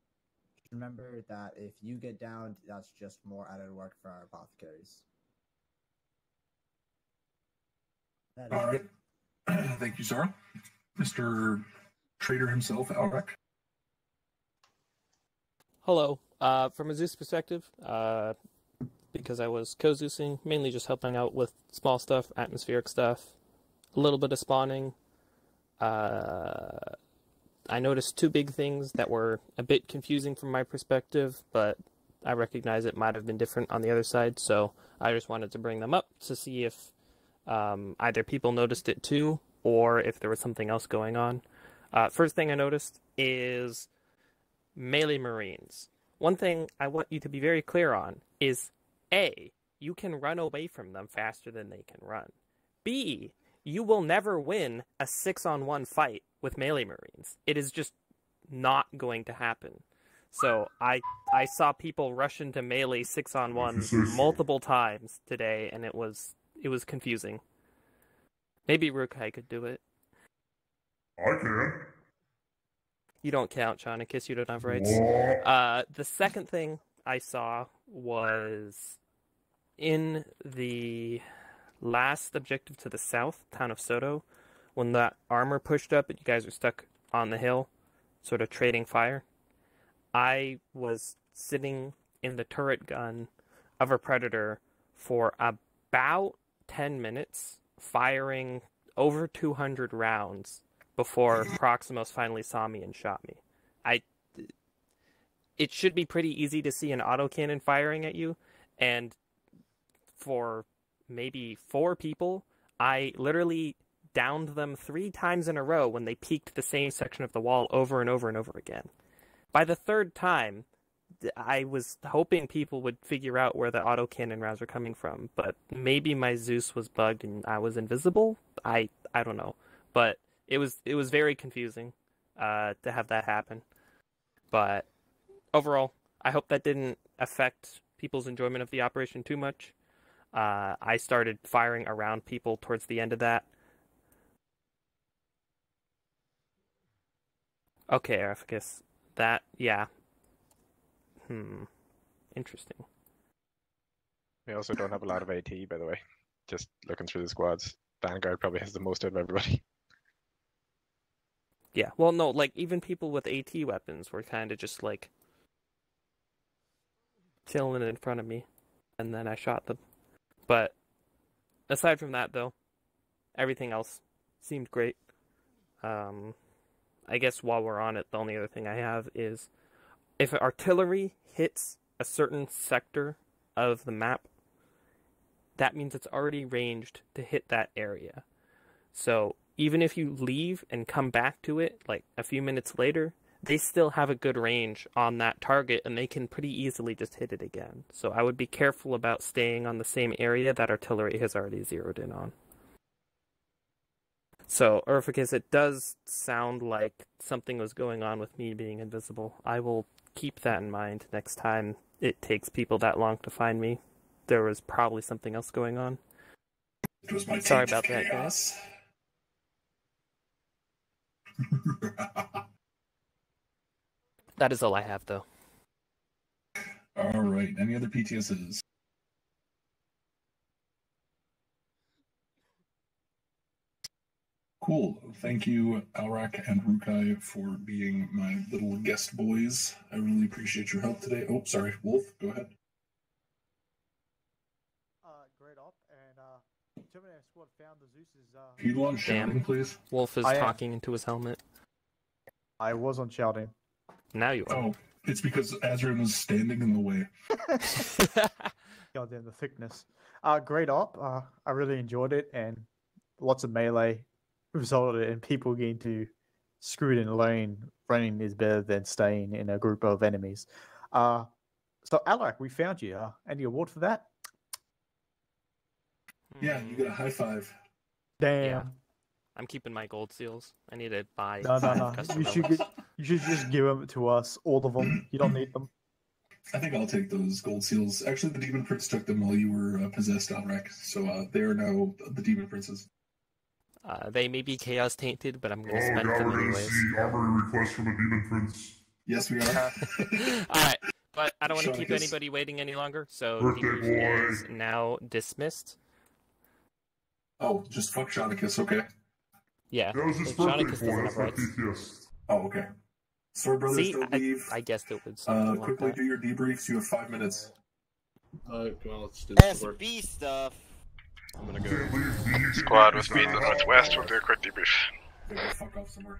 remember that if you get down, that's just more added work for our apothecaries. All right. *clears throat* Thank you, Zarl. Mr. Trader himself, Alarak. Hello. Uh, from a Zeus perspective, uh, because I was co-Zeusing, mainly just helping out with small stuff, atmospheric stuff, a little bit of spawning. Uh, I noticed two big things that were a bit confusing from my perspective, but I recognize it might have been different on the other side, so I just wanted to bring them up to see if um, either people noticed it too, or if there was something else going on. Uh, first thing I noticed is melee marines. One thing I want you to be very clear on is A, you can run away from them faster than they can run. B, you will never win a six on one fight with melee marines. It is just not going to happen. So I I saw people rush into melee six on one multiple times today, and it was it was confusing. Maybe Rukai could do it. I can. You don't count, Chonikus. You don't have rights. Uh, the second thing I saw was in the last objective to the south, town of Soto, when that armor pushed up and you guys were stuck on the hill, sort of trading fire. I was sitting in the turret gun of a predator for about 10 minutes, firing over 200 rounds before Proximos finally saw me and shot me. I it should be pretty easy to see an autocannon firing at you and for maybe four people, I literally downed them 3 times in a row when they peeked the same section of the wall over and over and over again. By the third time, I was hoping people would figure out where the autocannon rounds were coming from, but maybe my Zeus was bugged and I was invisible. I I don't know, but it was it was very confusing uh, to have that happen. But overall, I hope that didn't affect people's enjoyment of the operation too much. Uh, I started firing around people towards the end of that. Okay, Erificus. That yeah. Hmm. Interesting. We also don't have a lot of AT, by the way. Just looking through the squads, Vanguard probably has the most out of everybody. Yeah. Well, no, like even people with AT weapons were kind of just like chilling in front of me, and then I shot them. But aside from that, though, everything else seemed great. Um, I guess while we're on it, the only other thing I have is if artillery hits a certain sector of the map, that means it's already ranged to hit that area. So even if you leave and come back to it like a few minutes later, they still have a good range on that target and they can pretty easily just hit it again. So I would be careful about staying on the same area that artillery has already zeroed in on. So, Urficus, it does sound like something was going on with me being invisible. I will keep that in mind next time it takes people that long to find me. There was probably something else going on. It was my Sorry about that, guys. That is all I have, though. All right. Any other PTSs? Cool. Thank you, Alarak and Rukai, for being my little guest boys. I really appreciate your help today. Oh, sorry, Wolf. Go ahead. Uh, great op, and uh, Terminator Squad found the Zeus's. Uh, Can you launch shouting, Damn. please? Wolf is I am. talking into his helmet. I was on shouting. Now you are. Oh, it's because Azrin was standing in the way. *laughs* *laughs* Goddamn the thickness. Uh, great op. Uh, I really enjoyed it, and lots of melee resulted in people getting to screwed in alone. Running is better than staying in a group of enemies. Uh, so Alarak, we found you. Uh, any award for that? Yeah, you get a high five. Damn. Yeah. I'm keeping my gold seals. I need to buy. No, no, five no. You should get, you should just give them to us, all of them. You don't need them. I think I'll take those gold seals. Actually, the Demon Prince took them while you were uh, possessed, Alarak. So uh, they are now the Demon Princes. Uh, they may be chaos tainted, but I'm Oh, going to spend them we're gonna anyways. see armory requests from the Demon Prince. Yes, we are. *laughs* All right, but I don't want to keep anybody waiting any longer. So Birthday he boy. is now dismissed. Oh, just fuck Shonicus, okay. Yeah, That was his if birthday Jonicus boy, doesn't that's have not. PTS. Oh, okay. Sword Brothers, See, don't I, leave. I guessed it would Uh, like quickly that. do your debriefs. You have five minutes. Alright, well, let's do SB stuff. I'm gonna go. Squad with me in the northwest will do a quick debrief. Go fuck off somewhere.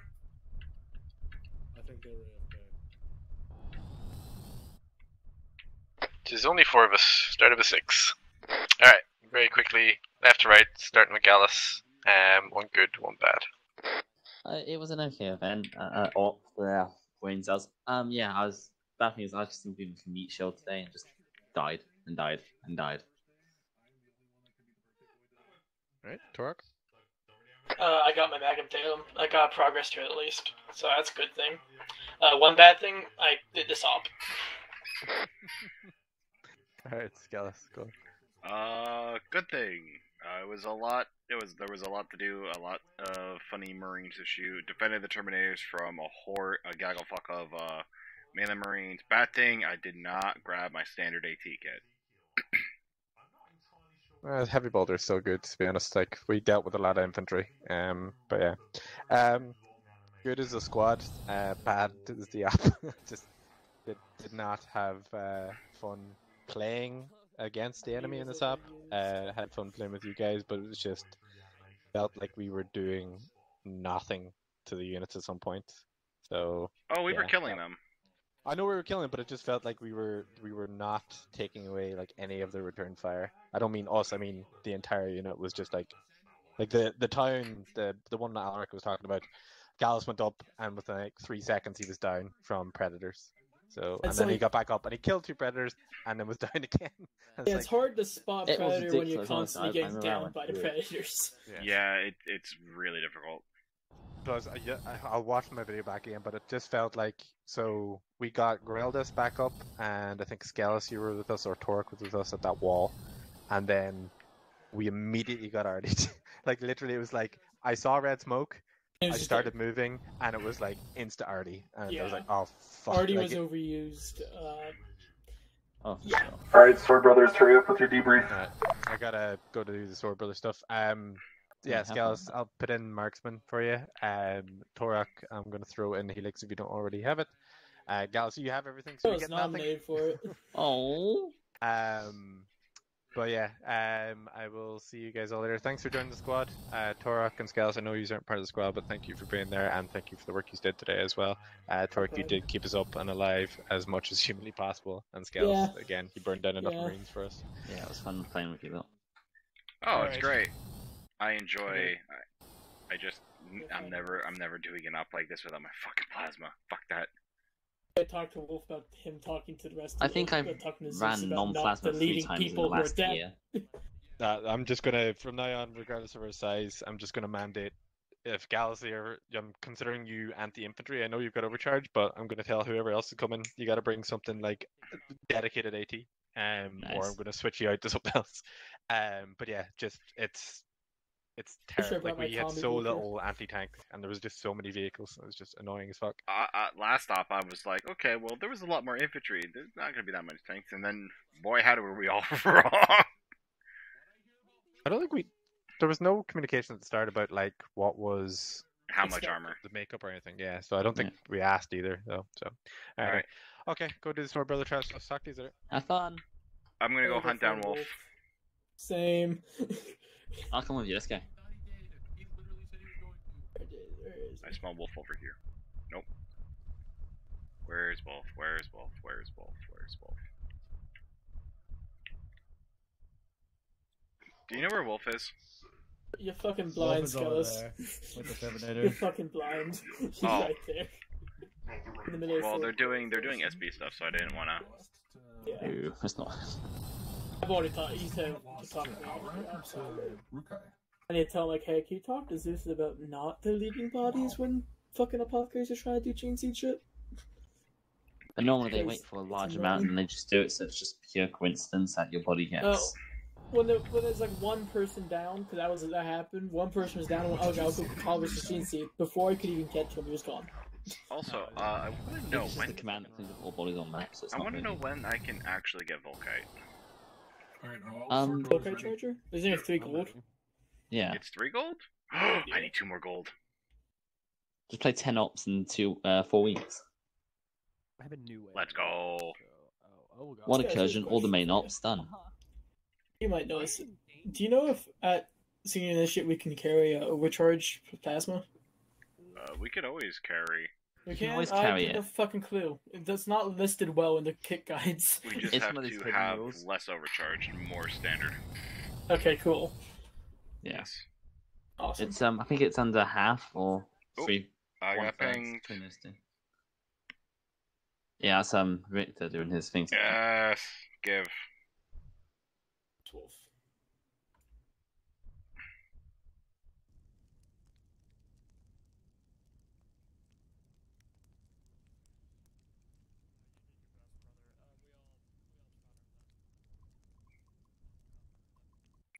I think they're AFK. There's only four of us. Start of a six. Alright, very quickly, left to right, starting with Gallus. Um, one good, one bad. Uh, it was an okay event. Uh, uh, oh, yeah, wins us. Um, yeah, I was. Bad thing is, I just moving from meat shield today and just died and died and died. Right, Torok. Uh, I got my Magnum Tatum. I got progress to it at least, so that's a good thing. Uh, one bad thing, I did this op. *laughs* Alright, Skellus, go. Uh, good thing. Uh, it was a lot. It was there was a lot to do. A lot of funny Marines to shoot. Defended the Terminators from a horde, a gaggle fuck of uh, melee Marines. Bad thing. I did not grab my standard AT kit. *clears throat* Uh, heavy bolter is so good to be honest. Like we dealt with a lot of infantry. Um, but yeah, um, good as a squad. Uh, bad as the *laughs* app. Just did, did not have uh, fun playing against the enemy in this app. Uh, had fun playing with you guys, but it was just felt like we were doing nothing to the units at some point. So Oh, we were killing them. I know we were killing, but it just felt like we were we were not taking away like any of the return fire. I don't mean us. I mean the entire unit was just like like the the town the the one that Alarak was talking about. Gallus went up, and within like three seconds he was down from predators. So and It's then he got back up and he killed two predators and then was *laughs* down again. And Yeah, *laughs* it's it's like- hard to spot It predator when you're constantly I- I getting down by the through predators. *laughs* Yeah, it, it's really difficult. Plus, I, uh, yeah, I- I'll watch my video back again, but it just felt like so we got Greldas back up, and I think Skellus, you were with us, or Torok was with us at that wall, and then we immediately got already. like literally, it was like I saw red smoke, It I was just started moving, and it was like insta Artie, and I was like, oh fuck. Artie like, was it- overused. Uh, Oh, yeah. Alright, Sword Brothers, hurry up with your debrief. Alright, I gotta go to do the Sword Brothers stuff. Um, yeah, Yeah, have Skellus, I'll put in Marksman for you. Um, Torok, I'm gonna throw in Helix if you don't already have it. Uh, Gallus, you have everything, so I you was get nothing. nominated for it. *laughs* oh. Um, but yeah, um, I will see you guys all later. Thanks for joining the squad, uh, Torok and Skellus. I know you aren't part of the squad, but thank you for being there and thank you for the work you did today as well. Uh, Torok, you did keep us up and alive as much as *laughs* humanly possible, and Skellus, Yeah. again, he burned down enough Yeah. Marines for us. Yeah, it was fun playing with you though. Oh, it's Alright. great. I enjoy. I, I just. I'm never. I'm never doing an up like this without my fucking plasma. Fuck that. I talked to Wolf about him talking to the rest. I of think I talking to Zeus ran non-plasma three deleting times in the people last year. *laughs* Uh, I'm just gonna, from now on, regardless of our size, I'm just gonna mandate if Galaxy are, I'm considering you anti-infantry. I know you've got overcharge, but I'm gonna tell whoever else is coming, you got to bring something like dedicated AT, um, or I'm gonna switch you out to something *laughs* else. Um, but yeah, just it's it's *laughs* I should've terrible. Like we had so Walker. little anti-tank, and there was just so many vehicles. It was just annoying as fuck. Uh, uh, last stop, I was like, okay, well, there was a lot more infantry. There's not going to be that much tanks. And then, boy, how were we all *laughs* wrong? I don't think we. There was no communication at the start about like what was How much armor? the makeup or anything. Yeah, so I don't think we asked either. though. so all right. Alright. Okay, go do the smart brother trash. Talk to you later. Have fun. I'm going to go go hunt down Wolf. Wolf. Same. *laughs* I'll come with you. This guy. go. I smell Wolf over here. Nope. Where's Wolf? Where's Wolf? Where's Wolf? Where's Wolf? Do you know where Wolf is? You're fucking blind, is over Skellus. there with the Terminator. You're fucking blind. *laughs* She's Oh. right there. In the middle Well, the they're doing they're doing SB stuff, so I didn't want to. Yeah. Ew, that's not. I've already thought you said to talk. I'm sorry. I need to tell him, like, hey, can you talk to Zeus about not deleting bodies when fucking apothecaries are trying to do gene seed shit? But normally they wait for a large amount and they just do it, so it's just pure coincidence that your body gets. Oh, when, there, when there's like one person down, because that was that happened. One person was down. and went, Okay, I'll go harvest the gene seed. Before I could even catch him, he was gone. Also, uh, I want to know when. the command that cleans up all bodies on maps. So I want to really... know when I can actually get Volkite. Um, Okay, charger. There's only three gold. yeah. It's three gold. *gasps* I need two more gold. Just play ten ops in two, uh, four weeks. I have a new way. Let's go. Oh, One Yeah, incursion, all the main ops done. You might notice. Do you know if at senior this shit we can carry a overcharge plasma? Uh, we could always carry. We can can. always I carry get it. no fucking clue. That's not listed well in the kit guides. We just It's have one of these to have rules. less overcharge and more standard. Okay, cool. Yeah. Awesome. It's um, I think it's under half or Oh, three. I one got third pinged. between those two. Yeah, that's um Richter doing his thing. Yes, give. Twelve.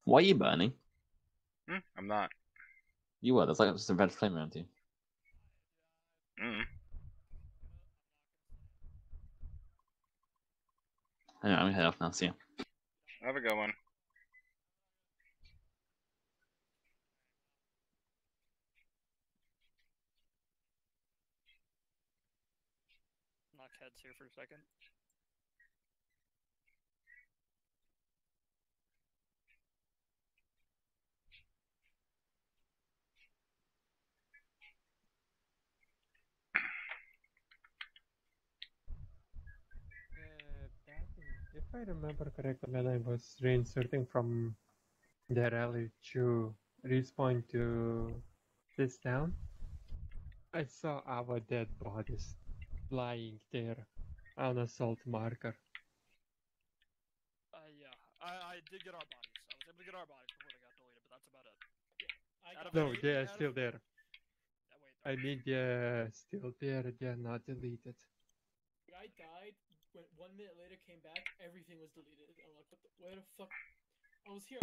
Why are you burning? Hmm, I'm not. You were. There's like some a red flame around you. Mm. Anyway, I'm gonna head off now. See ya. Have a good one. Knock heads here for a second. If I remember correctly, when I was reinserting from the rally to respawn to this town, I saw our dead bodies lying there on assault marker. Uh, yeah, I, I did get our bodies. I was able to get our bodies before they got deleted, but that's about it. Out of No, they are out of- still there. I mean, they're still there, they're not deleted. I died. When one minute later came back, everything was deleted. I'm like, what the, where the fuck? I was here